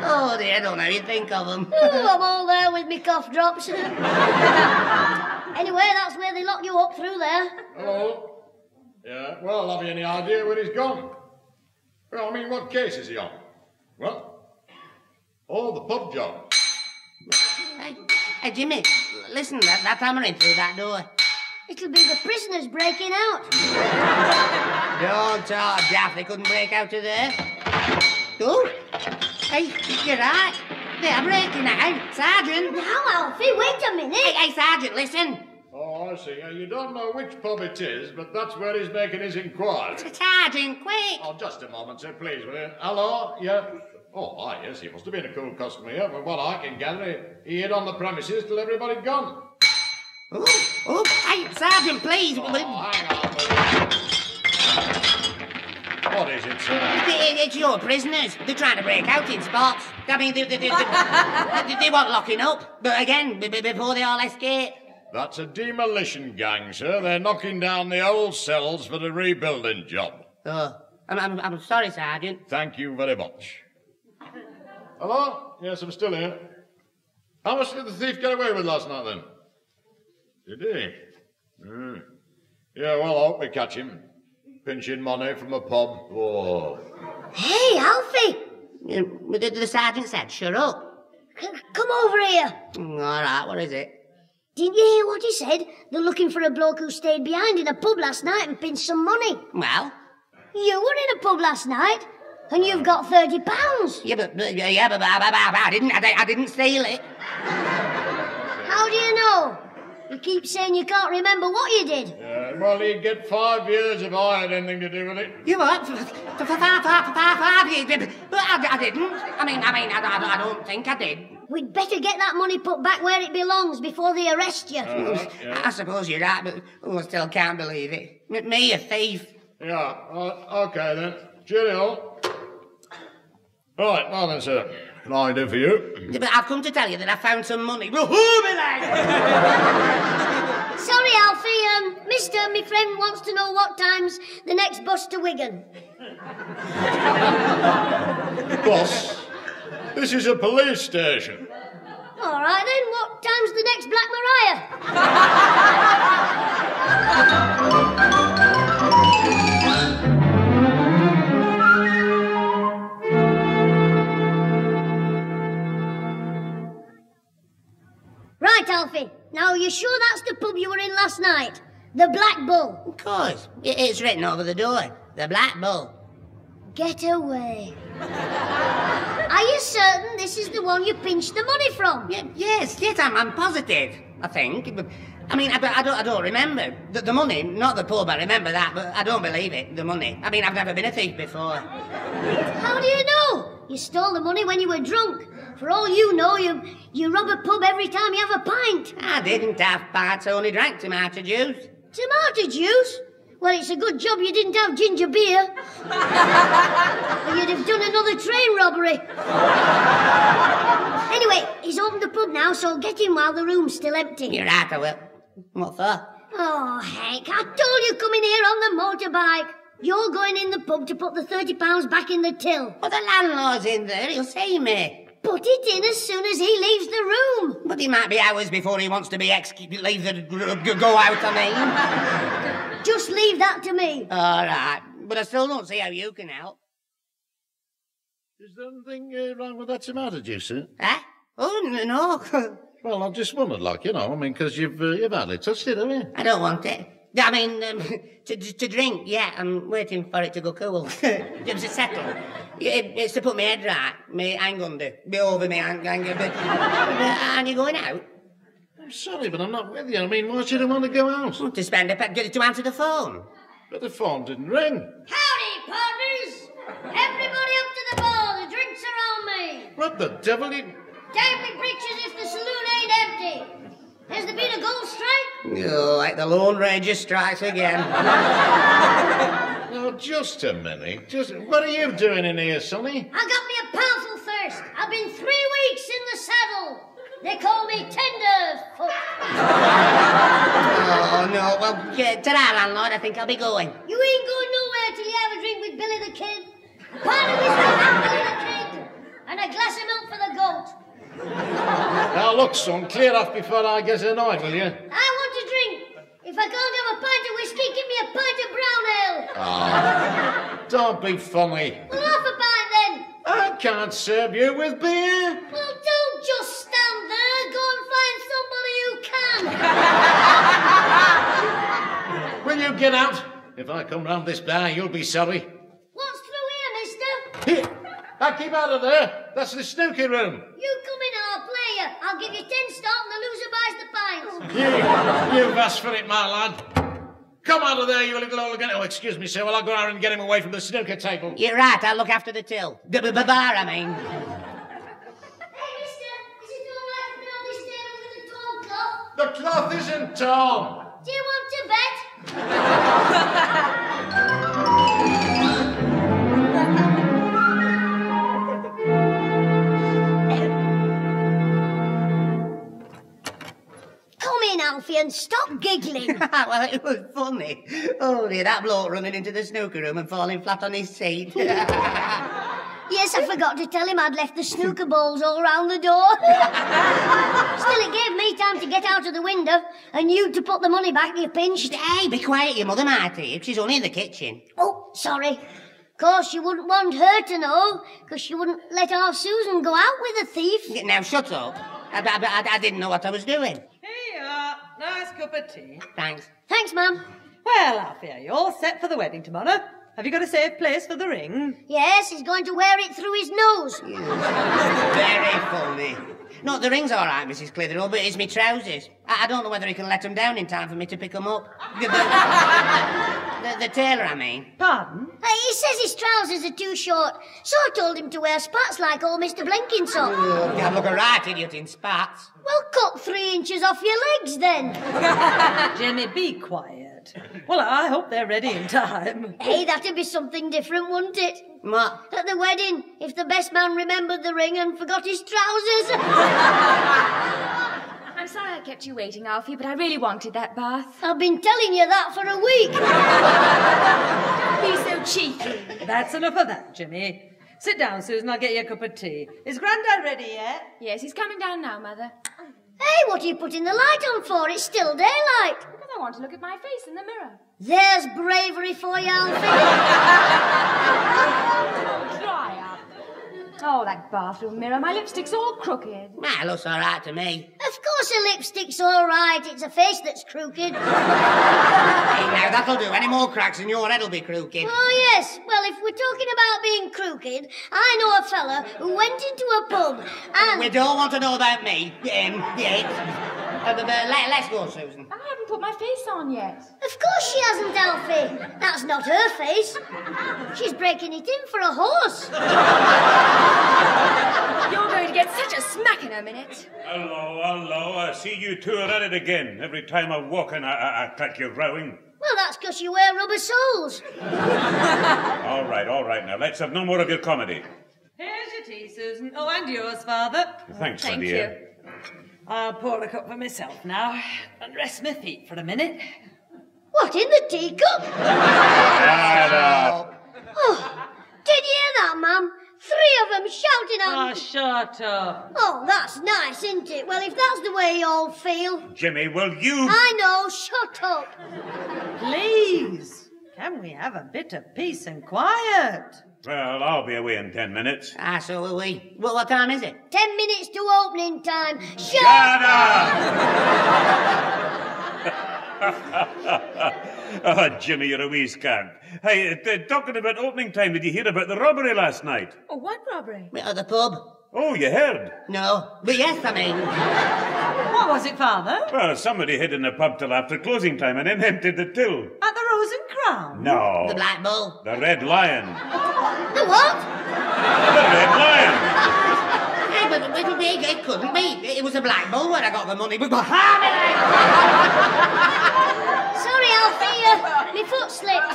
Oh, dear, I don't know you think of them. Oh, I'm all there with me cough drops. *laughs* anyway, that's where they lock you up through there. Hello? Yeah, well, have you any idea where he's gone? Well, I mean, what case is he on? Well, oh, the pub job. Hey, hey, Jimmy, listen, that, that hammering through that door. It'll be the prisoners breaking out. *laughs* Don't talk, Daft, they couldn't break out of there. Oh, hey, you're right. They're breaking out. Sergeant. Now, Alfie, wait a minute. Hey, hey, Sergeant, listen. Oh, I see. Uh, you don't know which pub it is, but that's where he's making his inquiry. Sergeant, quick. Oh, just a moment, sir, please, will you? Hello? Yeah? Oh, ah, yes, he must have been a cool customer here. From what I can gather, he hid on the premises till everybody gone. Oh, oh, hey, Sergeant, please. Oh, hang on, What is it, sir? It- It's your prisoners. They're trying to break out in spots. I mean, they, they, they, they, want locking up. But again, before they all escape. That's a demolition gang, sir. They're knocking down the old cells for the rebuilding job. Oh, I'm, I'm, I'm sorry, Sergeant. Thank you very much. Hello? Yes, I'm still here. How much did the thief get away with last night, then? Did he? Hmm. Yeah, well, I hope we catch him. Pinching money from a pub. Oh. Hey, Alfie, Yeah, but the, the sergeant said, shut up. c- come over here. Mm, All right, what is it? Didn't you hear what he said? They're looking for a bloke who stayed behind in a pub last night and pinched some money. Well? You were in a pub last night, and you've got thirty pounds. Yeah, but, but yeah, but, but, but, but I didn't, I, I didn't steal it. How do you know? You keep saying you can't remember what you did. Yeah, well, he'd get five years if I had anything to do with it. You what? For, for, for five, five, five, five years, but but I, I didn't. I mean, I mean, I, I, I don't think I did. We'd better get that money put back where it belongs before they arrest you. *laughs* I suppose you're right, but oh, I still can't believe it. Me, a thief. Yeah, uh, okay then. Cheerio. Right, well then, sir. Can I do for you? Yeah, But I've come to tell you that I found some money. Woohoo, me lad! *laughs* Sorry, Alfie. Um, Mister, my friend wants to know what time's the next bus to Wigan. Boss, this is a police station. All right then. What time's the next Black Maria? *laughs* right, Alfie. Now, you sure that's the pub you were in last night? The Black Bull. Of course. It's written over the door. The Black Bull. Get away. Are you certain this is the one you pinched the money from? Yes, yes, I'm, I'm positive. I think. I mean, I, I don't, I don't remember the, the money. Not the pub. I remember that, but I don't believe it. The money. I mean, I've never been a thief before. How do you know? You stole the money when you were drunk. For all you know, you you rob a pub every time you have a pint. I didn't have pints. I only drank tomato juice. Tomato juice? Well, it's a good job you didn't have ginger beer. or *laughs* you'd have done another train robbery. *laughs* anyway, he's opened the pub now, so get in while the room's still empty. You're right, I will. What for? Oh, Hank, I told you come in here on the motorbike. You're going in the pub to put the £30 back in the till. But the landlord's in there. He'll see me. Put it in as soon as he leaves the room. But he might be hours before he wants to be ex. Leave the. Go out, I mean. *laughs* Just leave that to me. All right. But I still don't see how you can help. Is there anything uh, wrong with that tomato juice, sir? Eh? Oh, n- no. *laughs* Well, I've just wondered, like, you know, I mean, because you've, uh, you've hardly touched it, have you? I don't want it. I mean, um, to, to drink, yeah, I'm waiting for it to go cool. Just to settle. It, it's to put my head right, me hang under, be over me hang, hang, but, and you're going out? I'm sorry, but I'm not with you. I mean, why should I want to go out? To spend a pe- to answer the phone. But the phone didn't ring. Howdy, partners! Everybody up to the bar. The drinks are on me. What the devil? You... Damn me breeches if the saloon ain't empty. Has there been a gold strike? Oh, like the Lone Ranger strikes again. *laughs* No, just a minute. Just what are you doing in here, Sonny? I got me a powerful thirst. I've been three weeks in the saddle. They call me Tenderfoot. *laughs* oh, no. Well, yeah, ta-ra, landlord. I think I'll be going. You ain't going nowhere till you have a drink with Billy the Kid. A pint of whiskey with Billy the Kid. And a glass of milk for the goat. Now, look, son, clear off before I get annoyed, will you? I want a drink. If I can't have a pint of whiskey, give me a pint of brown ale. Oh, don't be funny. Well, half a pint then. I can't serve you with beer. Well, don't just stand there. Go and find somebody who can. Will you get out? If I come round this bar, you'll be sorry. What's through here, mister? Here, now keep out of there. That's the snooker room. You come in, and I'll play you. I'll give you ten start and the loser buys the pints. You, you've asked for it, my lad. Come out of there, you little old gun. Oh, excuse me, sir. Well, I'll go out and get him away from the snooker table. You're right. I'll look after the till. The b- b- bar, I mean. Hey, mister, is it all right to be on this table with the tall cloth? The cloth isn't torn. Do you want to bet? *laughs* Alfie, and stop giggling. *laughs* well, it was funny. Only that bloke running into the snooker room and falling flat on his seat. *laughs* Yes, I forgot to tell him I'd left the snooker balls all round the door. *laughs* Still, it gave me time to get out of the window and you to put the money back you pinched. hey, be quiet, your mother might hear. She's only in the kitchen. Oh, sorry. Of course, you wouldn't want her to know, because she wouldn't let our Susan go out with a thief. Now, shut up. I, I, I- I didn't know what I was doing. Here you are. Nice cup of tea. Thanks. Thanks, Mum. Well, Alfie, are you all set for the wedding tomorrow? Have you got a safe place for the ring? Yes, he's going to wear it through his nose. *laughs* Very funny. No, the ring's all right, Mrs. Clitheroe, but it's me trousers. I, I don't know whether he can let them down in time for me to pick them up. The, *laughs* the, the, the tailor, I mean. Pardon? Uh, he says his trousers are too short, so I told him to wear spats like old Mr. Blenkinsop. Oh, God, look a right idiot in spats. Well, cut three inches off your legs then. *laughs* Jimmy, be quiet. It. Well, I hope they're ready in time. *laughs* Hey, that'd be something different, wouldn't it? What? At the wedding, if the best man remembered the ring and forgot his trousers. *laughs* I'm sorry I kept you waiting, Alfie, but I really wanted that bath. I've been telling you that for a week. Don't be so cheeky. That's enough of that, Jimmy. Sit down, Susan. I'll get you a cup of tea. Is Grandad ready yet? Yes, he's coming down now, Mother. Hey, what are you putting the light on for? It's still daylight. Because I want to look at my face in the mirror. There's bravery for you, Alfie. *laughs* Dry up. Oh, that bathroom mirror. My lipstick's all crooked. That looks all right to me. Of course a lipstick's all right. It's a face that's crooked. *laughs* Hey, now that'll do. Any more cracks and your head'll be crooked. Oh, yes. Well, if we're talking about being crooked, I know a fella who went into a pub and... We don't want to know about me. Um, yeah. Uh, but, but let, let's go, Susan. I haven't put my face on yet. Of course she hasn't, Alfie. That's not her face. She's breaking it in for a horse. *laughs* You're going to get such a smack in a minute. Hello, hello. I see you two are at it again. Every time I walk in, I, I, I catch you rowing. Well, that's because you wear rubber soles. *laughs* all right, all right. Now, let's have no more of your comedy. Here's your tea, Susan. Oh, and yours, Father. Thanks, my Thank dear. you. I'll pour a cup for myself now and rest my feet for a minute. What, in the teacup? Shut up. Oh, did you hear that, Mum? Three of them shouting Oh, ah, at me. shut up. Oh, that's nice, isn't it? Well, if that's the way you all feel. Jimmy, will you? I know, shut up. Please, can we have a bit of peace and quiet? Well, I'll be away in ten minutes. Ah, so will we. Well, what time is it? Ten minutes to opening time. Shut, up! *laughs* oh, Jimmy, you're a wee scamp. Hey, uh, uh, talking about opening time, did you hear about the robbery last night? Oh, what robbery? At the pub? Oh, you heard? No. But yes, I mean. What was it, Father? Well, somebody hid in the pub till after closing time and then emptied the till. At the Rose and Crown? No. The Black Bull. The Red Lion. The what? The Red Lion. It, it couldn't be. It was a Black Bull where I got the money. But, *laughs* Sorry, Alfie. Uh, my foot slipped.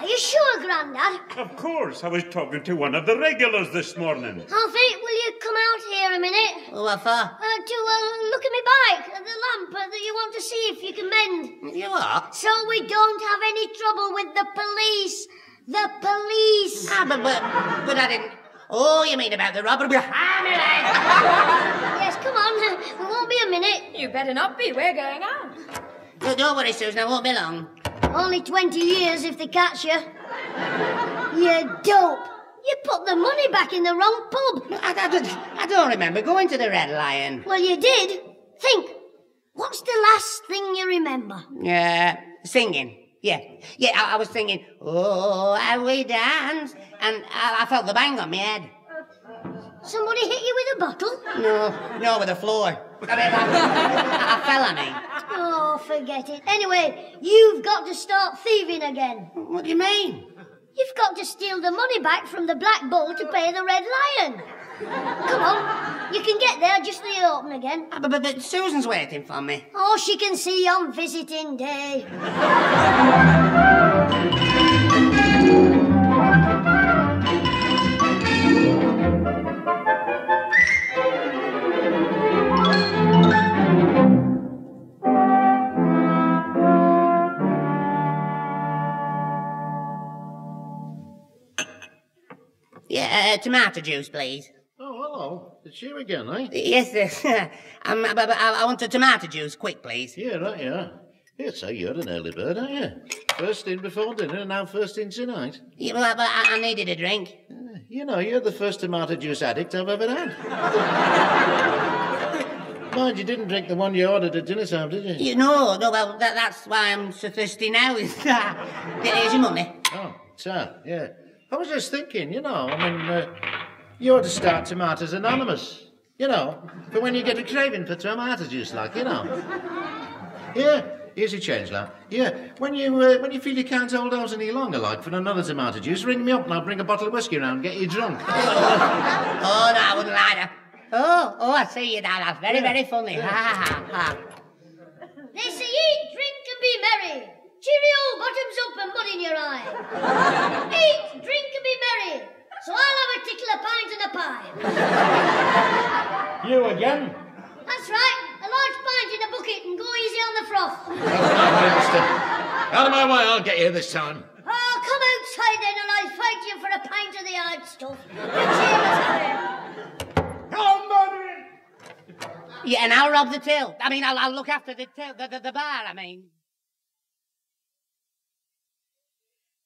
Are you sure, Grandad? Of course, I was talking to one of the regulars this morning. Alfie, will you come out here a minute? what for? Uh, to uh, look at my bike, uh, the lamp uh, that you want to see if you can mend. You what? So we don't have any trouble with the police. The police. Ah, but, but, but I didn't. Oh, you mean about the robbery? yes, come on. uh, We won't be a minute. You better not be. We're going out. No, don't worry, Susan. I won't be long. Only 20 years if they catch you. You dope. You put the money back in the wrong pub. I, I, don't- I don't remember going to the Red Lion. Well, you did. Think. What's the last thing you remember? Uh, singing. Yeah, yeah. I, I was singing, "Oh, how we dance," and I, I felt the bang on my head. Somebody hit you with a bottle? No, no, with the floor. I, mean, I, I fell on me. Oh, forget it. Anyway, you've got to start thieving again. What do you mean? You've got to steal the money back from the Black Bull to pay the Red Lion. Come on, you can get there just you open again. Ah, But, but, but Susan's waiting for me. Oh, she can see you on visiting day. Uh, tomato juice, please. Oh, hello. It's you again, eh? Yes, sir. *laughs* um, but, but I, I want a tomato juice, quick, please. Yeah, right, yeah. Yeah, so you're an early bird, aren't you? First in before dinner and now first in tonight. Yeah, but, but I, I needed a drink. You know, you're the first tomato juice addict I've ever had. *laughs* Mind, you didn't drink the one you ordered at dinner time, did you? You know, no, well, that, that's why I'm so thirsty now. Is Here's your money. Oh, sir, yeah. I was just thinking, you know, I mean, uh, you ought to start Tomatoes Anonymous. You know, for when you get a craving for tomato juice, like, you know. Yeah, here's your change, lad. Yeah, when you uh, when you feel you can't hold out any longer, like, for another tomato juice, ring me up and I'll bring a bottle of whiskey round and get you drunk. *laughs* oh, no, I wouldn't lie to Oh, oh, I see you now. That's very, Yeah. very funny. Ha, ha, ha. They say eat, drink, and be merry. Bottoms up and mud in your eye. *laughs* Eat, drink, and be merry. So I'll have a tickle, a pint, and a pie. You again? That's right, a large pint in a bucket and go easy on the froth. *laughs* Out of my way, I'll get you this time. Oh, come outside then and I'll fight you for a pint of the hard stuff. Come on Yeah, and I'll rob the till. I mean, I'll, I'll look after the till, the, the, the bar, I mean.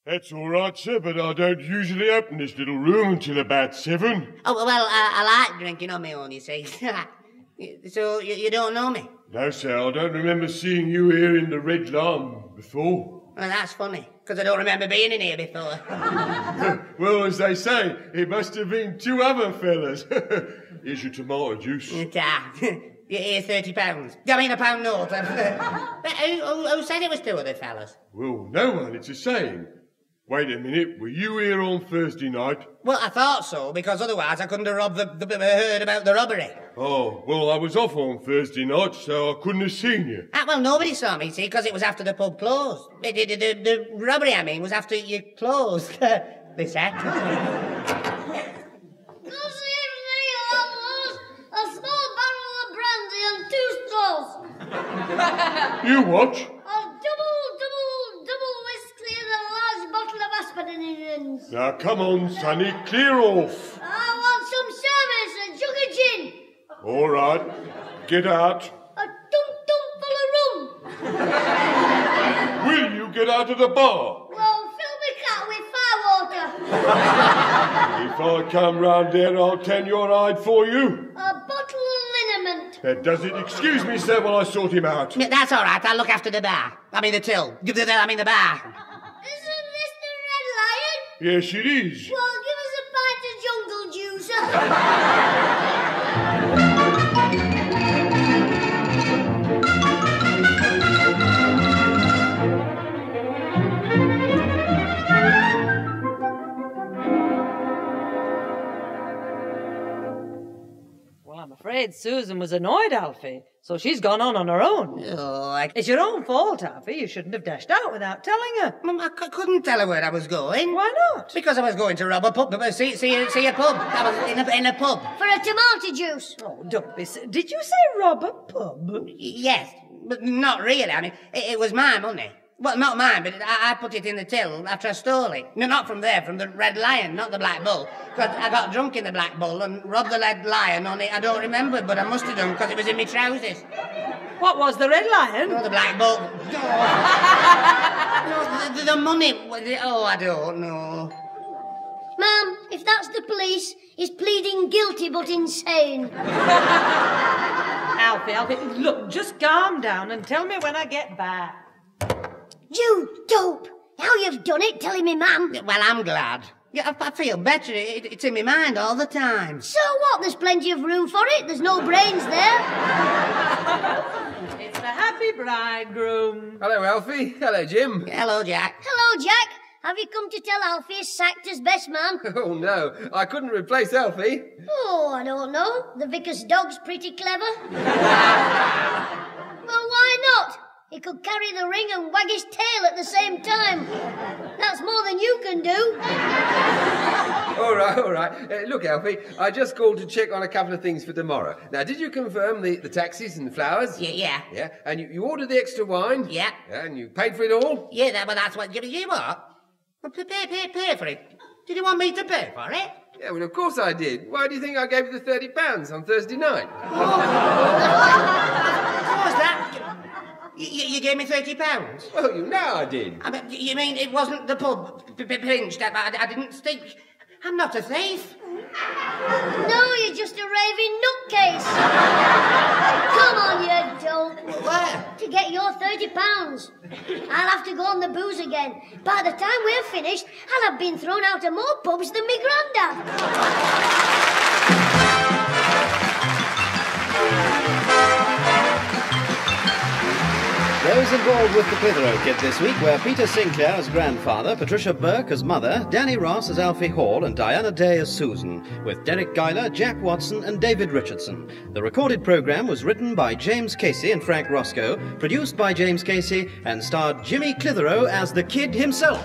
That's all right, sir, but I don't usually open this little room until about seven. Oh, well, I, I like drinking on my own, you see. *laughs* so you, you don't know me? No, sir, I don't remember seeing you here in the Red Lamb before. Well, that's funny, because I don't remember being in here before. *laughs* Well, as they say, it must have been two other fellas. *laughs* Here's your tomato juice. Hear thirty pounds? I mean a pound note. but who, who, who said it was two other fellas? Well, no one, it's a saying. Wait a minute, were you here on Thursday night? Well, I thought so, because otherwise I couldn't have robbed the, the, the heard about the robbery. Oh, well, I was off on Thursday night, so I couldn't have seen you. Ah, well, nobody saw me, see, because it was after the pub closed. The, the, the, the robbery, I mean, was after you closed. *laughs* they said. A small barrel of brandy and two straws. You what? A double, double, double whiskey and a large bottle of aspirins. Now, come on, Sonny, clear off. I want some service, a jug of gin, All right, get out. a dum dum full of rum. Will you get out of the bar? Well, fill me cat with firewater. If I come round there, I'll tan your hide for you. A bottle of liniment. That does it. Excuse me, sir, while I sort him out. Yeah, That's all right, I'll look after the bar. I mean the till. The- the- I mean the bar. Yes, it is. Well, give us a pint of jungle juice. Well, I'm afraid Susan was annoyed, Alfie, so she's gone on on her own. Oh, I... It's your own fault, Alfie. You shouldn't have dashed out without telling her. Mum, I c- couldn't tell her where I was going. Why not? Because I was going to rob a pub. uh, See, see, see a pub. I was in a, in a pub. For a tomato juice. Oh, don't be. si- Did you say rob a pub? Yes, but not really. I mean, it, it was my money. Well, not mine, but I, I put it in the till after I stole it. No, not from there, from the Red Lion, not the Black Bull. Because I got drunk in the Black Bull and robbed the Red Lion on it. I don't remember, but I must have done because it was in my trousers. What was the Red Lion? No, the Black Bull. *laughs* no, the, the money. Oh, I don't know. Ma'am, if that's the police, he's pleading guilty but insane. Alfie, Alfie, look, just calm down and tell me when I get back. You dope! How you've done it, telling me, ma'am. Well, I'm glad. Yeah, I, I feel better. It, it's in my mind all the time. So what? There's plenty of room for it. There's no brains there. It's the happy bridegroom. Hello, Alfie. Hello, Jim. Hello, Jack. Hello, Jack. Have you come to tell Alfie is sacked as best man? *laughs* Oh, no. I couldn't replace Alfie. Oh, I don't know. The vicar's dog's pretty clever. *laughs* well, why not? He could carry the ring and wag his tail at the same time. That's more than you can do. All right, all right. Uh, look, Alfie, I just called to check on a couple of things for tomorrow. Now, did you confirm the, the taxis and the flowers? Yeah, yeah. Yeah, and you, you ordered the extra wine? Yeah. Yeah, and you paid for it all? Yeah, that, well, that's what. You, you what? Well, pay, pay, pay, pay for it. Did you want me to pay for it? Yeah, well, of course I did. Why do you think I gave you the £30 on Thursday night? What was that? You, you, you gave me thirty pounds. Well, you know I did. I mean, you mean it wasn't the pub p- p- pinched? I, I, I didn't stick. I'm not a thief. No, you're just a raving nutcase. Come on, you dope. Where? To get your thirty pounds. I'll have to go on the booze again. By the time we're finished, I'll have been thrown out of more pubs than me grandad. Those involved with the Clitheroe Kid this week were Peter Sinclair as grandfather, Patricia Burke as mother, Danny Ross as Alfie Hall, and Diana Day as Susan, with Deryck Guyler, Jack Watson, and David Richardson. The recorded program was written by James Casey and Frank Roscoe, produced by James Casey, and starred Jimmy Clitheroe as the kid himself.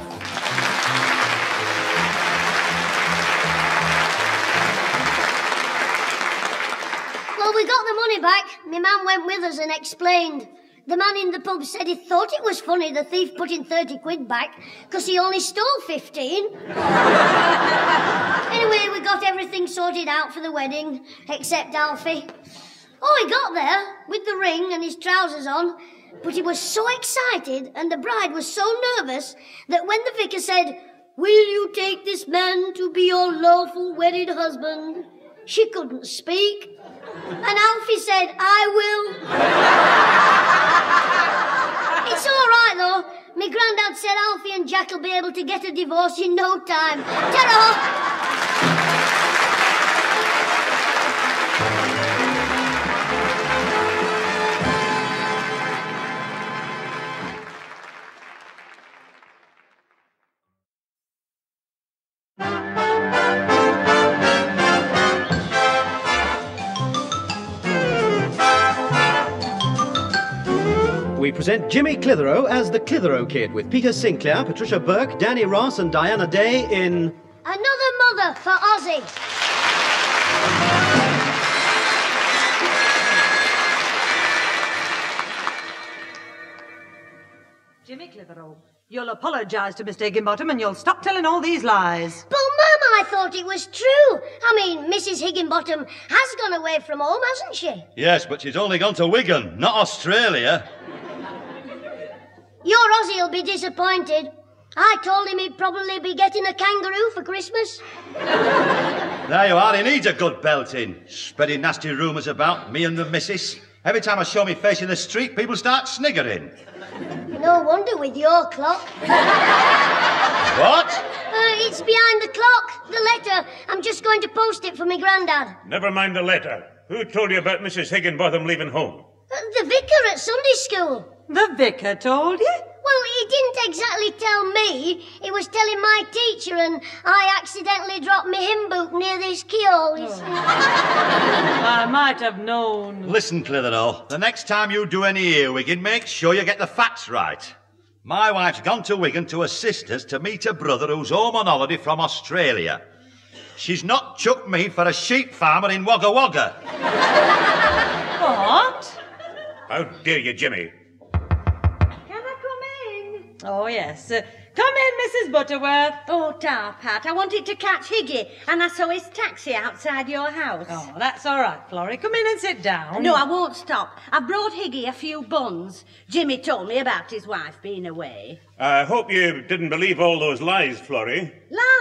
Well, we got the money back. My man went with us and explained. The man in the pub said he thought it was funny the thief put in 30 quid back because he only stole 15. *laughs* anyway, we got everything sorted out for the wedding, except Alfie. Oh, he got there with the ring and his trousers on, but he was so excited and the bride was so nervous that when the vicar said, Will you take this man to be your lawful wedded husband? She couldn't speak. And Alfie said, I will. it's all right, though. My granddad said Alfie and Jack will be able to get a divorce in no time. Ta-ra! We present Jimmy Clitheroe as the Clitheroe Kid with Peter Sinclair, Patricia Burke, Danny Ross, and Diana Day in Another mother for Ozzie. Jimmy Clitheroe, you'll apologise to Mr. Higginbottom and you'll stop telling all these lies. But, Mum, I thought it was true. I mean, Mrs. Higginbottom has gone away from home, hasn't she? Yes, but she's only gone to Wigan, not Australia. Your Ozzie will be disappointed. I told him he'd probably be getting a kangaroo for Christmas. There you are, he needs a good belting. Spreading nasty rumours about me and the missus. Every time I show me face in the street, people start sniggering. No wonder with your clock. What? Uh, it's behind the clock, the letter. I'm just going to post it for my granddad. Never mind the letter. Who told you about Mrs. Higginbottom leaving home? Uh, the vicar at Sunday school. The vicar told you? Well, he didn't exactly tell me. He was telling my teacher, and I accidentally dropped my hymn book near this keyhole. you oh. *laughs* see. I might have known. Listen, Clitheroe, the next time you do any earwigging, make sure you get the facts right. My wife's gone to Wigan to her sister's to meet a brother who's home on holiday from Australia. She's not chucked me for a sheep farmer in Wagga Wagga. What? Oh, How dare you, Jimmy? Oh, yes. Uh, come in, Mrs. Butterworth. Oh, tar, Pat. I wanted to catch Higgy, and I saw his taxi outside your house. Oh, that's all right, Florrie. Come in and sit down. No, I won't stop. I brought Higgy a few buns. Jimmy told me about his wife being away. I hope you didn't believe all those lies, Florrie.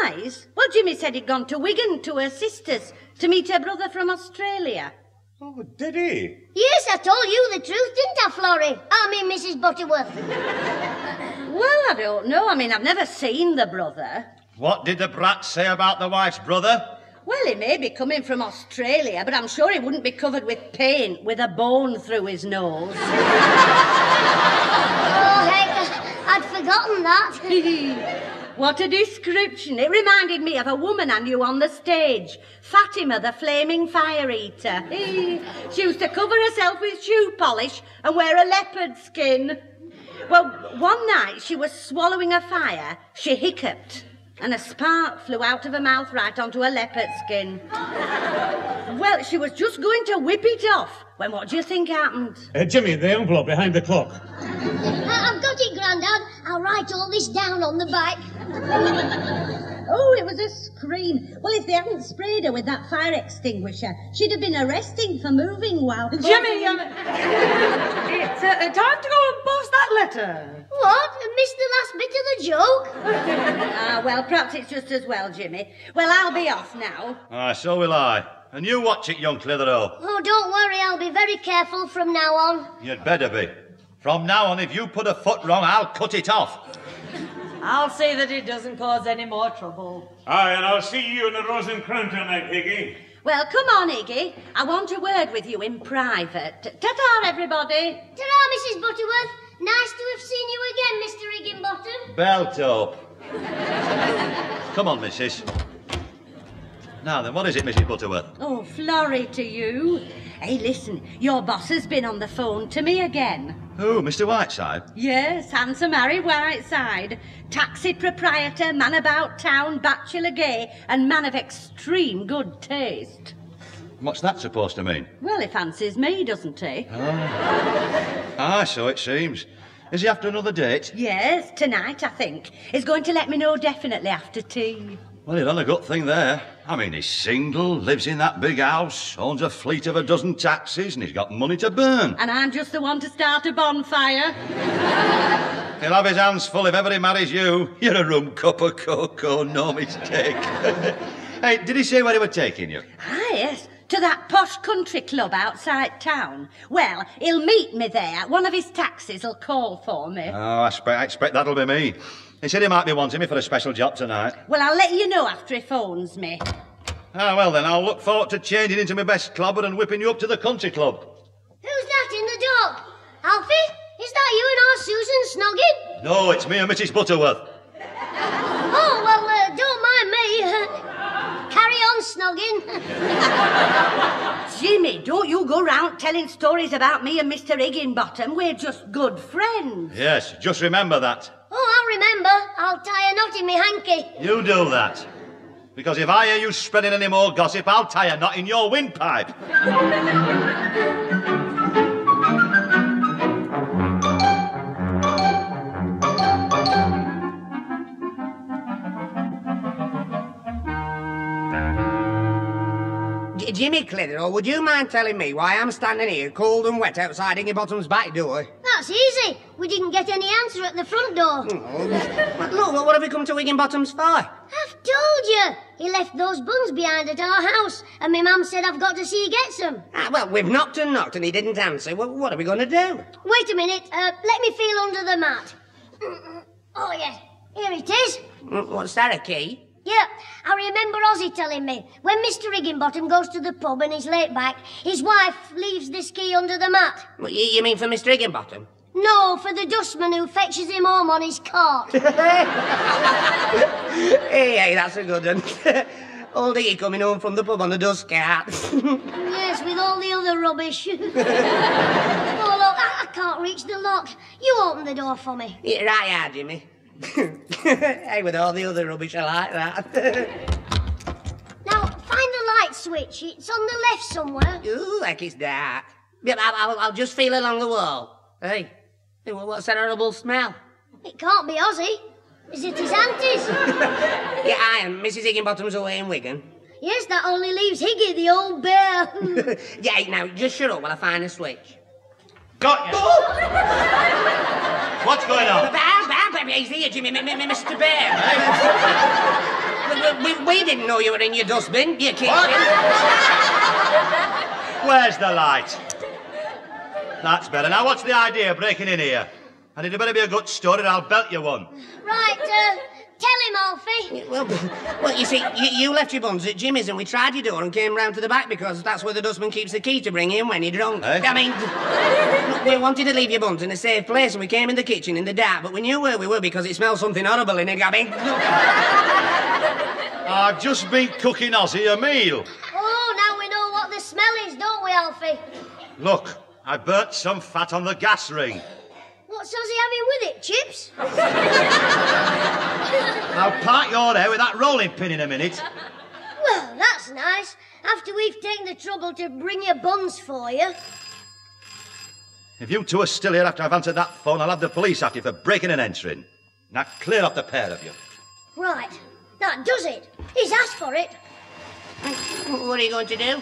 Lies? Well, Jimmy said he'd gone to Wigan to her sister's to meet her brother from Australia. Oh, did he? yes, I told you the truth, didn't I, Florrie? I mean, Mrs. Butterworth. *laughs* Well, I don't know. I mean, I've never seen the brother. What did the brat say about the wife's brother? Well, he may be coming from Australia, but I'm sure he wouldn't be covered with paint with a bone through his nose. *laughs* Oh, heck, I'd forgotten that. *laughs* What a description. It reminded me of a woman I knew on the stage. Fatima, the flaming fire eater. *laughs* she used to cover herself with shoe polish and wear a leopard skin. Well, one night she was swallowing a fire. She hiccuped and a spark flew out of her mouth right onto her leopard skin. well, she was just going to whip it off when what do you think happened? Uh, Jimmy, the envelope behind the clock. I- I've got it, Grandad. I'll write all this down on the back. Oh, it was a scream. Well, if they hadn't sprayed her with that fire extinguisher, she'd have been arresting for moving while. Jimmy, um, it's uh, uh, time to go and post that letter. What? I missed the last bit of the joke? ah, well, perhaps it's just as well, Jimmy. Well, I'll be off now. Ah, so will I. And you watch it, young Clitheroe. Oh, don't worry. I'll be very careful from now on. You'd better be. From now on, if you put a foot wrong, I'll cut it off. I'll see that it doesn't cause any more trouble. Aye, and I'll see you in the Rose and Crown tonight, Higgy. Well, come on, Iggy. I want a word with you in private. Ta-ta, everybody. Ta-ra, Mrs. Butterworth. Nice to have seen you again, Mr. Higginbottom. Belt up. Come on, missus. Now then, what is it, Mrs. Butterworth? Oh, Florrie to you. Hey, listen, your boss has been on the phone to me again. Who, Mr. Whiteside? Yes, handsome Harry Whiteside. Taxi proprietor, man about town, bachelor gay, and man of extreme good taste. What's that supposed to mean? Well, he fancies me, doesn't he? Ah, so it seems. Is he after another date? Yes, tonight, I think. He's going to let me know definitely after tea. Well, he done a good thing there. I mean, he's single, lives in that big house, owns a fleet of a dozen taxis, and he's got money to burn. And I'm just the one to start a bonfire. *laughs* He'll have his hands full if ever he marries you. You're a rum cup of cocoa, no mistake. *laughs* hey, did he say where he were taking you? Ah, yes, to that posh country club outside town. Well, he'll meet me there. One of his taxis will call for me. Oh, I expect, I expect that'll be me. He said he might be wanting me for a special job tonight. Well, I'll let you know after he phones me. Ah, well then, I'll look forward to changing into my best clobber and whipping you up to the country club. Who's that in the dark? Alfie? Is that you and our Susan snogging? No, it's me and Mrs. Butterworth. Oh, well, uh, don't mind me. *laughs* Carry on snogging. *laughs* Jimmy, don't you go round telling stories about me and Mr. Higginbottom. We're just good friends. Yes, just remember that. Oh, I'll remember. I'll tie a knot in me hanky. You do that. Because if I hear you spreading any more gossip, I'll tie a knot in your windpipe. *laughs* Jimmy Clitheroe, would you mind telling me why I'm standing here cold and wet outside Higginbottom's back door? That's easy. We didn't get any answer at the front door. But look, what have we come to Higginbottom's for? I've told you. He left those buns behind at our house, and my mum said I've got to see he gets them. Ah, well, we've knocked and knocked and he didn't answer. Well, what are we going to do? Wait a minute. Uh, let me feel under the mat. Oh, yes. Here it is. Mm, What's that, a key? Yeah, I remember Ozzie telling me when Mr. Higginbottom goes to the pub and he's late back, his wife leaves this key under the mat. You, mean for Mr. Higginbottom? No, for the dustman who fetches him home on his cart. *laughs* hey, hey, that's a good one. *laughs* Old Iggy coming home from the pub on the dust cart. *laughs* yes, with all the other rubbish. oh, look, I, I can't reach the lock. You open the door for me. yeah, right, yeah, Jimmy. *laughs* hey, with all the other rubbish, I like that. *laughs* Now, find the light switch. It's on the left somewhere. Ooh, like it's dark. Yeah, I'll, I'll, just feel along the wall. Hey, hey, what's that horrible smell? It can't be Ozzie. Is it his aunties? *laughs* Yeah, I am. Mrs. Higginbottom's away in Wigan. yes, that only leaves Higgy, the old bear. yeah, now, just shut up while I find a switch. Got you. *laughs* What's going on? Bam, bam, bam, he's here, Jimmy, m- m- Mr. Bear. *laughs* we, we, we didn't know you were in your dustbin, you kid. *laughs* Where's the light? That's better. Now, what's the idea of breaking in here? And it'd better be a good story, or I'll belt you one. right, uh, tell him, Alfie. Well, well, you see, you, you left your buns at Jimmy's and we tried your door and came round to the back because that's where the dustman keeps the key to bring in when you're drunk. Eh? I mean, we wanted to leave your buns in a safe place and we came in the kitchen in the dark, but we knew where we were because it smelled something horrible in it. I mean, I've just been cooking Ozzie a meal. Oh, now we know what the smell is, don't we, Alfie? Look, I burnt some fat on the gas ring. What's Ozzie having with it, chips? I'll part your hair with that rolling pin in a minute. Well, that's nice. After we've taken the trouble to bring your buns for you. If you two are still here after I've answered that phone, I'll have the police after you for breaking and entering. Now clear off the pair of you. Right, that does it. He's asked for it. what are you going to do?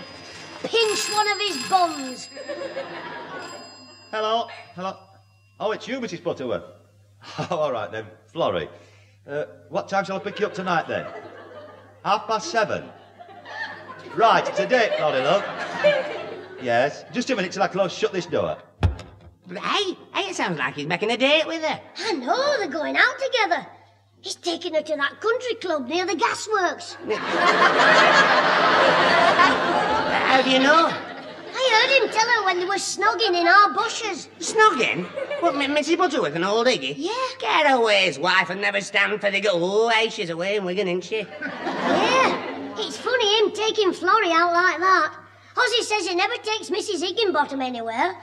Pinch one of his buns. Hello, hello. Oh, it's you, Mrs. Butterworth. *laughs* Oh, all right then, Florrie. Uh, what time shall I pick you up tonight then? Half past seven. Right, it's a date, Florrie, love. Yes, just a minute till I close shut this door. Hey, hey, it sounds like he's making a date with her. I know, they're going out together. He's taking her to that country club near the gasworks. *laughs* How do you know? I heard him tell her when they were snogging in our bushes. Snogging? What, M- Mrs. Butterworth and old Iggy? Yeah. Get away, his wife, and never stand for the go. Oh, hey, she's away in Wigan, isn't she? Yeah, it's funny him taking Florrie out like that. Ozzie says he never takes Mrs. Higginbottom anywhere.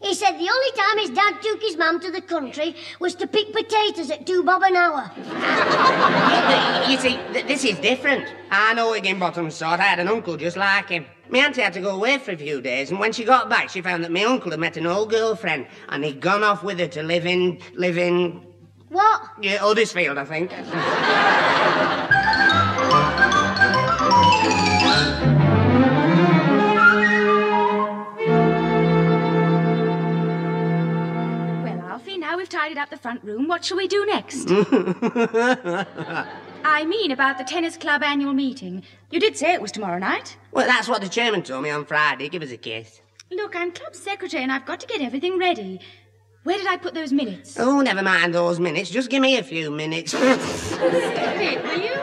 He said the only time his dad took his mum to the country was to pick potatoes at two bob an hour. *laughs* you see, th- this is different. I know Higginbottom's sort. I had an uncle just like him. My auntie had to go away for a few days, and when she got back, she found that my uncle had met an old girlfriend, and he'd gone off with her to live in, live in, What? yeah, Huddersfield, I think. Well, Alfie, now we've tidied up the front room, what shall we do next? *laughs* I mean about the tennis club annual meeting. You did say it was tomorrow night. well, that's what the chairman told me on Friday. Give us a kiss. Look, I'm club secretary and I've got to get everything ready. Where did I put those minutes? Oh, never mind those minutes. Just give me a few minutes. *laughs* Stop it, will you?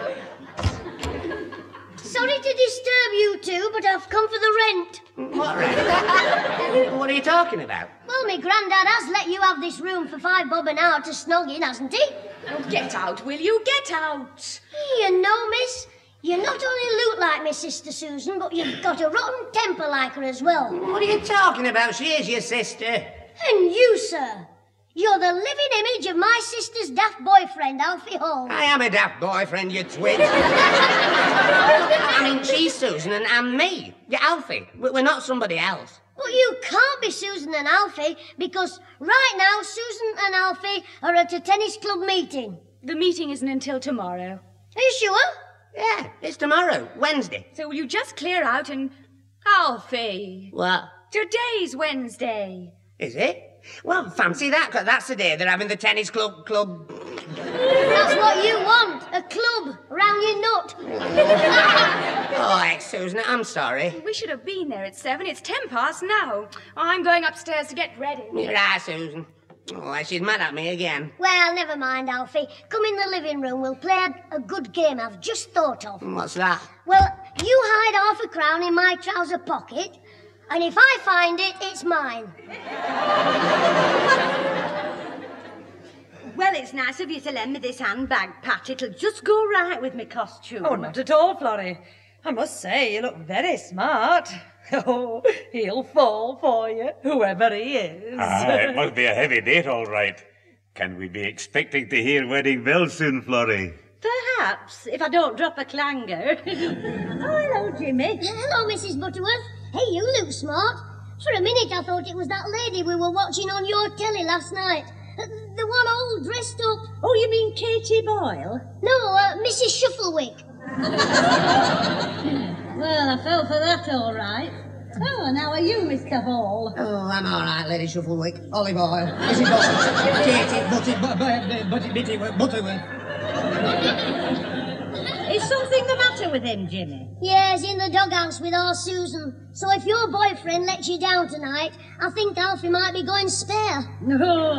Sorry to disturb you two, but I've come for the rent. what, rent? *laughs* what are you talking about? Well, me grandad has let you have this room for five bob an hour to snog in, hasn't he? Oh, get out, will you? Get out! You know, miss, you not only look like my sister Susan, but you've got a rotten temper like her as well. What are you talking about? She is your sister. And you, sir, you're the living image of my sister's daft boyfriend, Alfie Hall. I am a daft boyfriend, you twit. *laughs* I mean, she's Susan and I'm me. Yeah, Alfie. We're not somebody else. But you can't be Susan and Alfie because right now Susan and Alfie are at a tennis club meeting. The meeting isn't until tomorrow. Are you sure? Yeah, it's tomorrow, Wednesday. So will you just clear out and. Alfie! What? Today's Wednesday. Is it? Well, fancy that, 'cause that's the day they're having the tennis club club. That's what you want, a club round your nut. *laughs* Oh, ex Susan, I'm sorry. We should have been there at seven. It's ten past now. I'm going upstairs to get ready. You're right, Susan. Oh, she's mad at me again. Well, never mind, Alfie. Come in the living room. We'll play a, a good game I've just thought of. What's that? Well, you hide half a crown in my trouser pocket, and if I find it, it's mine. Well, it's nice of you to lend me this handbag, Pat. It'll just go right with my costume. Oh, not at all, Florrie. I must say, you look very smart. *laughs* Oh, he'll fall for you, whoever he is. Ah, it must be a heavy date, all right. Can we be expecting to hear wedding bells soon, Florrie? Perhaps, if I don't drop a clanger. *laughs* oh, hello, Jimmy. Hello, Mrs. Butterworth. Hey, you look smart. For a minute, I thought it was that lady we were watching on your telly last night. Uh, The one all dressed up. Oh, you mean Katie Boyle? No, uh, Mrs. Shufflewick. *laughs* Well, I fell for that, all right. Oh, and how are you, Mr. Hall? Oh, I'm all right, Lady Shufflewick. Olive oil. Mrs. Boyle. *laughs* Katie, Butty, bu- bu- Butty, Bitty, Butterworth. *laughs* Is something the matter with him, Jimmy? Yes, in the doghouse with our Susan. So if your boyfriend lets you down tonight, I think Alfie might be going spare. No.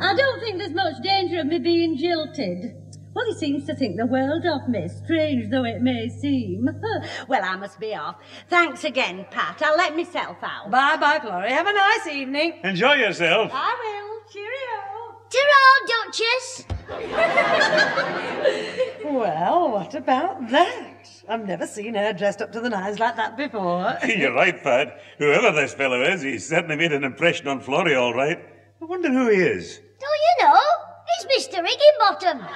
I don't think there's much danger of me being jilted. Well, he seems to think the world of me, strange though it may seem. *laughs* well, I must be off. Thanks again, Pat. I'll let myself out. Bye bye, Florrie. Have a nice evening. Enjoy yourself. I will. Cheerio. Ta-ra, Duchess! Well, what about that? I've never seen her dressed up to the nines like that before. *laughs* You're right, Pat. Whoever this fellow is, he's certainly made an impression on Florrie, all right. I wonder who he is. Do you know? It's Mr. Higginbottom.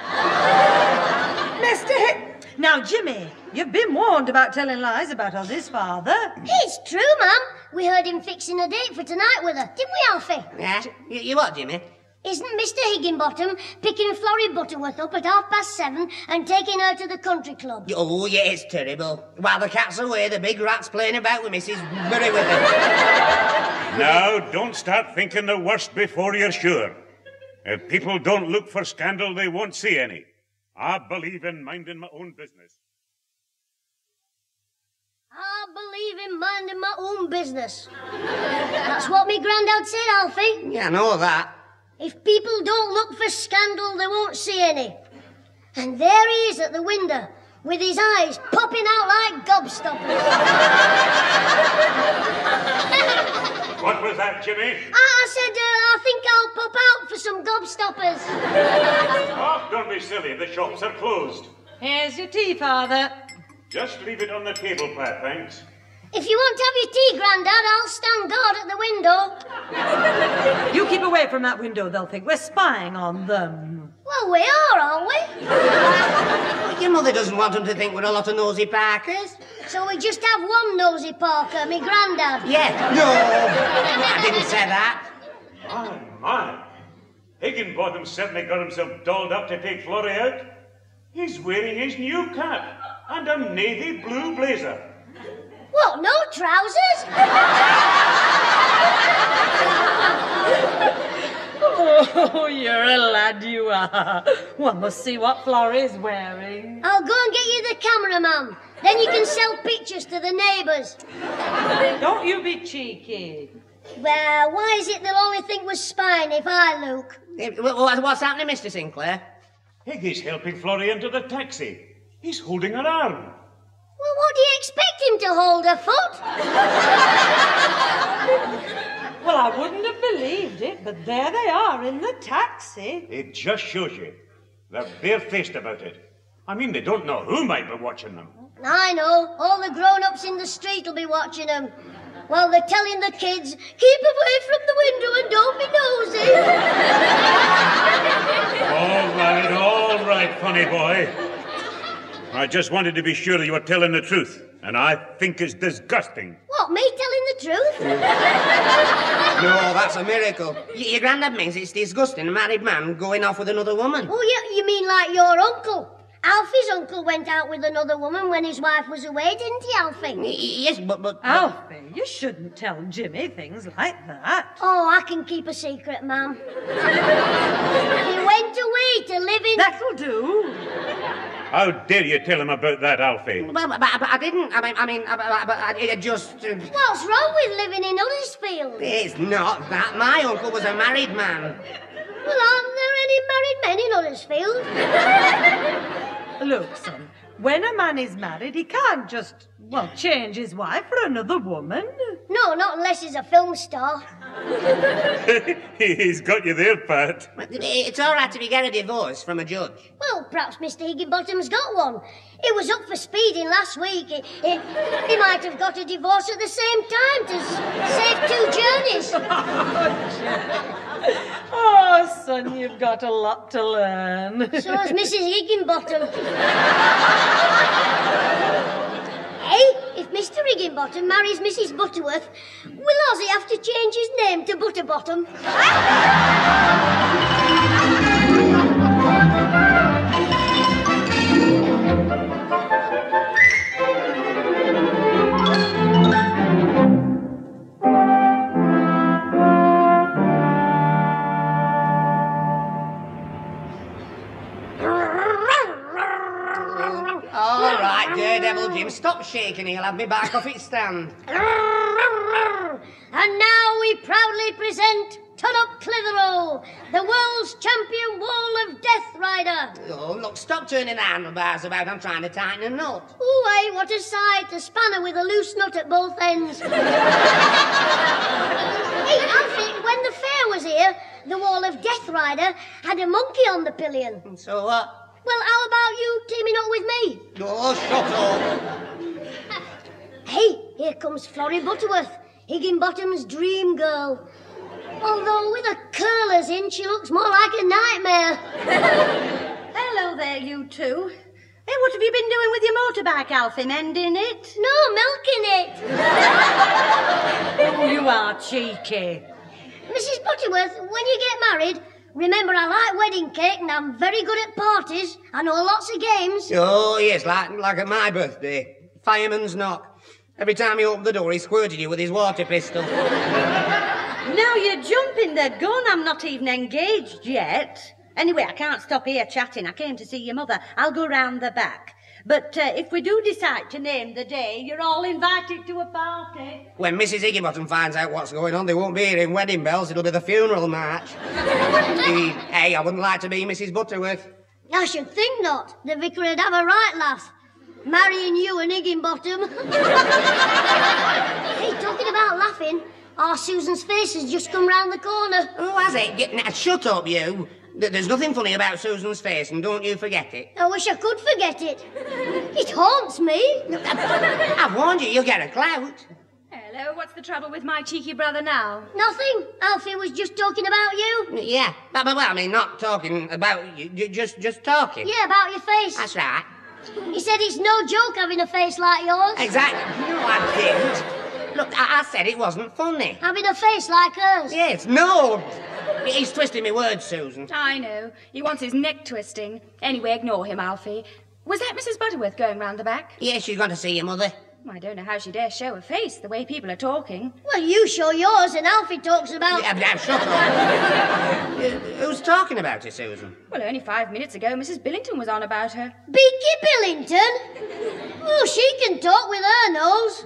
Mr. Hick. Now, Jimmy, you've been warned about telling lies about Ozzie's father. It's true, Mum. We heard him fixing a date for tonight with her, didn't we, Alfie? Yeah? You, you what, Jimmy? Isn't Mr. Higginbottom picking Florrie Butterworth up at half past seven and taking her to the country club? Oh, yeah, it's terrible. While the cat's away, the big rat's playing about with Mrs. Bury with her. Now, don't start thinking the worst before you're sure. If people don't look for scandal, they won't see any. I believe in minding my own business. I believe in minding my own business. That's what me grandad said, Alfie. Yeah, I know that. If people don't look for scandal, they won't see any. And there he is at the window, with his eyes popping out like gobstoppers. What was that, Jimmy? I, I said uh, I think I'll pop out for some gobstoppers. Oh, don't be silly. The shops are closed. Here's your tea, Father. Just leave it on the table, Pat, thanks. If you want to have your tea, Grandad, I'll stand guard at the window. *laughs* You keep away from that window, they'll think we're spying on them. Well, we are, aren't we? Your mother doesn't want them to think we're a lot of nosy Parkers. So we just have one nosy Parker, me Grandad. Yeah. No, I didn't say that. Oh, my, my. Higginbottom certainly got himself dolled up to take Florrie out. He's wearing his new cap and a navy blue blazer. What, no trousers? *laughs* Oh, you're a lad, you are. One must see what Florrie's wearing. I'll go and get you the cameraman. Then you can sell pictures to the neighbours. Don't you be cheeky. Well, why is it they'll only think we're spying if I look? Eh, wha- wha- What's happening, Mr. Sinclair? Higgy's helping Florrie into the taxi. He's holding her arm. Well, what do you expect him to hold a foot? Well, I wouldn't have believed it, but there they are in the taxi. It just shows you. They're barefaced about it. I mean, they don't know who might be watching them. I know. All the grown-ups in the street will be watching them. While they're telling the kids, keep away from the window and don't be nosy. All right, all right, funny boy. I just wanted to be sure that you were telling the truth, and I think it's disgusting. what, me telling the truth? No, that's a miracle. Y- your granddad means it's disgusting, a married man going off with another woman. Oh, you, you mean like your uncle? Alfie's uncle went out with another woman when his wife was away, didn't he, Alfie? Yes, but... but Alfie, you shouldn't tell Jimmy things like that. Oh, I can keep a secret, ma'am. *laughs* he went away to live in... That'll do. How dare you tell him about that, Alfie? Well, but, but I didn't. I mean, I mean, I, I, I, it just. Uh, What's wrong with living in Huddersfield? it's not that. My uncle was a married man. Well, aren't there any married men in Huddersfield? *laughs* Look, son, when a man is married, he can't just, well, change his wife for another woman. No, not unless he's a film star. *laughs* He's got you there, Pat. It's all right if you get a divorce from a judge. Well, perhaps Mr. Higginbottom's got one. He was up for speeding last week. He, he, he might have got a divorce at the same time to save two journeys. *laughs* Oh, son, you've got a lot to learn. So has Mrs. Higginbottom. *laughs* if Mr. Higginbottom marries Mrs. Butterworth, will Ozzie have to change his name to Butterbottom? Jim, stop shaking. He'll have me back off its stand. *laughs* And now we proudly present Tunup Clitheroe, the world's champion wall of death rider. Oh, look, stop turning the handlebars about. I'm trying to tighten a knot. Ooh, eh, what a sight, a spanner with a loose nut at both ends. *laughs* hey, Alfie, when the fair was here, the wall of death rider had a monkey on the pillion. So what? Well, how about you teaming up with me? Oh, shut up. *laughs* Hey, here comes Florrie Butterworth, Higginbottom's dream girl. Although with her curlers in, she looks more like a nightmare. *laughs* Hello there, you two. Hey, what have you been doing with your motorbike, Alfie? Mending it? No, milking it. *laughs* Oh, you are cheeky. Mrs. Butterworth, when you get married, remember I like wedding cake and I'm very good at parties. I know lots of games. Oh, yes, like, like at my birthday. Fireman's knock. Every time he opened the door, he squirted you with his water pistol. *laughs* Now you're jumping the gun. I'm not even engaged yet. Anyway, I can't stop here chatting. I came to see your mother. I'll go round the back. But uh, if we do decide to name the day, you're all invited to a party. When Mrs. Higginbottom finds out what's going on, they won't be hearing wedding bells, it'll be the funeral march. *laughs* hey, I wouldn't like to be Mrs. Butterworth. I should think not. The vicar would have a right laugh. Marrying you and Higginbottom. *laughs* hey, talking about laughing, Our Susan's face has just come round the corner. Oh, has it? Get- Now, shut up, you. Th- There's nothing funny about Susan's face, and don't you forget it. I wish I could forget it. It haunts me. *laughs* I've warned you, you'll get a clout. Hello, what's the trouble with my cheeky brother now? Nothing. Alfie was just talking about you. Yeah, but, but well, I mean, not talking about you, just just talking. Yeah, about your face. That's right. He said it's no joke having a face like yours. Exactly. No, I didn't. Look, I, I said it wasn't funny. Having a face like hers. Yes, no. He's twisting me words, Susan. I know. He wants his neck twisting. Anyway, ignore him, Alfie. Was that Mrs. Butterworth going round the back? Yes, she's going to see your mother. I don't know how she dares show her face the way people are talking. Well, you show yours, and Alfie talks about. Yeah, now, shut up. *laughs* Uh, Who's talking about it, Susan? Well, only five minutes ago, Mrs. Billington was on about her. Beaky Billington? Oh, she can talk with her nose.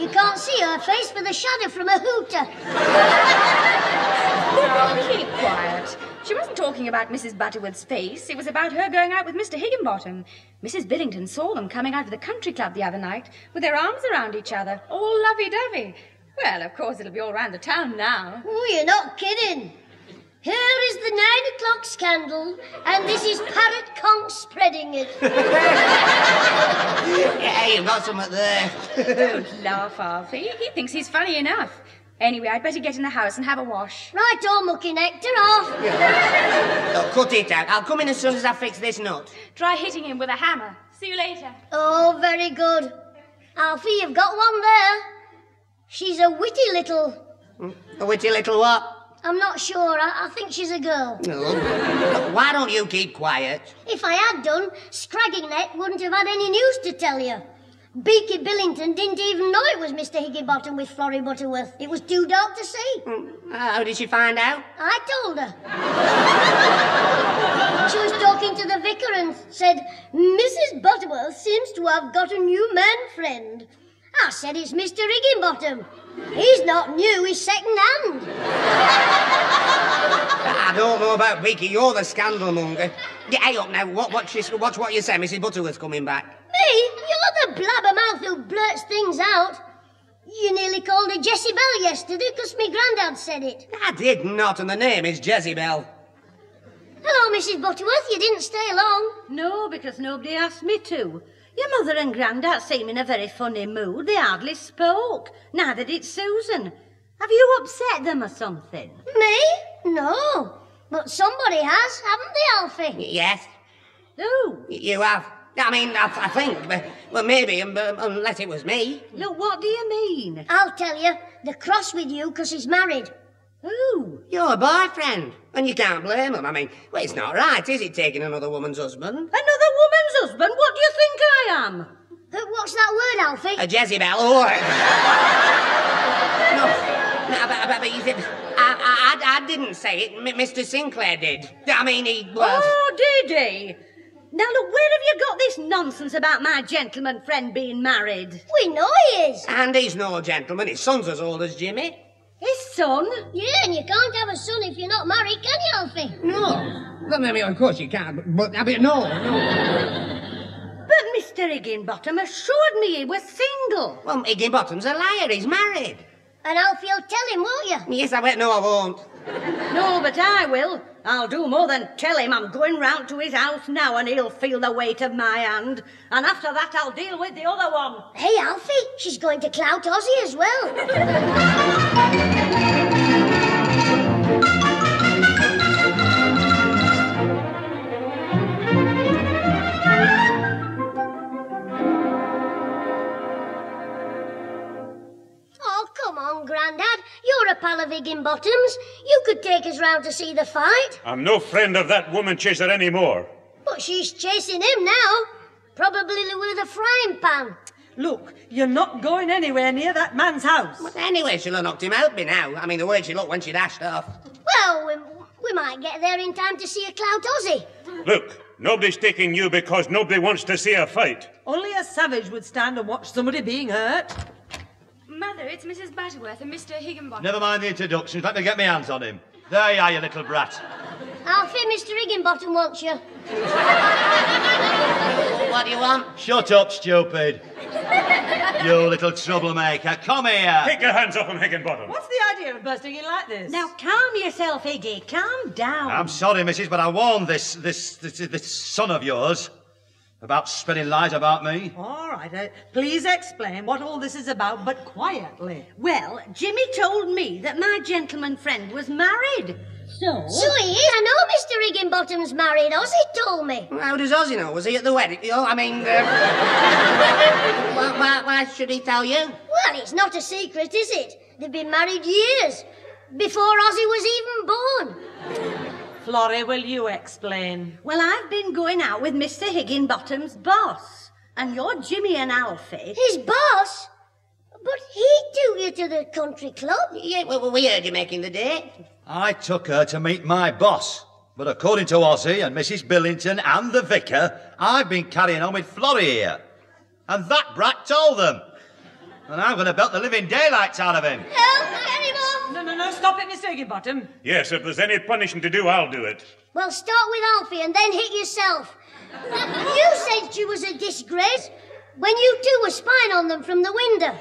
You can't see her face for the shadow from a hooter. Oh, *laughs* keep quiet. She wasn't talking about Mrs. Butterworth's face. It was about her going out with Mr. Higginbottom. Mrs. Billington saw them coming out of the country club the other night with their arms around each other, all lovey-dovey. Well, of course, it'll be all round the town now. Oh, you're not kidding. Here is the nine o'clock scandal, and this is Parrot Conk spreading it. *laughs* *laughs* Yeah, you've got something there. Don't laugh, Alfie. He thinks he's funny enough. Anyway, I'd better get in the house and have a wash. Right, on, Mucky neck, Nectar, off. Look, oh, cut it out. I'll come in as soon as I fix this nut. Try hitting him with a hammer. See you later. Oh, very good. Alfie, you've got one there. She's a witty little. Mm, a witty little what? I'm not sure. I, I think she's a girl. No. Look, why don't you keep quiet? If I had done, Scragging Neck wouldn't have had any news to tell you. Beaky Billington didn't even know it was Mr. Higginbottom with Florrie Butterworth. It was too dark to see. Mm. How did she find out? I told her. *laughs* she was talking to the vicar and said, Mrs. Butterworth seems to have got a new man friend. I said it's Mr. Higginbottom. He's not new, he's second hand. I don't know about Beaky. You're the scandal monger. Get hey up now. What, watch, this, watch what you say. Mrs. Butterworth's coming back. Me? You're the blabbermouth who blurts things out. You nearly called her Jessie Bell yesterday because me granddad said it. I did not, and the name is Jezebel. Hello, Mrs. Butterworth. You didn't stay long. No, because nobody asked me to. Your mother and Grandad seem in a very funny mood. They hardly spoke. Neither did Susan. Have you upset them or something? Me? No. But somebody has, haven't they, Alfie? Yes, Who? you have. I mean, I, I think, but, well, maybe, um, um, unless it was me. Look, what do you mean? I'll tell you. They're cross with you because he's married. Who? Your boyfriend. And you can't blame him. I mean, well, it's not right, is it, taking another woman's husband? Another woman's husband? What do you think I am? Uh, What's that word, Alfie? A Jezebel, oh. *laughs* no, no, but, but, but you said, I, I, I, I didn't say it. M- Mr. Sinclair did. I mean, he, was. Oh, did he? Now, look, where have you got this nonsense about my gentleman friend being married? We know he is. And he's no gentleman. His son's as old as Jimmy. His son? Yeah, and you can't have a son if you're not married, can you, Alfie? No. Well, I mean, of course you can, but, but I mean, no, no. But Mr. Higginbottom assured me he was single. Well, Higginbottom's a liar. He's married. And Alfie'll tell him, won't you? Yes, I will. No, I won't. No, but I will. I'll do more than tell him I'm going round to his house now and he'll feel the weight of my hand. And after that, I'll deal with the other one. Hey, Alfie, she's going to clout Ozzie as well. *laughs* on, Grandad. You're a pal of Higginbottom's. You could take us round to see the fight. I'm no friend of that woman chaser anymore. But she's chasing him now. Probably with a frying pan. Look, you're not going anywhere near that man's house. But anyway, she'll have knocked him out by now. I mean, the way she looked when she dashed off. Well, we, we might get there in time to see a clout Ozzie. Look, nobody's taking you because nobody wants to see a fight. Only a savage would stand and watch somebody being hurt. Mother, it's Mrs. Butterworth and Mr. Higginbottom. Never mind the introductions. Let me get my hands on him. There you are, you little brat. Alfie, Mr. Higginbottom wants you. *laughs* What do you want? Shut up, stupid. You little troublemaker, come here. Take your hands off him, Higginbottom. What's the idea of bursting in like this? Now calm yourself, Higgy. Calm down. I'm sorry, missus, but I warned this, this, this, this son of yours about spreading lies about me. All right, uh, please explain what all this is about, but quietly. Well, Jimmy told me that my gentleman friend was married. So. So he is. I know Mr. Higginbottom's married. Ozzie told me. How does Ozzie know? Was he at the wedding? Oh, I mean, uh, *laughs* why, why, why should he tell you? Well, it's not a secret, is it? They've been married years. Before Ozzie was even born. Florrie, will you explain? Well, I've been going out with Mr. Higginbottom's boss. And you're Jimmy and Alfie. His boss? But he took you to the country club. Yeah, well, we heard you making the date. I took her to meet my boss. But according to Ozzie and Mrs. Billington and the vicar, I've been carrying on with Florrie here. And that brat told them. And I'm going to belt the living daylights out of him. Help! Get him off! No, no, no, stop it, Mr. Higginbottom. Yes, if there's any punishing to do, I'll do it. Well, start with Alfie and then hit yourself. You said she was a disgrace when you two were spying on them from the window.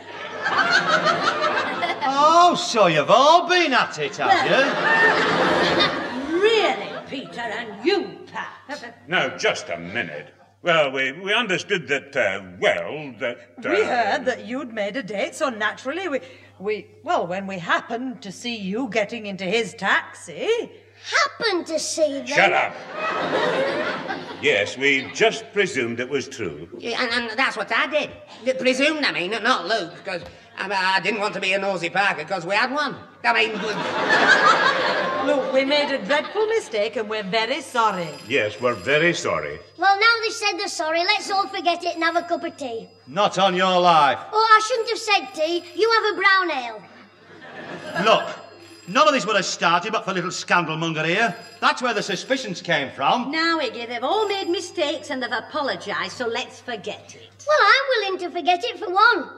Oh, so you've all been at it, have you? *laughs* Really, Peter, and you, Pat. Now, just a minute. Well, we, we understood that, uh, well, that. Uh, We heard that you'd made a date, so naturally we, we, well, when we happened to see you getting into his taxi. Happened to see them. Shut up. Yes, we just presumed it was true. Yeah, and, and that's what I did. D- Presumed, I mean, not Luke, because I, mean, I didn't want to be a nosy Parker because we had one. I mean, *laughs* Look, we made a dreadful mistake and we're very sorry. Yes, we're very sorry. Well, now they said they're sorry, let's all forget it and have a cup of tea. Not on your life. Oh, I shouldn't have said tea. You have a brown ale. Look, none of this would have started but for little scandalmonger here. That's where the suspicions came from. Now, Iggy, they've all made mistakes and they've apologised, so let's forget it. Well, I'm willing to forget it for one.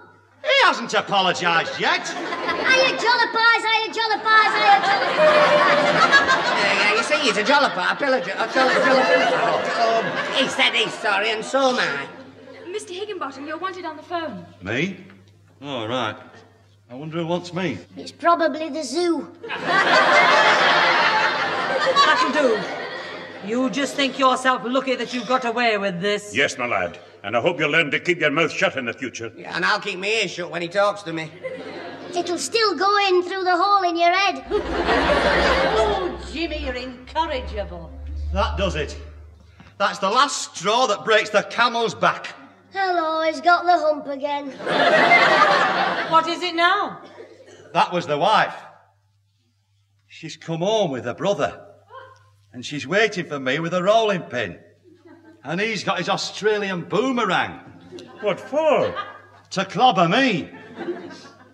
He hasn't apologised yet. *laughs* Hiya, jollipies, hiya, jollipies, hiya, jollipies. yeah, yeah, you see, he's a jolliper, a pillager, a jolly, jolly, *laughs* oh, oh, He said he's sorry, and so am I. Mr. Higginbottom, you're wanted on the phone. Me? All right. I wonder who wants me. It's probably the zoo. That'll do. You just think yourself lucky that you got away with this. Yes, my lad. And I hope you'll learn to keep your mouth shut in the future. Yeah, and I'll keep my ears shut when he talks to me. It'll still go in through the hole in your head. Oh, Jimmy, you're incorrigible. That does it. That's the last straw that breaks the camel's back. Hello, he's got the hump again. *laughs* What is it now? That was the wife. She's come home with her brother. And she's waiting for me with a rolling pin. And he's got his Australian boomerang. What for? To clobber me.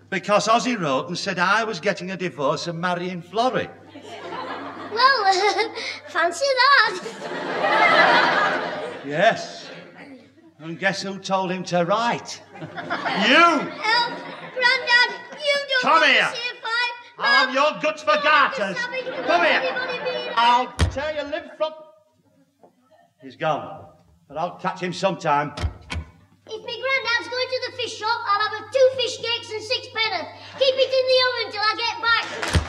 Because Ozzie wrote and said I was getting a divorce and marrying Florrie. Well, *laughs* fancy that. Yes. And guess who told him to write? *laughs* you! Help! Grandad, you don't Come here. to see a fight. I'll have your guts for garters. Come here. I'll tear your live from. He's gone. But I'll catch him sometime. If me granddad's going to the fish shop, I'll have a two fish cakes and six penneth. Keep it in the oven till I get back.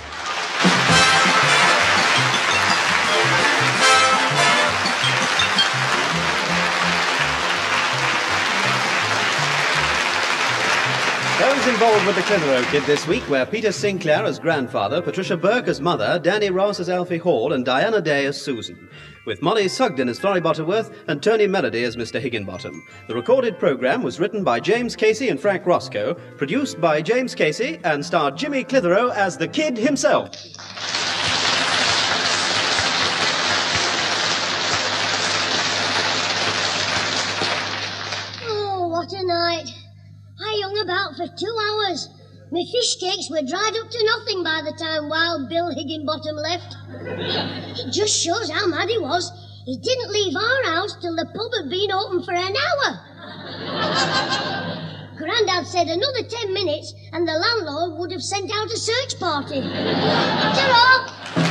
Those involved with the Clitheroe Kid this week were Peter Sinclair as grandfather, Patricia Burke as mother, Danny Ross as Alfie Hall, and Diana Day as Susan, with Mollie Sugden as Florrie Butterworth and Tony Melody as Mr. Higginbottom. The recorded program was written by James Casey and Frank Roscoe, produced by James Casey, and starred Jimmy Clitheroe as the kid himself. Oh, what a night. I hung about for two hours. My fish cakes were dried up to nothing by the time Wild Bill Higginbottom left. It just shows how mad he was. He didn't leave our house till the pub had been open for an hour. Grandad said another ten minutes and the landlord would have sent out a search party. Ta-ra!